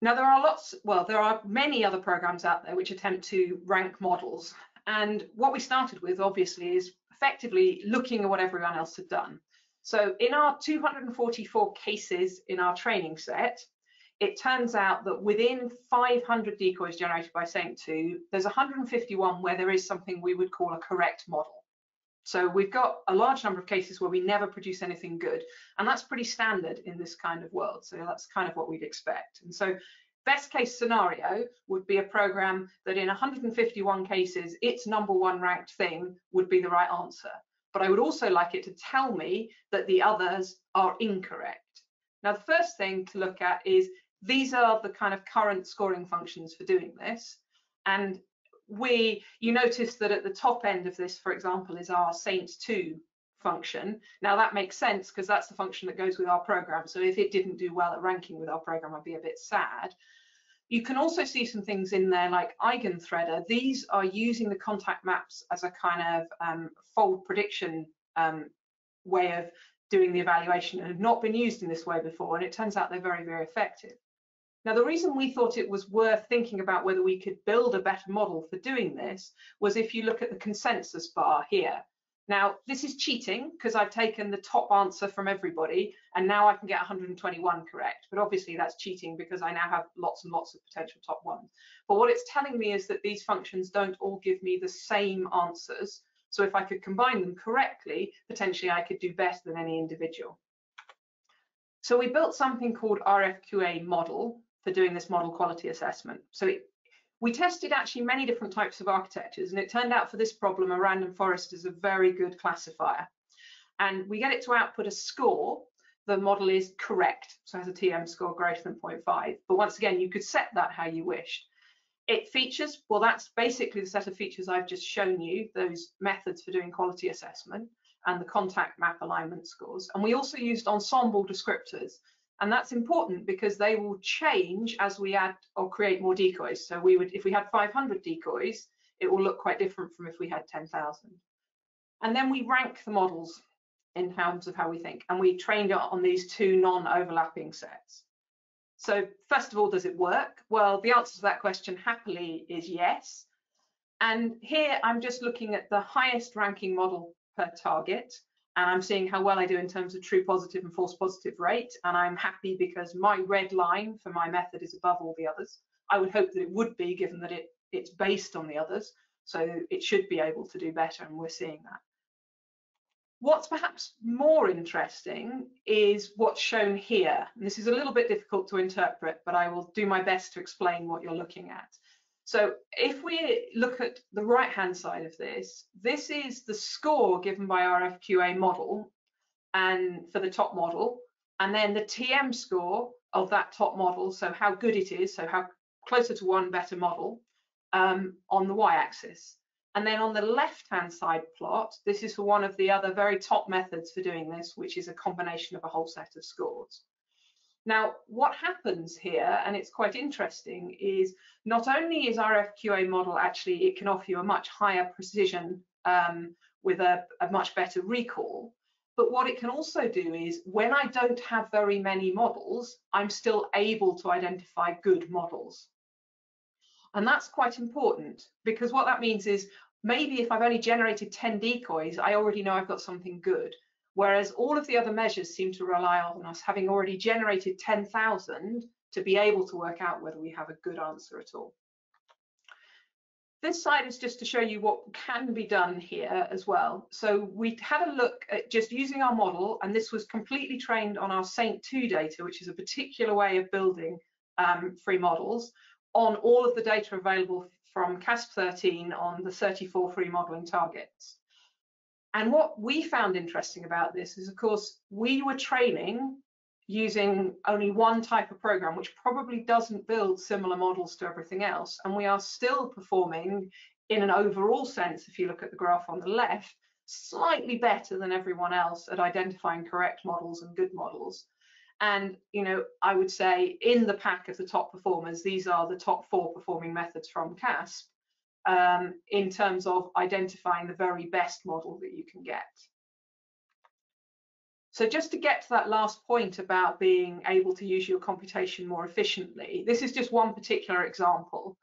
Now there are lots, well, there are many other programs out there which attempt to rank models. And what we started with obviously is effectively looking at what everyone else had done. So in our 244 cases in our training set, it turns out that within 500 decoys generated by Saint2, there's 151 where there is something we would call a correct model. So we've got a large number of cases where we never produce anything good, and that's pretty standard in this kind of world. So that's kind of what we'd expect. And so best case scenario would be a program that in 151 cases, its number one ranked thing would be the right answer. But I would also like it to tell me that the others are incorrect. Now, the first thing to look at is these are the kind of current scoring functions for doing this. And we, you notice that at the top end of this, for example, is our saint2 function. Now that makes sense because that's the function that goes with our program. So if it didn't do well at ranking with our program, I'd be a bit sad. You can also see some things in there like eigenthreader. These are using the contact maps as a kind of um, fold prediction um, way of doing the evaluation and have not been used in this way before. And it turns out they're very, very effective. Now, the reason we thought it was worth thinking about whether we could build a better model for doing this was if you look at the consensus bar here. Now, this is cheating because I've taken the top answer from everybody and now I can get 121 correct. But obviously that's cheating because I now have lots and lots of potential top ones. But what it's telling me is that these functions don't all give me the same answers. So if I could combine them correctly, potentially I could do better than any individual. So we built something called RFQA model, for doing this model quality assessment. So it, we tested actually many different types of architectures and it turned out for this problem a random forest is a very good classifier. And we get it to output a score. The model is correct, so has a TM score greater than 0.5. But once again, you could set that how you wished. It features, well, that's basically the set of features I've just shown you, those methods for doing quality assessment and the contact map alignment scores. And we also used ensemble descriptors. And that's important because they will change as we add or create more decoys. So we would, if we had 500 decoys, it will look quite different from if we had 10,000. And then we rank the models in terms of how we think. And we trained on these two non-overlapping sets. So first of all, does it work? Well, the answer to that question happily is yes. And here I'm just looking at the highest ranking model per target and I'm seeing how well I do in terms of true positive and false positive rate. And I'm happy because my red line for my method is above all the others. I would hope that it would be given that it, it's based on the others. So it should be able to do better and we're seeing that. What's perhaps more interesting is what's shown here. And this is a little bit difficult to interpret, but I will do my best to explain what you're looking at. So if we look at the right-hand side of this, this is the score given by RFQA model and for the top model, and then the TM score of that top model, so how good it is, so how closer to one better model um, on the y-axis. And then on the left-hand side plot, this is for one of the other very top methods for doing this, which is a combination of a whole set of scores. Now, what happens here, and it's quite interesting, is not only is RFQA model actually, it can offer you a much higher precision um, with a, a much better recall, but what it can also do is when I don't have very many models, I'm still able to identify good models. And that's quite important because what that means is maybe if I've only generated 10 decoys, I already know I've got something good whereas all of the other measures seem to rely on us having already generated 10,000 to be able to work out whether we have a good answer at all. This slide is just to show you what can be done here as well. So we had a look at just using our model, and this was completely trained on our SAINT2 data, which is a particular way of building um, free models, on all of the data available from CASP 13 on the 34 free modeling targets. And what we found interesting about this is, of course, we were training using only one type of program, which probably doesn't build similar models to everything else. And we are still performing in an overall sense, if you look at the graph on the left, slightly better than everyone else at identifying correct models and good models. And, you know, I would say in the pack of the top performers, these are the top four performing methods from CASP um, in terms of identifying the very best model that you can get. So just to get to that last point about being able to use your computation more efficiently, this is just one particular example.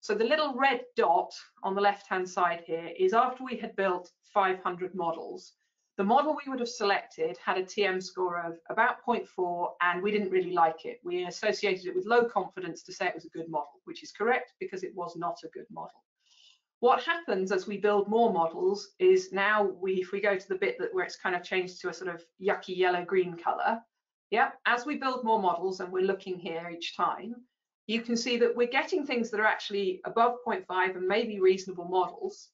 So the little red dot on the left-hand side here is after we had built 500 models. The model we would have selected had a TM score of about 0.4 and we didn't really like it. We associated it with low confidence to say it was a good model, which is correct because it was not a good model. What happens as we build more models is now we, if we go to the bit that where it's kind of changed to a sort of yucky yellow green color, yeah, as we build more models and we're looking here each time, you can see that we're getting things that are actually above 0.5 and maybe reasonable models.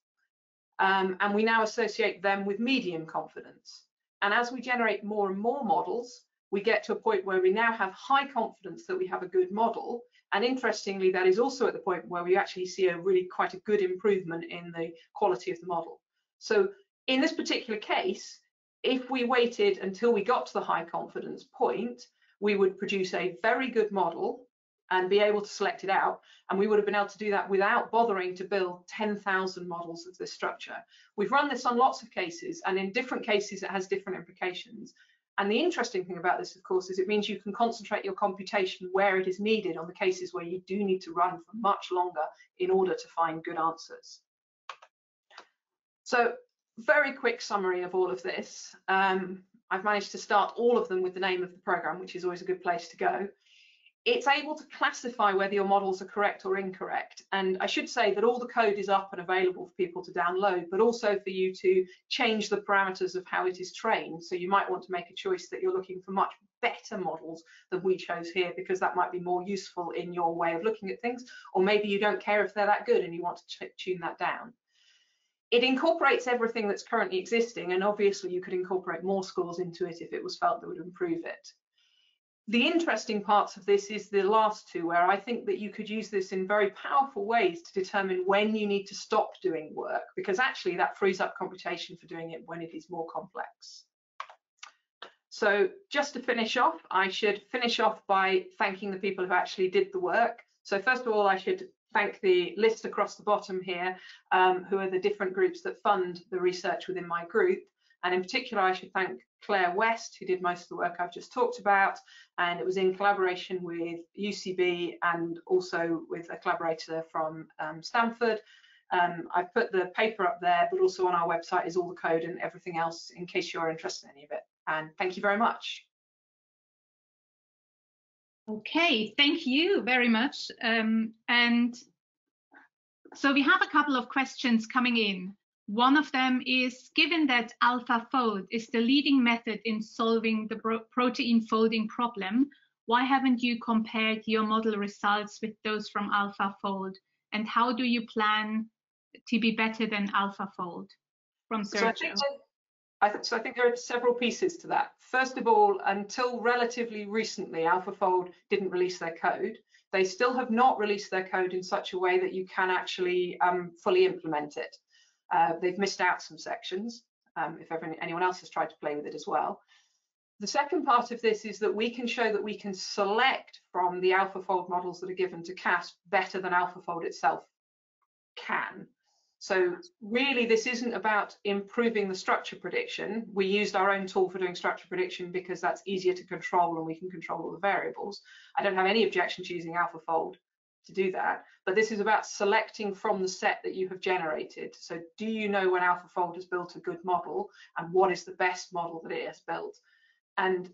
Um, and we now associate them with medium confidence. And as we generate more and more models, we get to a point where we now have high confidence that we have a good model. And interestingly, that is also at the point where we actually see a really quite a good improvement in the quality of the model. So in this particular case, if we waited until we got to the high confidence point, we would produce a very good model and be able to select it out. And we would have been able to do that without bothering to build 10,000 models of this structure. We've run this on lots of cases, and in different cases, it has different implications. And the interesting thing about this, of course, is it means you can concentrate your computation where it is needed on the cases where you do need to run for much longer in order to find good answers. So very quick summary of all of this. Um, I've managed to start all of them with the name of the program, which is always a good place to go it's able to classify whether your models are correct or incorrect. And I should say that all the code is up and available for people to download, but also for you to change the parameters of how it is trained. So you might want to make a choice that you're looking for much better models than we chose here, because that might be more useful in your way of looking at things. Or maybe you don't care if they're that good and you want to tune that down. It incorporates everything that's currently existing, and obviously you could incorporate more scores into it if it was felt that would improve it the interesting parts of this is the last two, where I think that you could use this in very powerful ways to determine when you need to stop doing work, because actually that frees up computation for doing it when it is more complex. So just to finish off, I should finish off by thanking the people who actually did the work. So first of all, I should thank the list across the bottom here, um, who are the different groups that fund the research within my group. And in particular, I should thank Clare West, who did most of the work I've just talked about, and it was in collaboration with UCB and also with a collaborator from um, Stanford. Um, I've put the paper up there, but also on our website is all the code and everything else in case you're interested in any of it. And thank you very much. Okay, thank you very much. Um, and so we have a couple of questions coming in. One of them is given that AlphaFold is the leading method in solving the protein folding problem, why haven't you compared your model results with those from AlphaFold? And how do you plan to be better than AlphaFold from Sergio? So I, think I, th so I think there are several pieces to that. First of all, until relatively recently, AlphaFold didn't release their code. They still have not released their code in such a way that you can actually um, fully implement it. Uh, they've missed out some sections um, if anyone else has tried to play with it as well. The second part of this is that we can show that we can select from the AlphaFold models that are given to CASP better than AlphaFold itself can. So really, this isn't about improving the structure prediction. We used our own tool for doing structure prediction because that's easier to control and we can control all the variables. I don't have any objection to using AlphaFold to do that. But this is about selecting from the set that you have generated. So do you know when AlphaFold has built a good model and what is the best model that it has built? And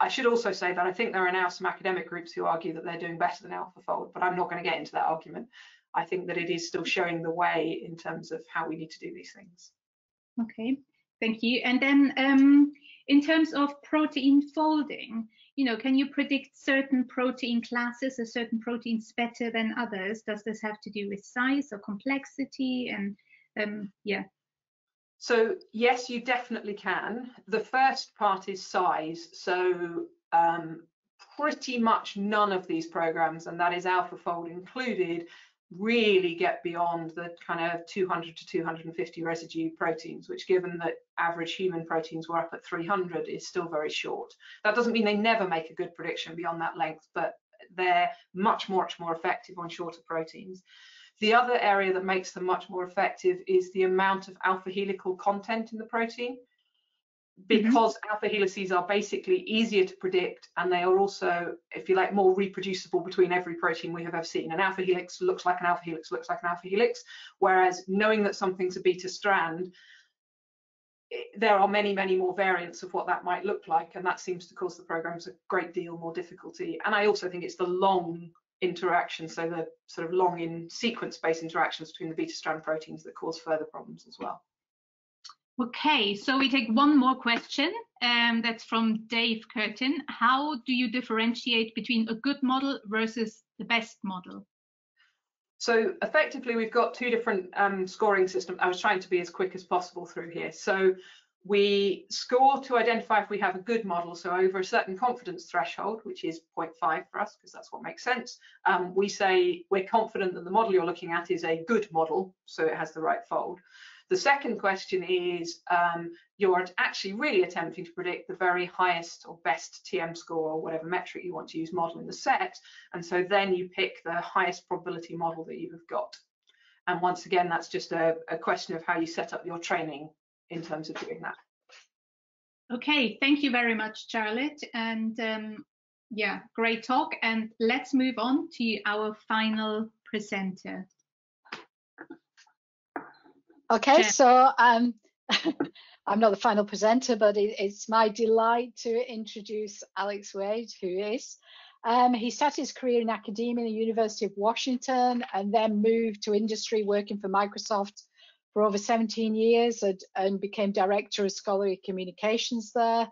I should also say that I think there are now some academic groups who argue that they're doing better than AlphaFold, but I'm not going to get into that argument. I think that it is still showing the way in terms of how we need to do these things. Okay, thank you. And then um, in terms of protein folding, you know, can you predict certain protein classes or certain proteins better than others? Does this have to do with size or complexity? And um, yeah. So yes, you definitely can. The first part is size. So um, pretty much none of these programs, and that is AlphaFold included, really get beyond the kind of 200 to 250 residue proteins, which given that average human proteins were up at 300 is still very short. That doesn't mean they never make a good prediction beyond that length, but they're much, much more effective on shorter proteins. The other area that makes them much more effective is the amount of alpha helical content in the protein. Because mm-hmm. alpha helices are basically easier to predict and they are also, if you like, more reproducible between every protein we have ever seen. An alpha helix looks like an alpha helix, looks like an alpha helix, whereas knowing that something's a beta strand, there are many, many more variants of what that might look like, and that seems to cause the programs a great deal more difficulty. And I also think it's the long interaction, so the sort of long in sequence-based interactions between the beta strand proteins that cause further problems as well. Okay, so we take one more question. Um, that's from Dave Curtin. How do you differentiate between a good model versus the best model? So effectively, we've got two different um, scoring systems. I was trying to be as quick as possible through here. So we score to identify if we have a good model. So over a certain confidence threshold, which is 0.5 for us, because that's what makes sense, um, we say we're confident that the model you're looking at is a good model, so it has the right fold. The second question is um, you're actually really attempting to predict the very highest or best TM score or whatever metric you want to use model in the set. And so then you pick the highest probability model that you have got. And once again, that's just a, a question of how you set up your training in terms of doing that. Okay, thank you very much, Charlotte. And um, yeah, great talk. And let's move on to our final presenter. Okay, so um, *laughs* I'm not the final presenter, but it, it's my delight to introduce Alex Wade, who is. Um, he started his career in academia in the University of Washington and then moved to industry working for Microsoft for over 17 years and, and became director of scholarly communications there.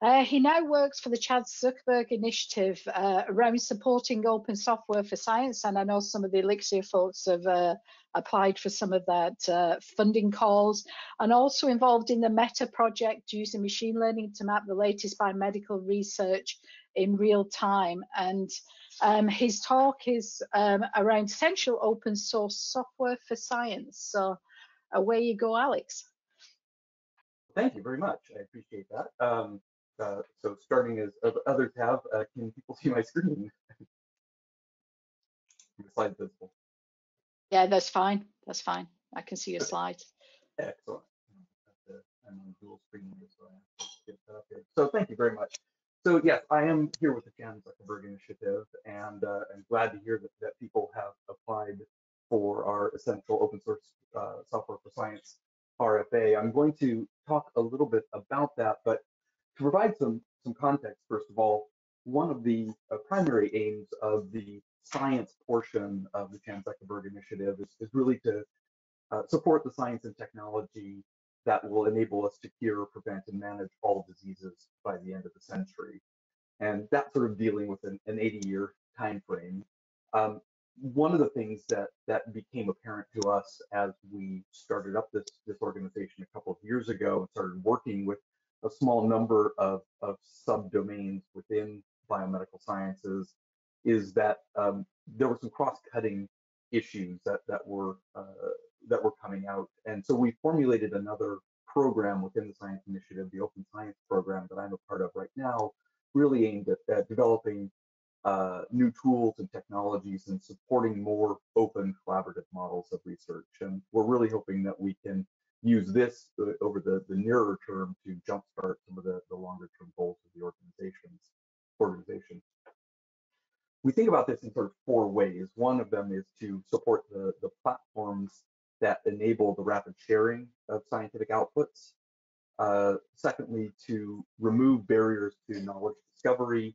Uh, he now works for the Chan Zuckerberg Initiative uh, around supporting open software for science, and I know some of the Elixir folks have uh, applied for some of that uh, funding calls, and also involved in the Meta project using machine learning to map the latest biomedical research in real time. And um, his talk is um, around essential open source software for science. So away you go, Alex. Thank you very much. I appreciate that. Um, uh, so starting as others have, uh, can people see my screen? *laughs* the slide visible. Yeah, that's fine. That's fine. I can see your slides. Excellent. So thank you very much. So yes, I am here with the Chan Zuckerberg Initiative, and uh, I'm glad to hear that, that people have applied for our essential open source uh, software for science RFA. I'm going to talk a little bit about that, but to provide some, some context, first of all, one of the uh, primary aims of the science portion of the Chan Zuckerberg Initiative is, is really to uh, support the science and technology that will enable us to cure, prevent, and manage all diseases by the end of the century. And that's sort of dealing with an, an 80-year time frame. Um, one of the things that that became apparent to us as we started up this this organization a couple of years ago and started working with a small number of, of subdomains within biomedical sciences is that um, there were some cross-cutting issues that that were uh, that were coming out, and so we formulated another program within the Science Initiative, the Open Science program that I'm a part of right now, really aimed at, at developing uh, new tools and technologies and supporting more open collaborative models of research. And we're really hoping that we can use this uh, over the, the nearer term to jumpstart some of the, the longer term goals of the organization's organization. We think about this in sort of four ways. One of them is to support the, the platforms that enable the rapid sharing of scientific outputs. Uh, secondly, to remove barriers to knowledge discovery.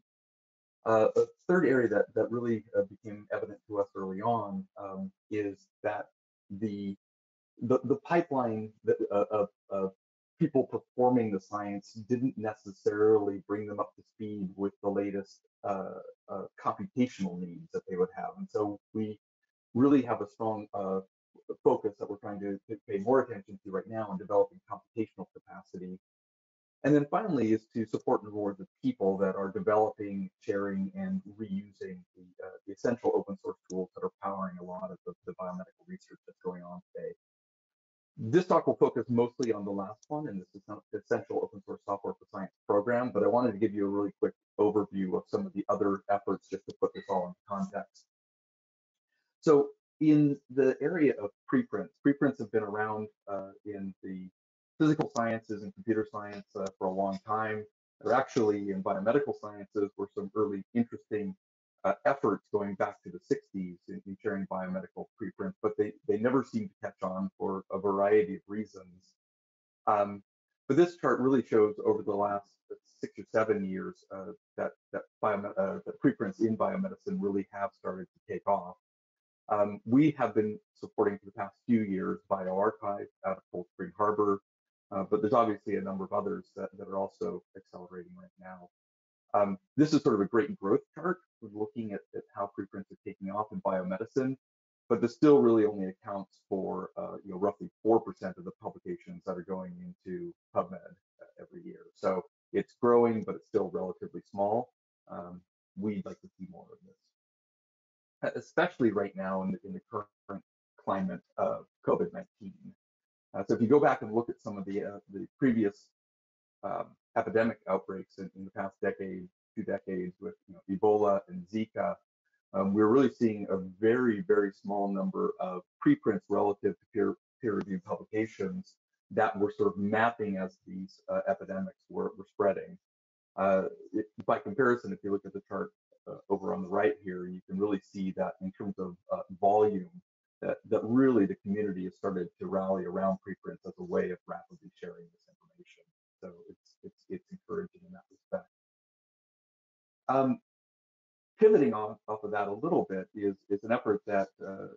Uh, a third area that, that really uh, became evident to us early on um, is that the the, the pipeline that, uh, of, of people performing the science didn't necessarily bring them up to speed with the latest uh, uh, computational needs that they would have. And so we really have a strong uh, focus that we're trying to, to, pay more attention to right now in developing computational capacity. And then finally is to support and reward the people that are developing, sharing, and reusing the, uh, the essential open source tools that are powering a lot of the, the biomedical research that's going on today. This talk will focus mostly on the last one and this is an essential open source software for science program, but I wanted to give you a really quick overview of some of the other efforts just to put this all into context. So in the area of preprints, preprints have been around uh, in the physical sciences and computer science uh, for a long time. There actually in biomedical sciences were some early interesting uh, efforts going back to the 60s in, in, sharing biomedical preprints, but they, they never seem to catch on for a variety of reasons. Um, but this chart really shows over the last six or seven years uh, that that, uh, that preprints in biomedicine really have started to take off. Um, we have been supporting for the past few years bioRxiv out of Cold Spring Harbor, uh, but there's obviously a number of others that, that are also accelerating right now. Um, this is sort of a great growth chart. We're looking at, at, how preprints are taking off in biomedicine, but this still really only accounts for uh, you know roughly four percent of the publications that are going into PubMed uh, every year. So it's growing, but it's still relatively small. Um, we'd like to see more of this, especially right now in the, in the current climate of COVID-19. Uh, so if you go back and look at some of the uh, the previous um, epidemic outbreaks in, in, the past decade, two decades with you know, Ebola and Zika, um, we're really seeing a very, very small number of preprints relative to peer, peer-reviewed publications that were sort of mapping as these uh, epidemics were, were spreading. Uh, it, by comparison, if you look at the chart uh, over on the right here, you can really see that in terms of uh, volume, that, that really the community has started to rally around preprints as a way of rapidly sharing this information. So it's it's it's encouraging in that respect. Um, pivoting off, off of that a little bit is is an effort that uh,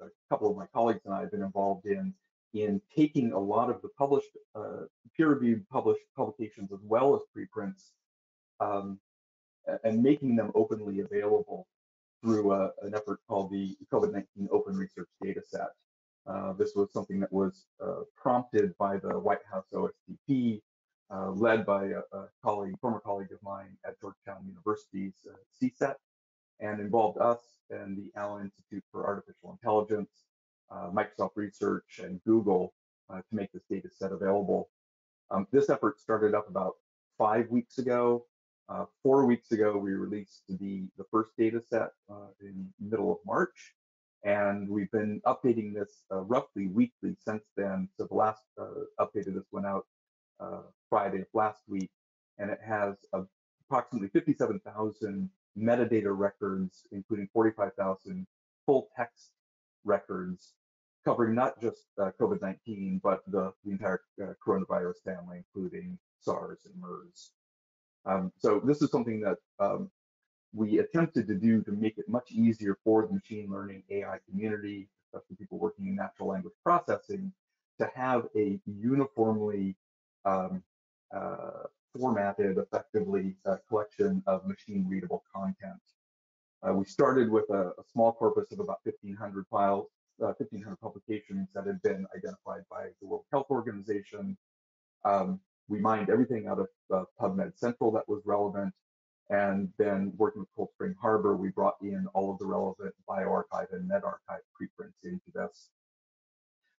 a couple of my colleagues and I have been involved in in taking a lot of the published uh, peer-reviewed published publications as well as preprints um, and making them openly available through a, uh, an effort called the COVID-19 Open Research Dataset. Uh, this was something that was uh, prompted by the White House OSTP, uh, led by a, a, colleague, former colleague of mine at Georgetown University's uh, CSET, and involved us and the Allen Institute for Artificial Intelligence, uh, Microsoft Research, and Google to make this data set available. Um, this effort started up about five weeks ago. Uh, four weeks ago, we released the, the first data set uh, in middle of March, and we've been updating this uh, roughly weekly since then. So the last uh, update of this went out uh, Friday of last week, and it has approximately 57,000 metadata records, including 45,000 full text records covering not just uh, COVID-19, but the, the entire coronavirus family, including SARS and MERS. Um, so this is something that um, we attempted to do to make it much easier for the machine learning AI community, especially people working in natural language processing, to have a uniformly um, uh, formatted, effectively, uh, collection of machine readable content. Uh, we started with a, a, small corpus of about 1,500 files, 1,500 uh, publications that had been identified by the World Health Organization. Um, we mined everything out of uh, PubMed Central that was relevant. And then working with Cold Spring Harbor, we brought in all of the relevant bioRxiv and medRxiv preprints into this.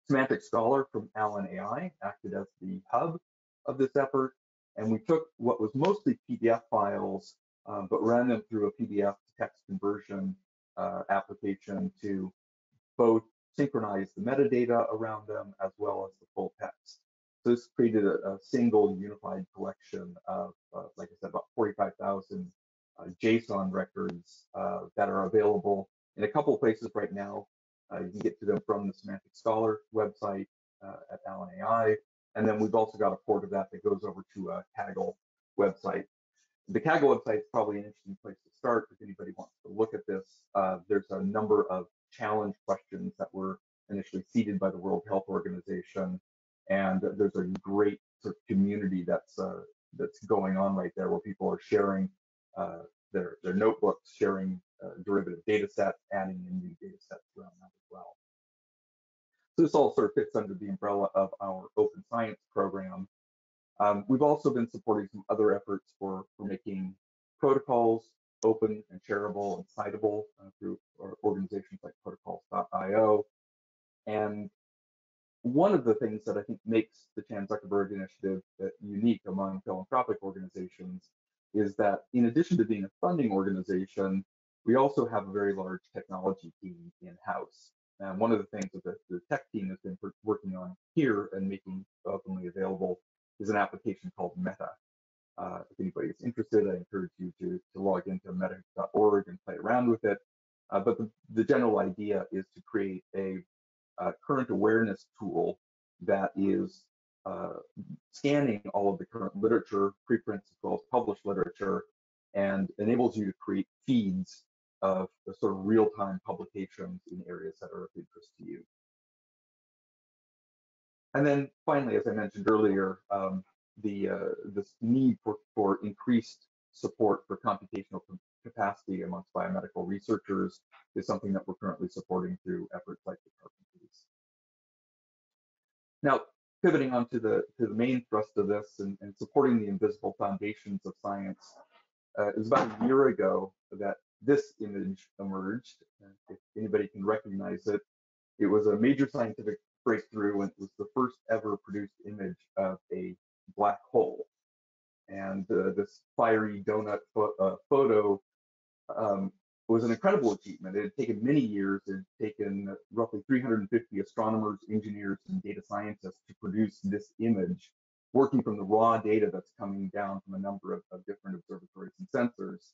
Semantic Scholar from Allen AI acted as the hub of this effort. And we took what was mostly PDF files, um, but ran them through a PDF text conversion uh, application to both synchronize the metadata around them as well as the full text. So this created a, a single unified collection of, uh, like I said, about 45,000 uh, JSON records uh, that are available in a couple of places right now. Uh, you can get to them from the Semantic Scholar website uh, at Allen AI. And then we've also got a port of that that goes over to a Kaggle website. The Kaggle website is probably an interesting place to start if anybody wants to look at this. Uh, there's a number of challenge questions that were initially seeded by the World Health Organization and there's a great sort of community that's uh, that's going on right there where people are sharing uh, their their notebooks, sharing uh, derivative data sets, adding in new data sets around that as well. So this all sort of fits under the umbrella of our open science program. Um, we've also been supporting some other efforts for, for making protocols open and shareable and citable uh, through organizations like protocols.io. And one of the things that I think makes the Chan Zuckerberg Initiative uh, unique among philanthropic organizations is that in addition to being a funding organization, we also have a very large technology team in-house. And one of the things that the, the tech team has been working on here and making openly available is an application called Meta. Uh, if anybody is interested, I encourage you to, to log into meta.org and play around with it. Uh, but the, the, general idea is to create a, a current awareness tool that is uh, scanning all of the current literature, preprints as well as published literature, and enables you to create feeds of the sort of real-time publications in areas that are of interest to you. And then finally, as I mentioned earlier, um, the uh, this need for, for increased support for computational capacity amongst biomedical researchers is something that we're currently supporting through efforts like the Carpentries. Now, pivoting onto the to the main thrust of this and, and supporting the invisible foundations of science, uh, it was about a year ago that this image emerged. If anybody can recognize it, it was a major scientific breakthrough and it was the first ever produced image of a black hole. And uh, this fiery donut fo uh, photo um, was an incredible achievement. It had taken many years. It had taken roughly 350 astronomers, engineers, and data scientists to produce this image, working from the raw data that's coming down from a number of, of different observatories and sensors.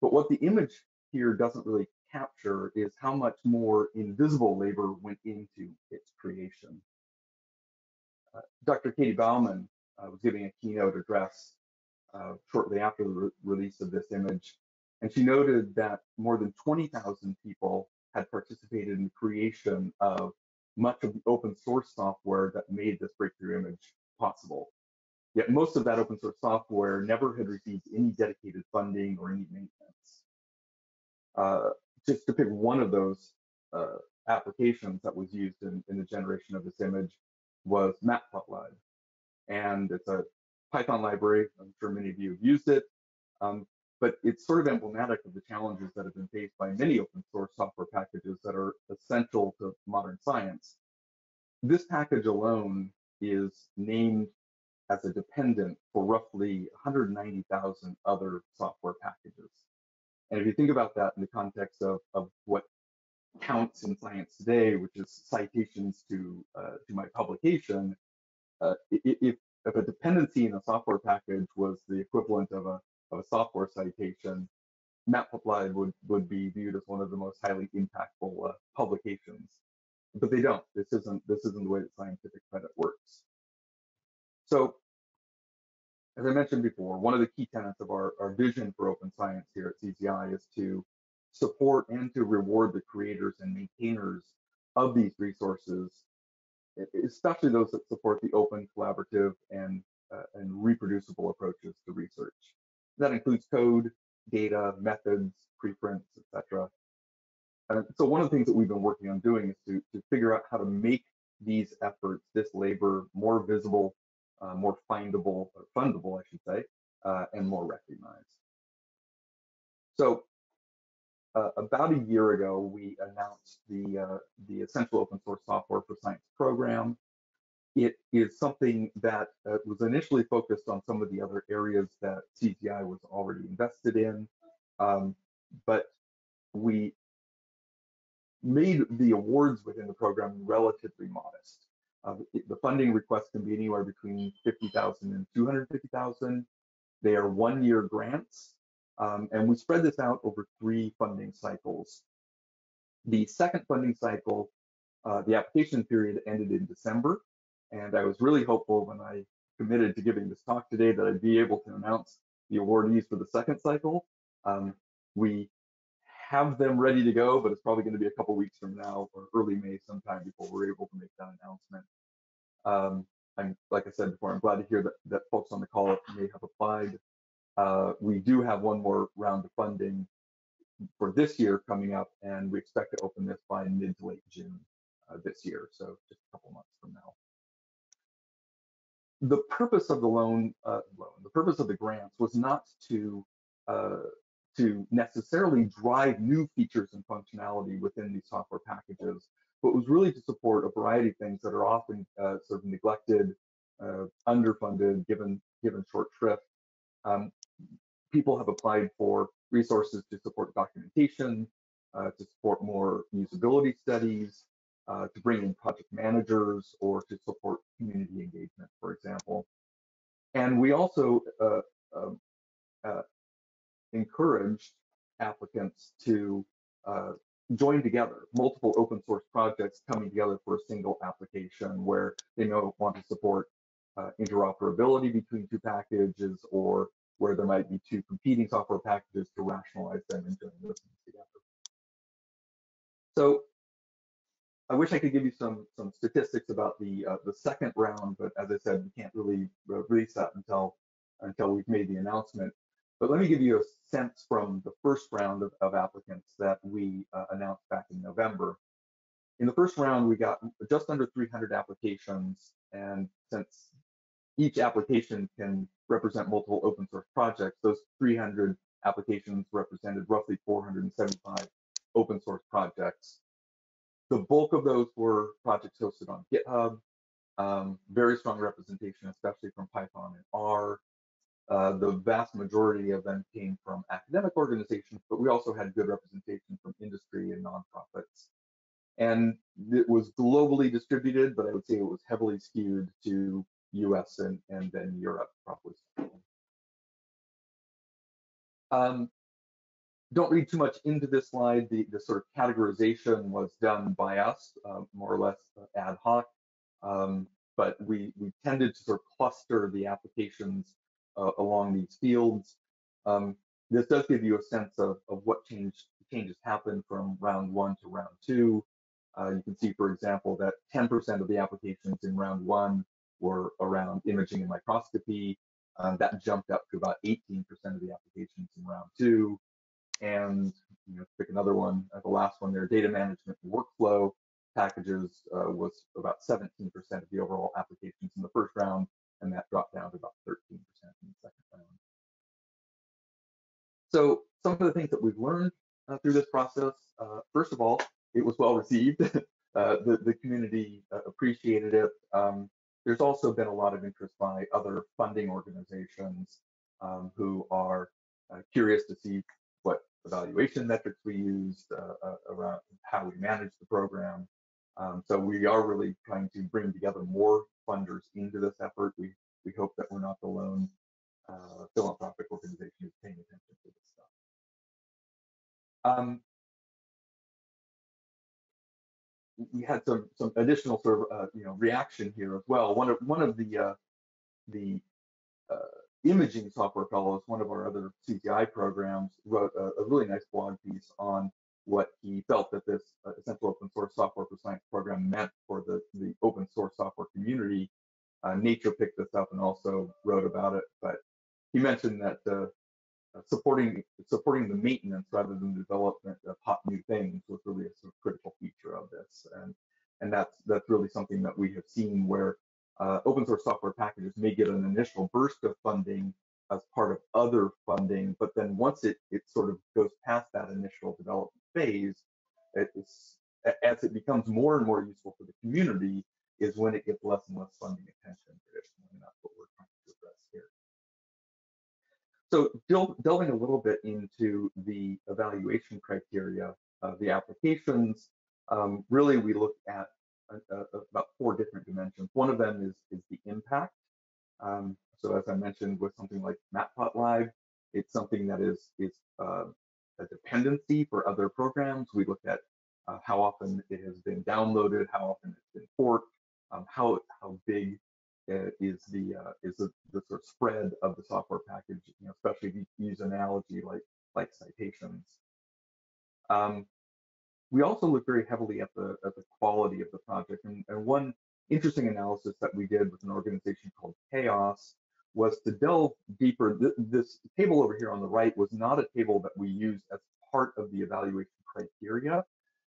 But what the image here doesn't really capture is how much more invisible labor went into its creation. Uh, Dr. Katie Bouman uh, was giving a keynote address uh, shortly after the re release of this image, and she noted that more than 20,000 people had participated in the creation of much of the open source software that made this breakthrough image possible. Yet most of that open source software never had received any dedicated funding or any maintenance. Uh, just to pick one of those uh, applications that was used in, in, the generation of this image was Matplotlib. And it's a Python library. I'm sure many of you have used it. Um, but it's sort of emblematic of the challenges that have been faced by many open source software packages that are essential to modern science. This package alone is named as a dependent for roughly 190,000 other software packages. And if you think about that in the context of, of what counts in science today, which is citations to uh, to my publication, uh, if, if a dependency in a software package was the equivalent of a, of a software citation, Matplotlib would, would be viewed as one of the most highly impactful uh, publications. But they don't. This isn't this isn't the way that scientific credit works. So as I mentioned before, one of the key tenets of our, our vision for open science here at CZI is to support and to reward the creators and maintainers of these resources, especially those that support the open, collaborative, and, uh, and reproducible approaches to research. That includes code, data, methods, preprints, etc. And so one of the things that we've been working on doing is to, to figure out how to make these efforts, this labor, more visible uh, more findable, or fundable, I should say, uh, and more recognized. So uh, about a year ago, we announced the, uh, the Essential Open Source Software for Science program. It is something that uh, was initially focused on some of the other areas that CZI was already invested in, um, but we made the awards within the program relatively modest. Uh, the funding request can be anywhere between 50,000 and 250,000. They are one-year grants, um, and we spread this out over three funding cycles. The second funding cycle, uh, the application period ended in December, and I was really hopeful when I committed to giving this talk today that I'd be able to announce the awardees for the second cycle. Um, we have them ready to go, but it's probably going to be a couple weeks from now or early May sometime before we're able to make that announcement. Um, I'm, like I said before, I'm glad to hear that, that folks on the call may have applied. Uh, we do have one more round of funding for this year coming up, and we expect to open this by mid to late June uh, this year, so just a couple months from now. The purpose of the loan, uh, loan the purpose of the grants was not to uh, to necessarily drive new features and functionality within these software packages, but was really to support a variety of things that are often uh, sort of neglected, uh, underfunded, given given short shrift. Um, people have applied for resources to support documentation, uh, to support more usability studies, uh, to bring in project managers, or to support community engagement, for example. And we also uh, um, uh, encouraged applicants to uh, join together multiple open source projects coming together for a single application where they may want to support uh, interoperability between two packages or where there might be two competing software packages to rationalize them and join those together. So I wish I could give you some some statistics about the uh, the second round, but as I said, we can't really uh, release that until until we've made the announcement. But let me give you a sense from the first round of, of applicants that we uh, announced back in November. In the first round, we got just under 300 applications, and since each application can represent multiple open source projects, those 300 applications represented roughly 475 open source projects. The bulk of those were projects hosted on GitHub, um, very strong representation, especially from Python and R, uh, the vast majority of them came from academic organizations, but we also had good representation from industry and nonprofits. And it was globally distributed, but I would say it was heavily skewed to US and, and then Europe, probably. Um, don't read too much into this slide. The, the sort of categorization was done by us, uh, more or less ad hoc, um, but we, we tended to sort of cluster the applications uh, along these fields. Um, this does give you a sense of, of what change, changes happened from round one to round two. Uh, you can see, for example, that 10% of the applications in round one were around imaging and microscopy. Um, that jumped up to about 18% of the applications in round two. And you know, pick another one, uh, the last one there, data management and workflow packages uh, was about 17% of the overall applications in the first round, and that dropped down to about 13% in the second round. So some of the things that we've learned uh, through this process, uh, first of all, it was well received. *laughs* uh, the, the community uh, appreciated it. Um, there's also been a lot of interest by other funding organizations um, who are uh, curious to see what evaluation metrics we used uh, around how we manage the program. Um, so we are really trying to bring together more funders into this effort. We we hope that we're not the lone uh, philanthropic organization who's paying attention to this stuff. Um, we had some some additional sort of uh, you know reaction here as well. One of one of the uh, the uh, imaging software fellows, one of our other CZI programs, wrote a, a, really nice blog piece on what he felt that this uh, essential open source software for science program meant for the the open source software community. Uh, Nature picked this up and also wrote about it, but he mentioned that uh, supporting supporting the maintenance rather than the development of hot new things was really a sort of critical feature of this, and and that's that's really something that we have seen where uh, open source software packages may get an initial burst of funding as part of other funding, but then once it it sort of goes past that initial development phase, as it becomes more and more useful for the community, is when it gets less and less funding attention traditionally, and that's what we're trying to address here. So del delving a little bit into the evaluation criteria of the applications, um, really we look at uh, uh, about four different dimensions. One of them is, is the impact. Um, so as I mentioned with something like Matplotlib, it's something that is, is uh, a dependency for other programs. We look at uh, how often it has been downloaded, how often it's been forked, um, how how big uh, is the uh, is the, the sort of spread of the software package, you know, especially if you use analogy like like citations. Um, we also look very heavily at the at the quality of the project, and, and one interesting analysis that we did with an organization called CHAOSS was to delve deeper. Th this table over here on the right was not a table that we used as part of the evaluation criteria,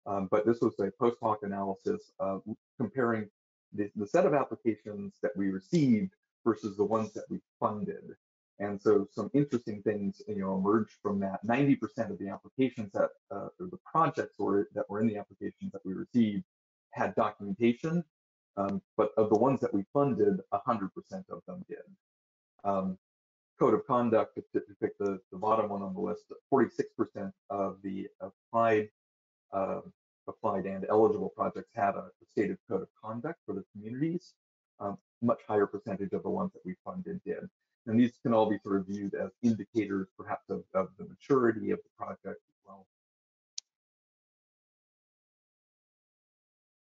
um, but this was a post hoc analysis uh, comparing the, the set of applications that we received versus the ones that we funded. And so some interesting things, you know, emerged from that. 90% of the applications that, uh, or the projects were, that were in the applications that we received had documentation, um, but of the ones that we funded, 100% of them did. Um, code of conduct, to, pick the, the bottom one on the list, 46% of the applied uh, applied and eligible projects had a, stated code of conduct for the communities. Um, much higher percentage of the ones that we funded did. And these can all be sort of viewed as indicators, perhaps, of, of the maturity of the project as well.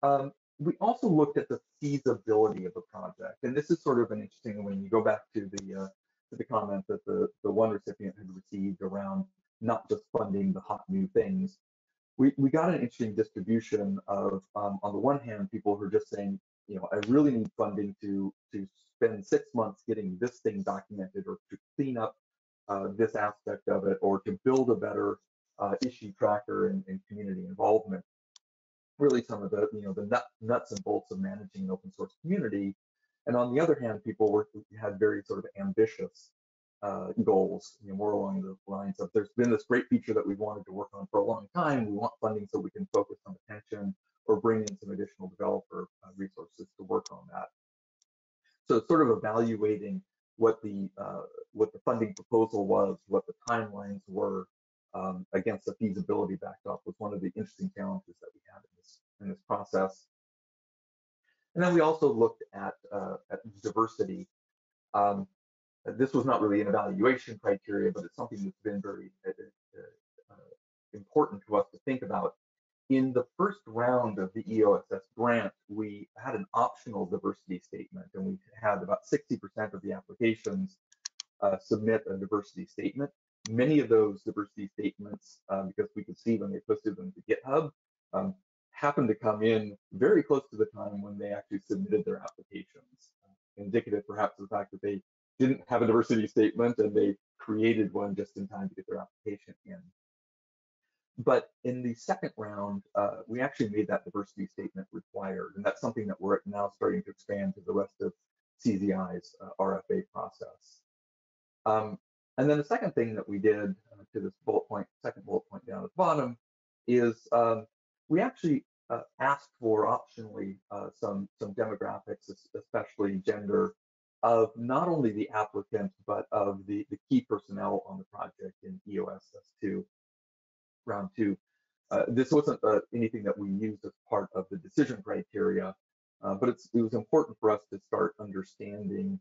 Um, we also looked at the feasibility of the project, and this is sort of an interesting when you go back to the uh, to the comment that the the one recipient had received around not just funding the hot new things. We we got an interesting distribution of um, on the one hand people who are just saying you know I really need funding to to spend six months getting this thing documented or to clean up uh, this aspect of it or to build a better uh, issue tracker and, and community involvement really some of the you know the nut, nuts and bolts of managing an open source community. And on the other hand, people were had very sort of ambitious uh, goals, you know, more along the lines of there's been this great feature that we wanted to work on for a long time. We want funding so we can focus some attention or bring in some additional developer uh, resources to work on that. So sort of evaluating what the uh, what the funding proposal was, what the timelines were, um, against the feasibility backdrop was one of the interesting challenges that we had in this in this process. And then we also looked at uh, at diversity. Um, this was not really an evaluation criteria, but it's something that's been very uh, uh, uh important to us to think about. In the first round of the EOSS grant, we had an optional diversity statement, and we had about 60% of the applications uh, submit a diversity statement many of those diversity statements, um, because we could see when they posted them to GitHub, um, happened to come in very close to the time when they actually submitted their applications. Uh, indicative perhaps of the fact that they didn't have a diversity statement and they created one just in time to get their application in. But in the second round, uh, we actually made that diversity statement required, and that's something that we're now starting to expand to the rest of CZI's uh, RFA process. Um, and then the second thing that we did uh, to this bullet point, second bullet point down at the bottom, is um, we actually uh, asked for optionally uh, some some demographics, especially gender, of not only the applicant but of the the key personnel on the project in EOS S2 round two. Uh, this wasn't uh, anything that we used as part of the decision criteria, uh, but it was important for us to start understanding.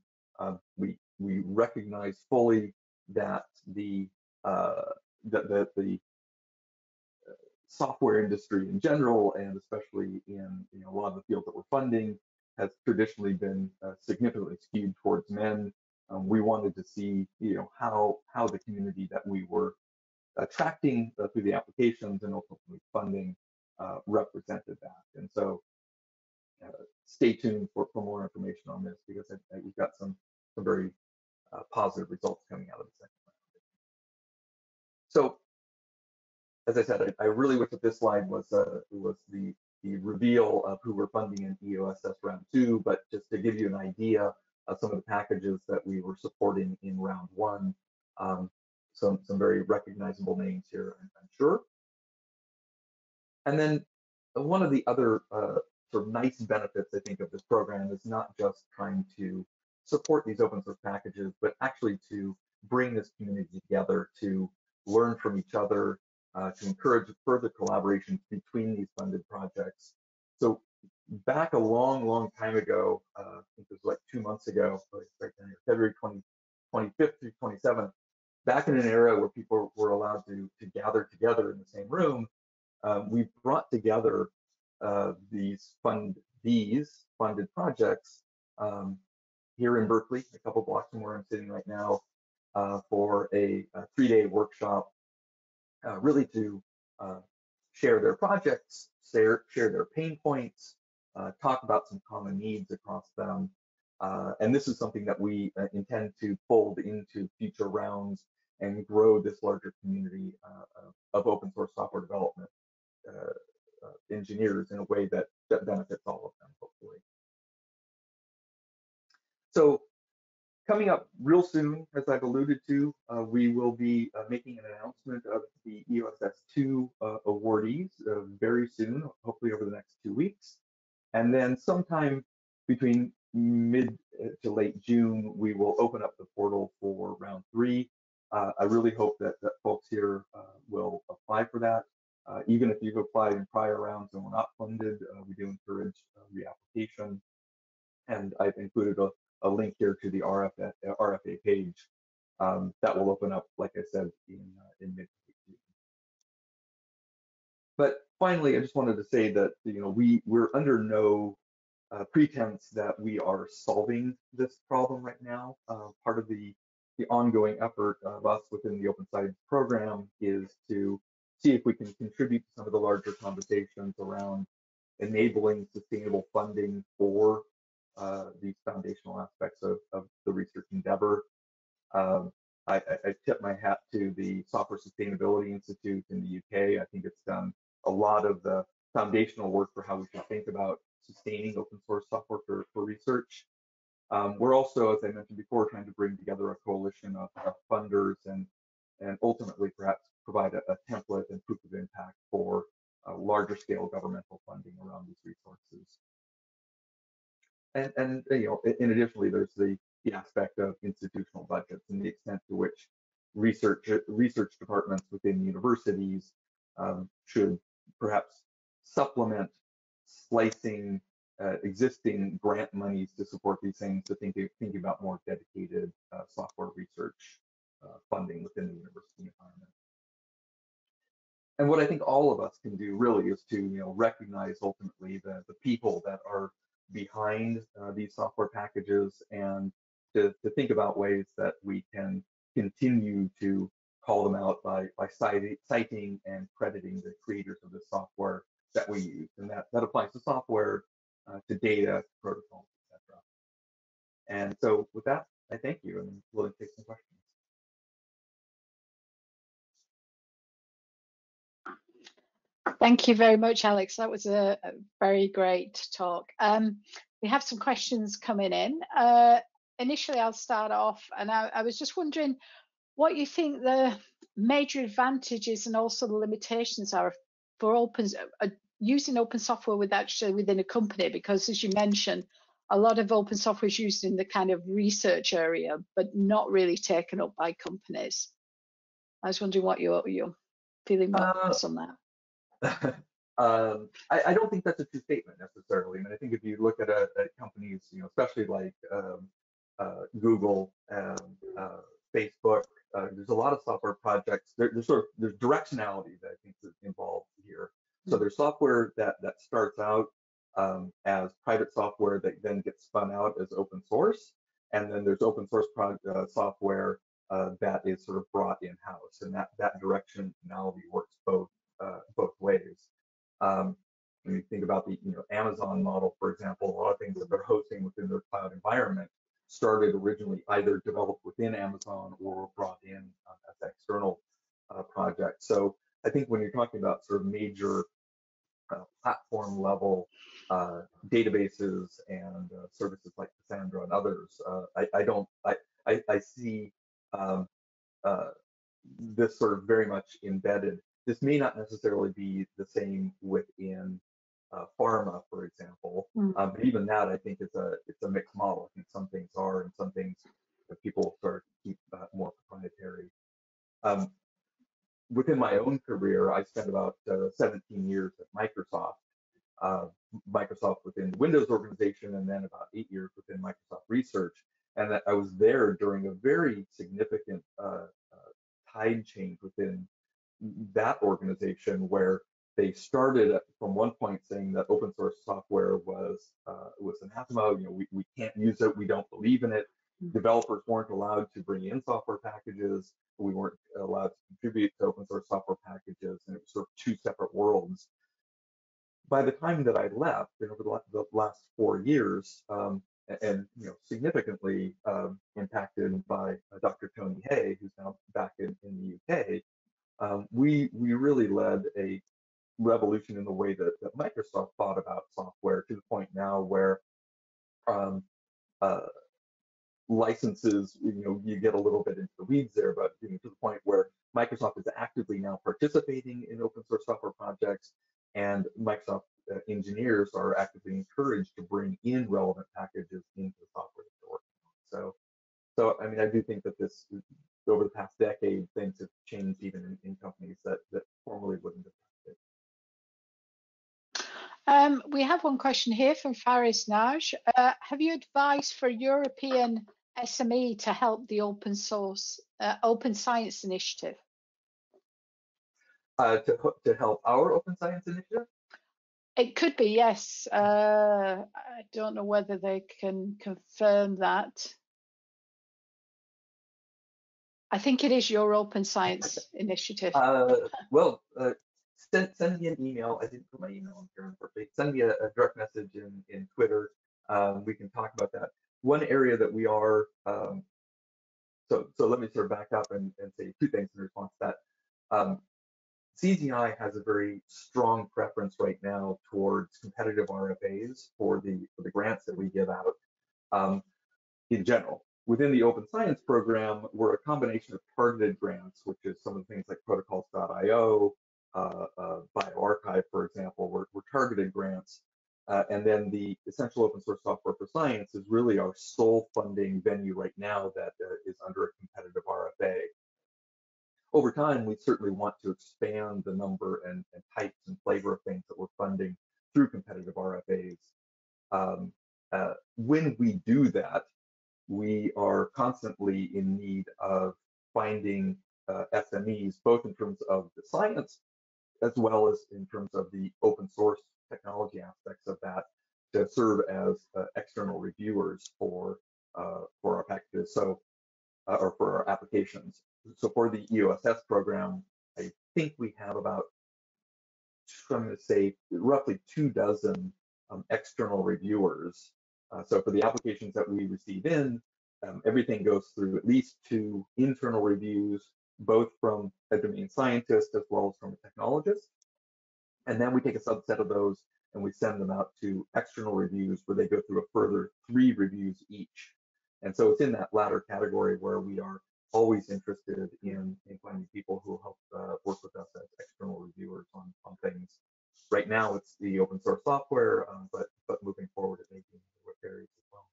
we we recognize fully that the uh, that the, the uh, software industry in general, and especially in you know, a lot of the fields that we're funding, has traditionally been uh, significantly skewed towards men. Um, we wanted to see, you know, how how the community that we were attracting uh, through the applications and ultimately funding uh, represented that. And so, uh, stay tuned for, for more information on this because I, I, we've got some some very uh, positive results coming out of the second round. So, as I said, I, I really wish that this slide was uh, was the the reveal of who we're funding in EOSS round two, but just to give you an idea of some of the packages that we were supporting in round one, um, some some very recognizable names here, I'm, sure. And then one of the other uh, sort of nice benefits I think of this program is not just trying to support these open source packages, but actually to bring this community together to learn from each other, uh, to encourage further collaboration between these funded projects. So back a long, long time ago, uh, I think it was like two months ago, February 20, 25th through 27th, back in an era where people were allowed to, to gather together in the same room, um, we brought together uh, these fund these funded projects um, here in Berkeley, a couple blocks from where I'm sitting right now, uh, for a, a three-day workshop, uh, really to uh, share their projects, share, share their pain points, uh, talk about some common needs across them. Uh, and this is something that we uh, intend to fold into future rounds and grow this larger community of open source software development engineers in a way that, that benefits all of them, hopefully. So coming up real soon, as I've alluded to, uh, we will be uh, making an announcement of the EOSS2 uh, awardees uh, very soon, hopefully over the next two weeks. And then sometime between mid uh, to late June, we will open up the portal for round three. Uh, I really hope that, that folks here will apply for that. Even if you've applied in prior rounds and were not funded, we do encourage reapplication. And I've included a, a link here to the RFA, RFA page um, that will open up, like I said, in, uh, in mid But finally, I just wanted to say that you know we we're under no uh, pretense that we are solving this problem right now. Uh, part of the the ongoing effort of us within the Open Science program is to see if we can contribute to some of the larger conversations around enabling sustainable funding for uh, these foundational aspects of, of the research endeavor. Um, I, I, tip my hat to the Software Sustainability Institute in the UK. I think it's done a lot of the foundational work for how we should think about sustaining open source software for, for research. Um, we're also, as I mentioned before, trying to bring together a coalition of, of funders and, and ultimately perhaps provide a, a, template and proof of impact for uh, larger scale governmental funding around these resources. And, and you know, in additionally, there's the, the aspect of institutional budgets and the extent to which research research departments within universities um, should perhaps supplement slicing uh, existing grant monies to support these things to think thinking about more dedicated uh, software research uh, funding within the university environment. And what I think all of us can do really is to you know recognize ultimately the, the people that are behind uh, these software packages and to, to think about ways that we can continue to call them out by, by citing and crediting the creators of the software that we use. And that, that applies to software, uh, to data, protocols, etc. And so with that, I thank you and we'll take some questions. Thank you very much, Alex. That was a, a very great talk. Um, we have some questions coming in. Uh, initially, I'll start off, and I, I, was just wondering what you think the major advantages and also the limitations are for open uh, using open software with actually within a company because as you mentioned a lot of open software is used in the kind of research area but not really taken up by companies i was wondering what your your feeling was uh, on that *laughs* um, I, I, don't think that's a true statement necessarily. I mean, I think if you look at, a, at companies, you know, especially like um, uh, Google, um, uh, Facebook, uh, there's a lot of software projects. There, there's sort of there's directionality that I think is involved here. So there's software that that starts out um, as private software that then gets spun out as open source, and then there's open source uh, software uh, that is sort of brought in house, and that that directionality works both uh, both ways. Um, when you think about the you know Amazon model, for example, a lot of things that they're hosting within their cloud environment started originally either developed within Amazon or brought in uh, as external uh, projects. So I think when you're talking about sort of major uh, platform level uh, databases and uh, services like Cassandra and others, uh, I, I, don't, I, I, I see um, this sort of very much embedded. This may not necessarily be the same within uh, pharma, for example. Mm. Um, but even that, I think, is a it's a mixed model. I think some things are, and some things that people start to keep uh, more proprietary. Um, within my own career, I spent about uh, 17 years at Microsoft. Uh, Microsoft within the Windows organization, and then about eight years within Microsoft Research. And that I was there during a very significant uh, uh, tide change within that organization, where they started from one point saying that open source software was uh, was anathema. You know, we, we can't use it. We don't believe in it. Hmm. Developers weren't allowed to bring in software packages. We weren't allowed to contribute to open source software packages, and it was sort of two separate worlds. By the time that I left, and over the last four years, um, and you know, significantly um, impacted by uh, Dr. Tony Hey, who's now back in, in the UK, um, we we really led a revolution in the way that, that Microsoft thought about software to the point now where um, uh, licenses, you know, you get a little bit into the weeds there, but you know, to the point where Microsoft is actively now participating in open source software projects, and Microsoft uh, engineers are actively encouraged to bring in relevant packages into the software that they're working on. So, so I mean, I do think that this over the past decade, things have changed even in, in companies that that formerly wouldn't have. Um, we have one question here from Faris Naj. Uh, have you advised for European SME to help the open source, uh, open science initiative? Uh, to, to help our open science initiative? It could be, yes. Uh, I don't know whether they can confirm that. I think it is your open science initiative. Uh, well, uh, send, send me an email. I didn't put my email on here, unfortunately. Send me a, a direct message in, in Twitter. Um, we can talk about that. One area that we are, um, so, so let me sort of back up and, and say two things in response to that. Um, CZI has a very strong preference right now towards competitive RFAs for the for the grants that we give out um, in general. Within the Open Science program, we're a combination of targeted grants, which is some of the things like protocols.io, uh, uh, bioRxiv, for example, we're, we're targeted grants. Uh, and then the Essential Open Source Software for Science is really our sole funding venue right now that uh, is under a competitive RFA over time, we certainly want to expand the number and, and, types and flavor of things that we're funding through competitive RFAs. Um, uh, when we do that, we are constantly in need of finding uh, SMEs, both in terms of the science as well as in terms of the open source technology aspects of that to serve as uh, external reviewers for uh, for our packages. So uh, or for our applications so for the EOSS program, I think we have about, I'm going to say, roughly two dozen um, external reviewers. Uh, so for the applications that we receive in, um, everything goes through at least two internal reviews, both from a domain scientist as well as from a technologist. And then we take a subset of those and we send them out to external reviews where they go through a further three reviews each. And so it's in that latter category where we are always interested in, in finding people who help uh, work with us as external reviewers on, on things. Right now, it's the open source software, um, but but moving forward, it may be areas as well.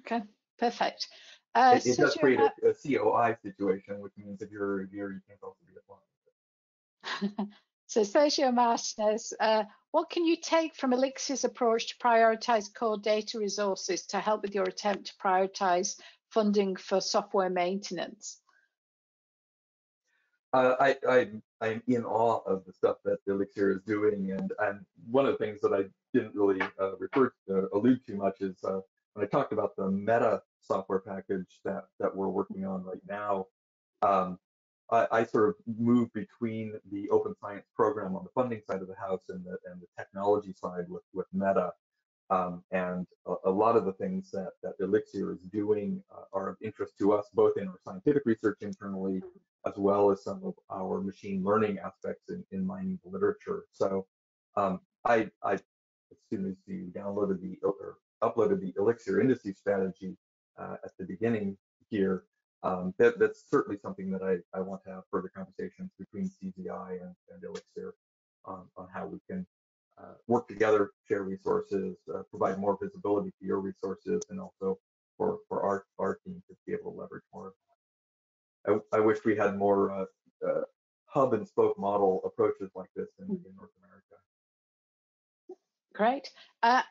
Okay, perfect. Uh, it, it does create a, a, COI situation, which means if you're a reviewer, you can't also be applying. *laughs* so Sergio Martinez, uh, what can you take from Elixir's approach to prioritize core data resources to help with your attempt to prioritize funding for software maintenance? Uh, I, I, I'm in awe of the stuff that Elixir is doing, and, and one of the things that I didn't really uh, refer to, uh, allude too much is uh, when I talked about the Meta software package that that we're working on right now. Um, I, I, sort of move between the open science program on the funding side of the house and the and the technology side with with Meta. Um, and a, a, lot of the things that, that Elixir is doing uh, are of interest to us, both in our scientific research internally, as well as some of our machine learning aspects in, in mining the literature. So um, I, I, as you downloaded the or uploaded the Elixir industry strategy uh, at the beginning here, um, that, that's certainly something that I, I want to have further conversations between CZI and, and Elixir on, on how we can uh, work together, share resources, uh, provide more visibility to your resources, and also for, for our, our team to be able to leverage more of that. I, I wish we had more uh, uh hub and spoke model approaches like this in, in North America. Great. Uh,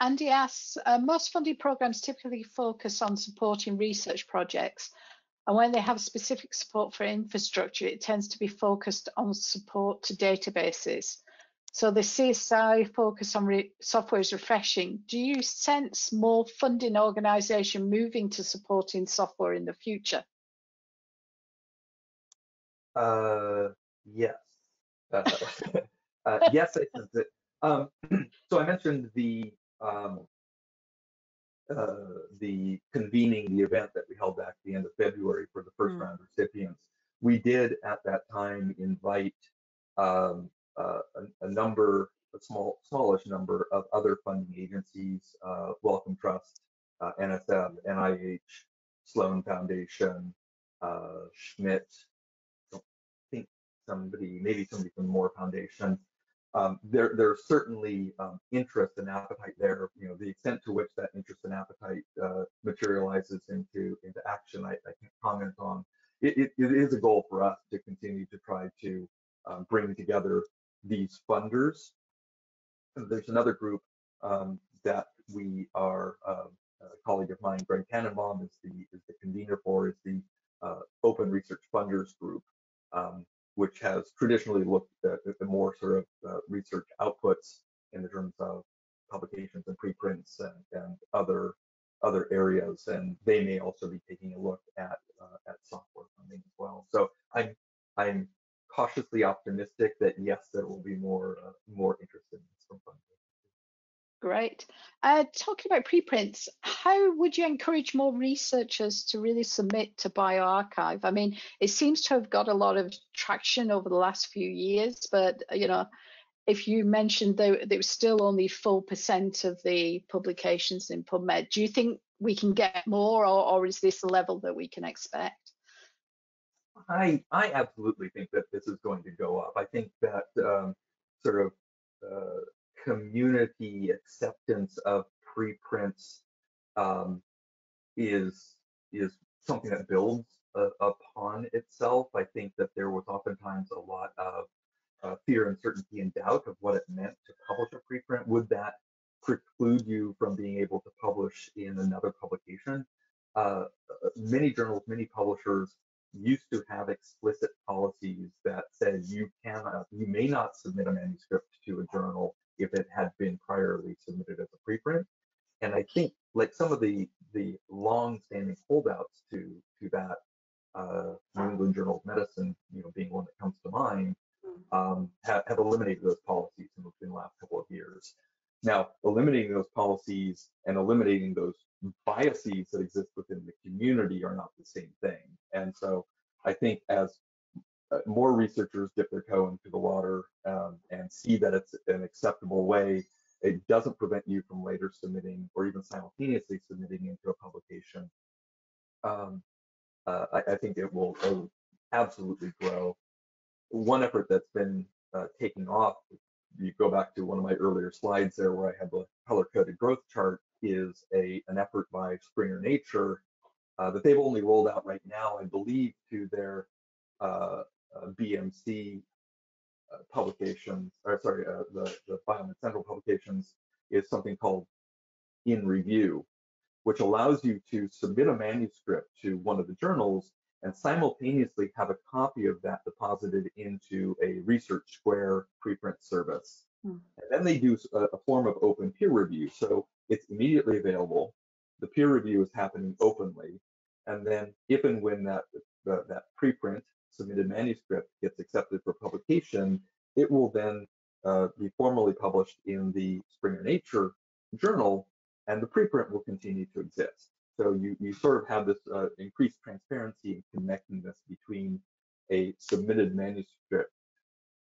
Andy asks, uh, most funding programs typically focus on supporting research projects. And when they have specific support for infrastructure, it tends to be focused on support to databases. So the CZI focus on re software is refreshing. Do you sense more funding organisation moving to supporting software in the future? Uh, yes. Uh, *laughs* uh, yes, it. Um, *clears throat* so I mentioned the um, uh, the convening the event that we held back at the end of February for the first mm. round recipients. We did at that time invite um, uh, a, a, number, a small, smallish number of other funding agencies, uh, Wellcome Trust, uh, NSF, NIH, Sloan Foundation, uh, Schmidt, I think somebody, maybe somebody from Moore Foundation. Um, there, there's certainly um, interest and appetite there. You know, the extent to which that interest and appetite uh, materializes into into action, I, I can't comment on. It, it, it is a goal for us to continue to try to um, bring together these funders there's another group um, that we are, uh, a colleague of mine, Greg Tananbaum, is the, is the convener for, is the uh, Open Research Funders Group, um, which has traditionally looked at, the more sort of uh, research outputs in the terms of publications and preprints and, and other other areas, and they may also be taking a look at uh, at software funding as well. So I'm I'm cautiously optimistic that yes, there will be more uh, more interest in this from funding. Great. Uh, talking about preprints, how would you encourage more researchers to really submit to bioRxiv? I mean, it seems to have got a lot of traction over the last few years, but you know, if you mentioned there, there was still only 4% of the publications in PubMed, do you think we can get more or, or is this a level that we can expect? I, I absolutely think that this is going to go up. I think that um, sort of uh, community acceptance of preprints um, is is something that builds uh, upon itself. I think that there was oftentimes a lot of uh, fear, uncertainty, and doubt of what it meant to publish a preprint. Would that preclude you from being able to publish in another publication? Uh, many journals, many publishers used to have explicit policies that said you cannot, you may not submit a manuscript to a journal if it had been priorly submitted as a preprint. And I think like some of the the long-standing holdouts to to that uh, New England Journal of Medicine, you know, being one that comes to mind, um, have, have eliminated those policies in the last couple of years. Now, eliminating those policies and eliminating those biases that exist within the community are not the same thing. And so I think as more researchers dip their toe into the water um, and see that it's an acceptable way, it doesn't prevent you from later submitting or even simultaneously submitting into a publication. Um, uh, I, I, think it will, absolutely grow. One effort that's been uh, taking off, you go back to one of my earlier slides there where I had the color-coded growth chart, is a an effort by Springer Nature uh, that they've only rolled out right now, I believe, to their uh, uh, BMC uh, publications, or sorry, uh, the, the Biomed Central publications is something called In Review, which allows you to submit a manuscript to one of the journals and simultaneously have a copy of that deposited into a Research Square preprint service. Hmm. And then they do a, a, form of open peer review. So it's immediately available. The peer review is happening openly. And then if and when that, the, that preprint submitted manuscript gets accepted for publication, it will then uh, be formally published in the Springer Nature journal, and the preprint will continue to exist. So you, you sort of have this uh, increased transparency and connectedness between a submitted manuscript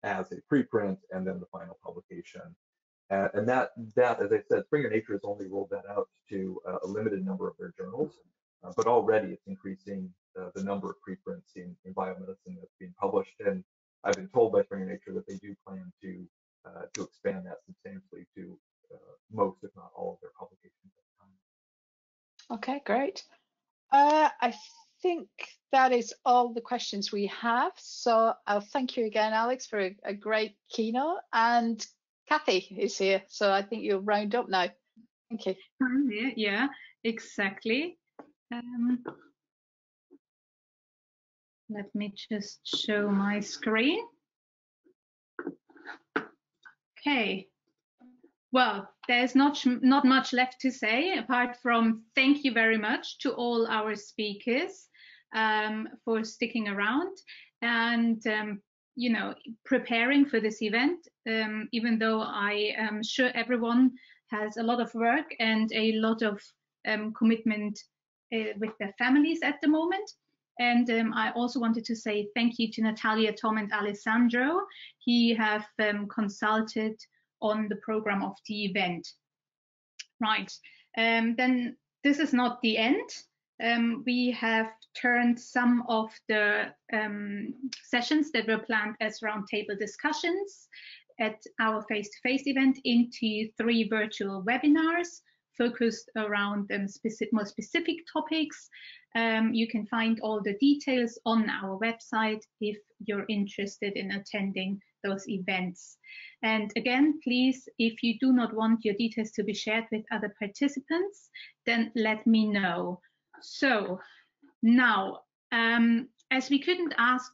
as a preprint and then the final publication. Uh, and that, that, as I said, Springer Nature has only rolled that out to uh, a limited number of their journals, uh, but already it's increasing uh, the number of preprints in, in biomedicine that's being published. And I've been told by Springer Nature that they do plan to uh, to expand that substantially to uh, most, if not all, of their publications at the time. Okay, great. Uh, I think that is all the questions we have. So I'll thank you again, Alex, for a, a great keynote. And Kathy is here, so I think you'll round up now. Thank you. Yeah, yeah exactly. Um, let me just show my screen. Okay. Well, there's not not much left to say apart from thank you very much to all our speakers um, for sticking around and um, you know preparing for this event. Um, even though I am sure everyone has a lot of work and a lot of um, commitment uh, with their families at the moment. And um, I also wanted to say thank you to Natalia, Tom, and Alessandro. He have um, consulted on the program of the event. Right, um, then this is not the end. Um, we have turned some of the um, sessions that were planned as roundtable discussions at our face-to-face -face event into three virtual webinars focused around um, specific, more specific topics. Um, you can find all the details on our website if you're interested in attending those events. And again, please, if you do not want your details to be shared with other participants, then let me know. So now, um, as we couldn't ask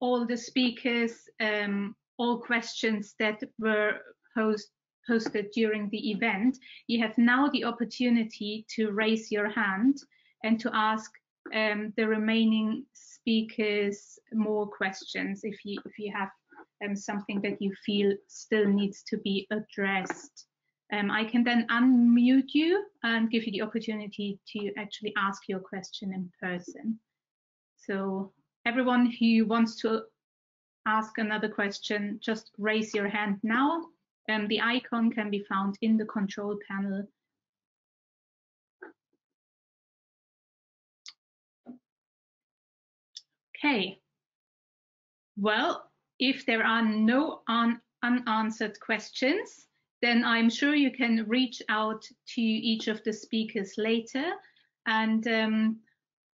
all the speakers um, all questions that were posed posted during the event, you have now the opportunity to raise your hand and to ask um, the remaining speakers more questions if you if you have um, something that you feel still needs to be addressed. Um, I can then unmute you and give you the opportunity to actually ask your question in person. So everyone who wants to ask another question, just raise your hand now. Um, the icon can be found in the control panel. Okay. Well, if there are no un unanswered questions, then I'm sure you can reach out to each of the speakers later. And um,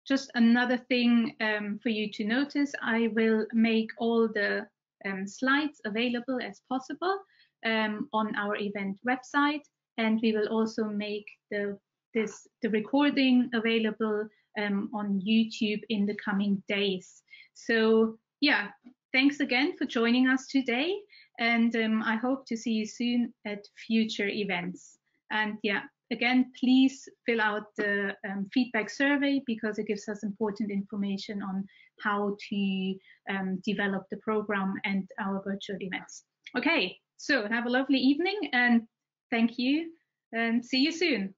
just another thing um, for you to notice, I will make all the um, slides available as possible um, on our event website. And we will also make the, this, the recording available um, on YouTube in the coming days. So yeah, thanks again for joining us today. And um, I hope to see you soon at future events. And yeah, again, please fill out the um, feedback survey because it gives us important information on how to um, develop the program and our virtual events. Okay, so have a lovely evening and thank you and see you soon.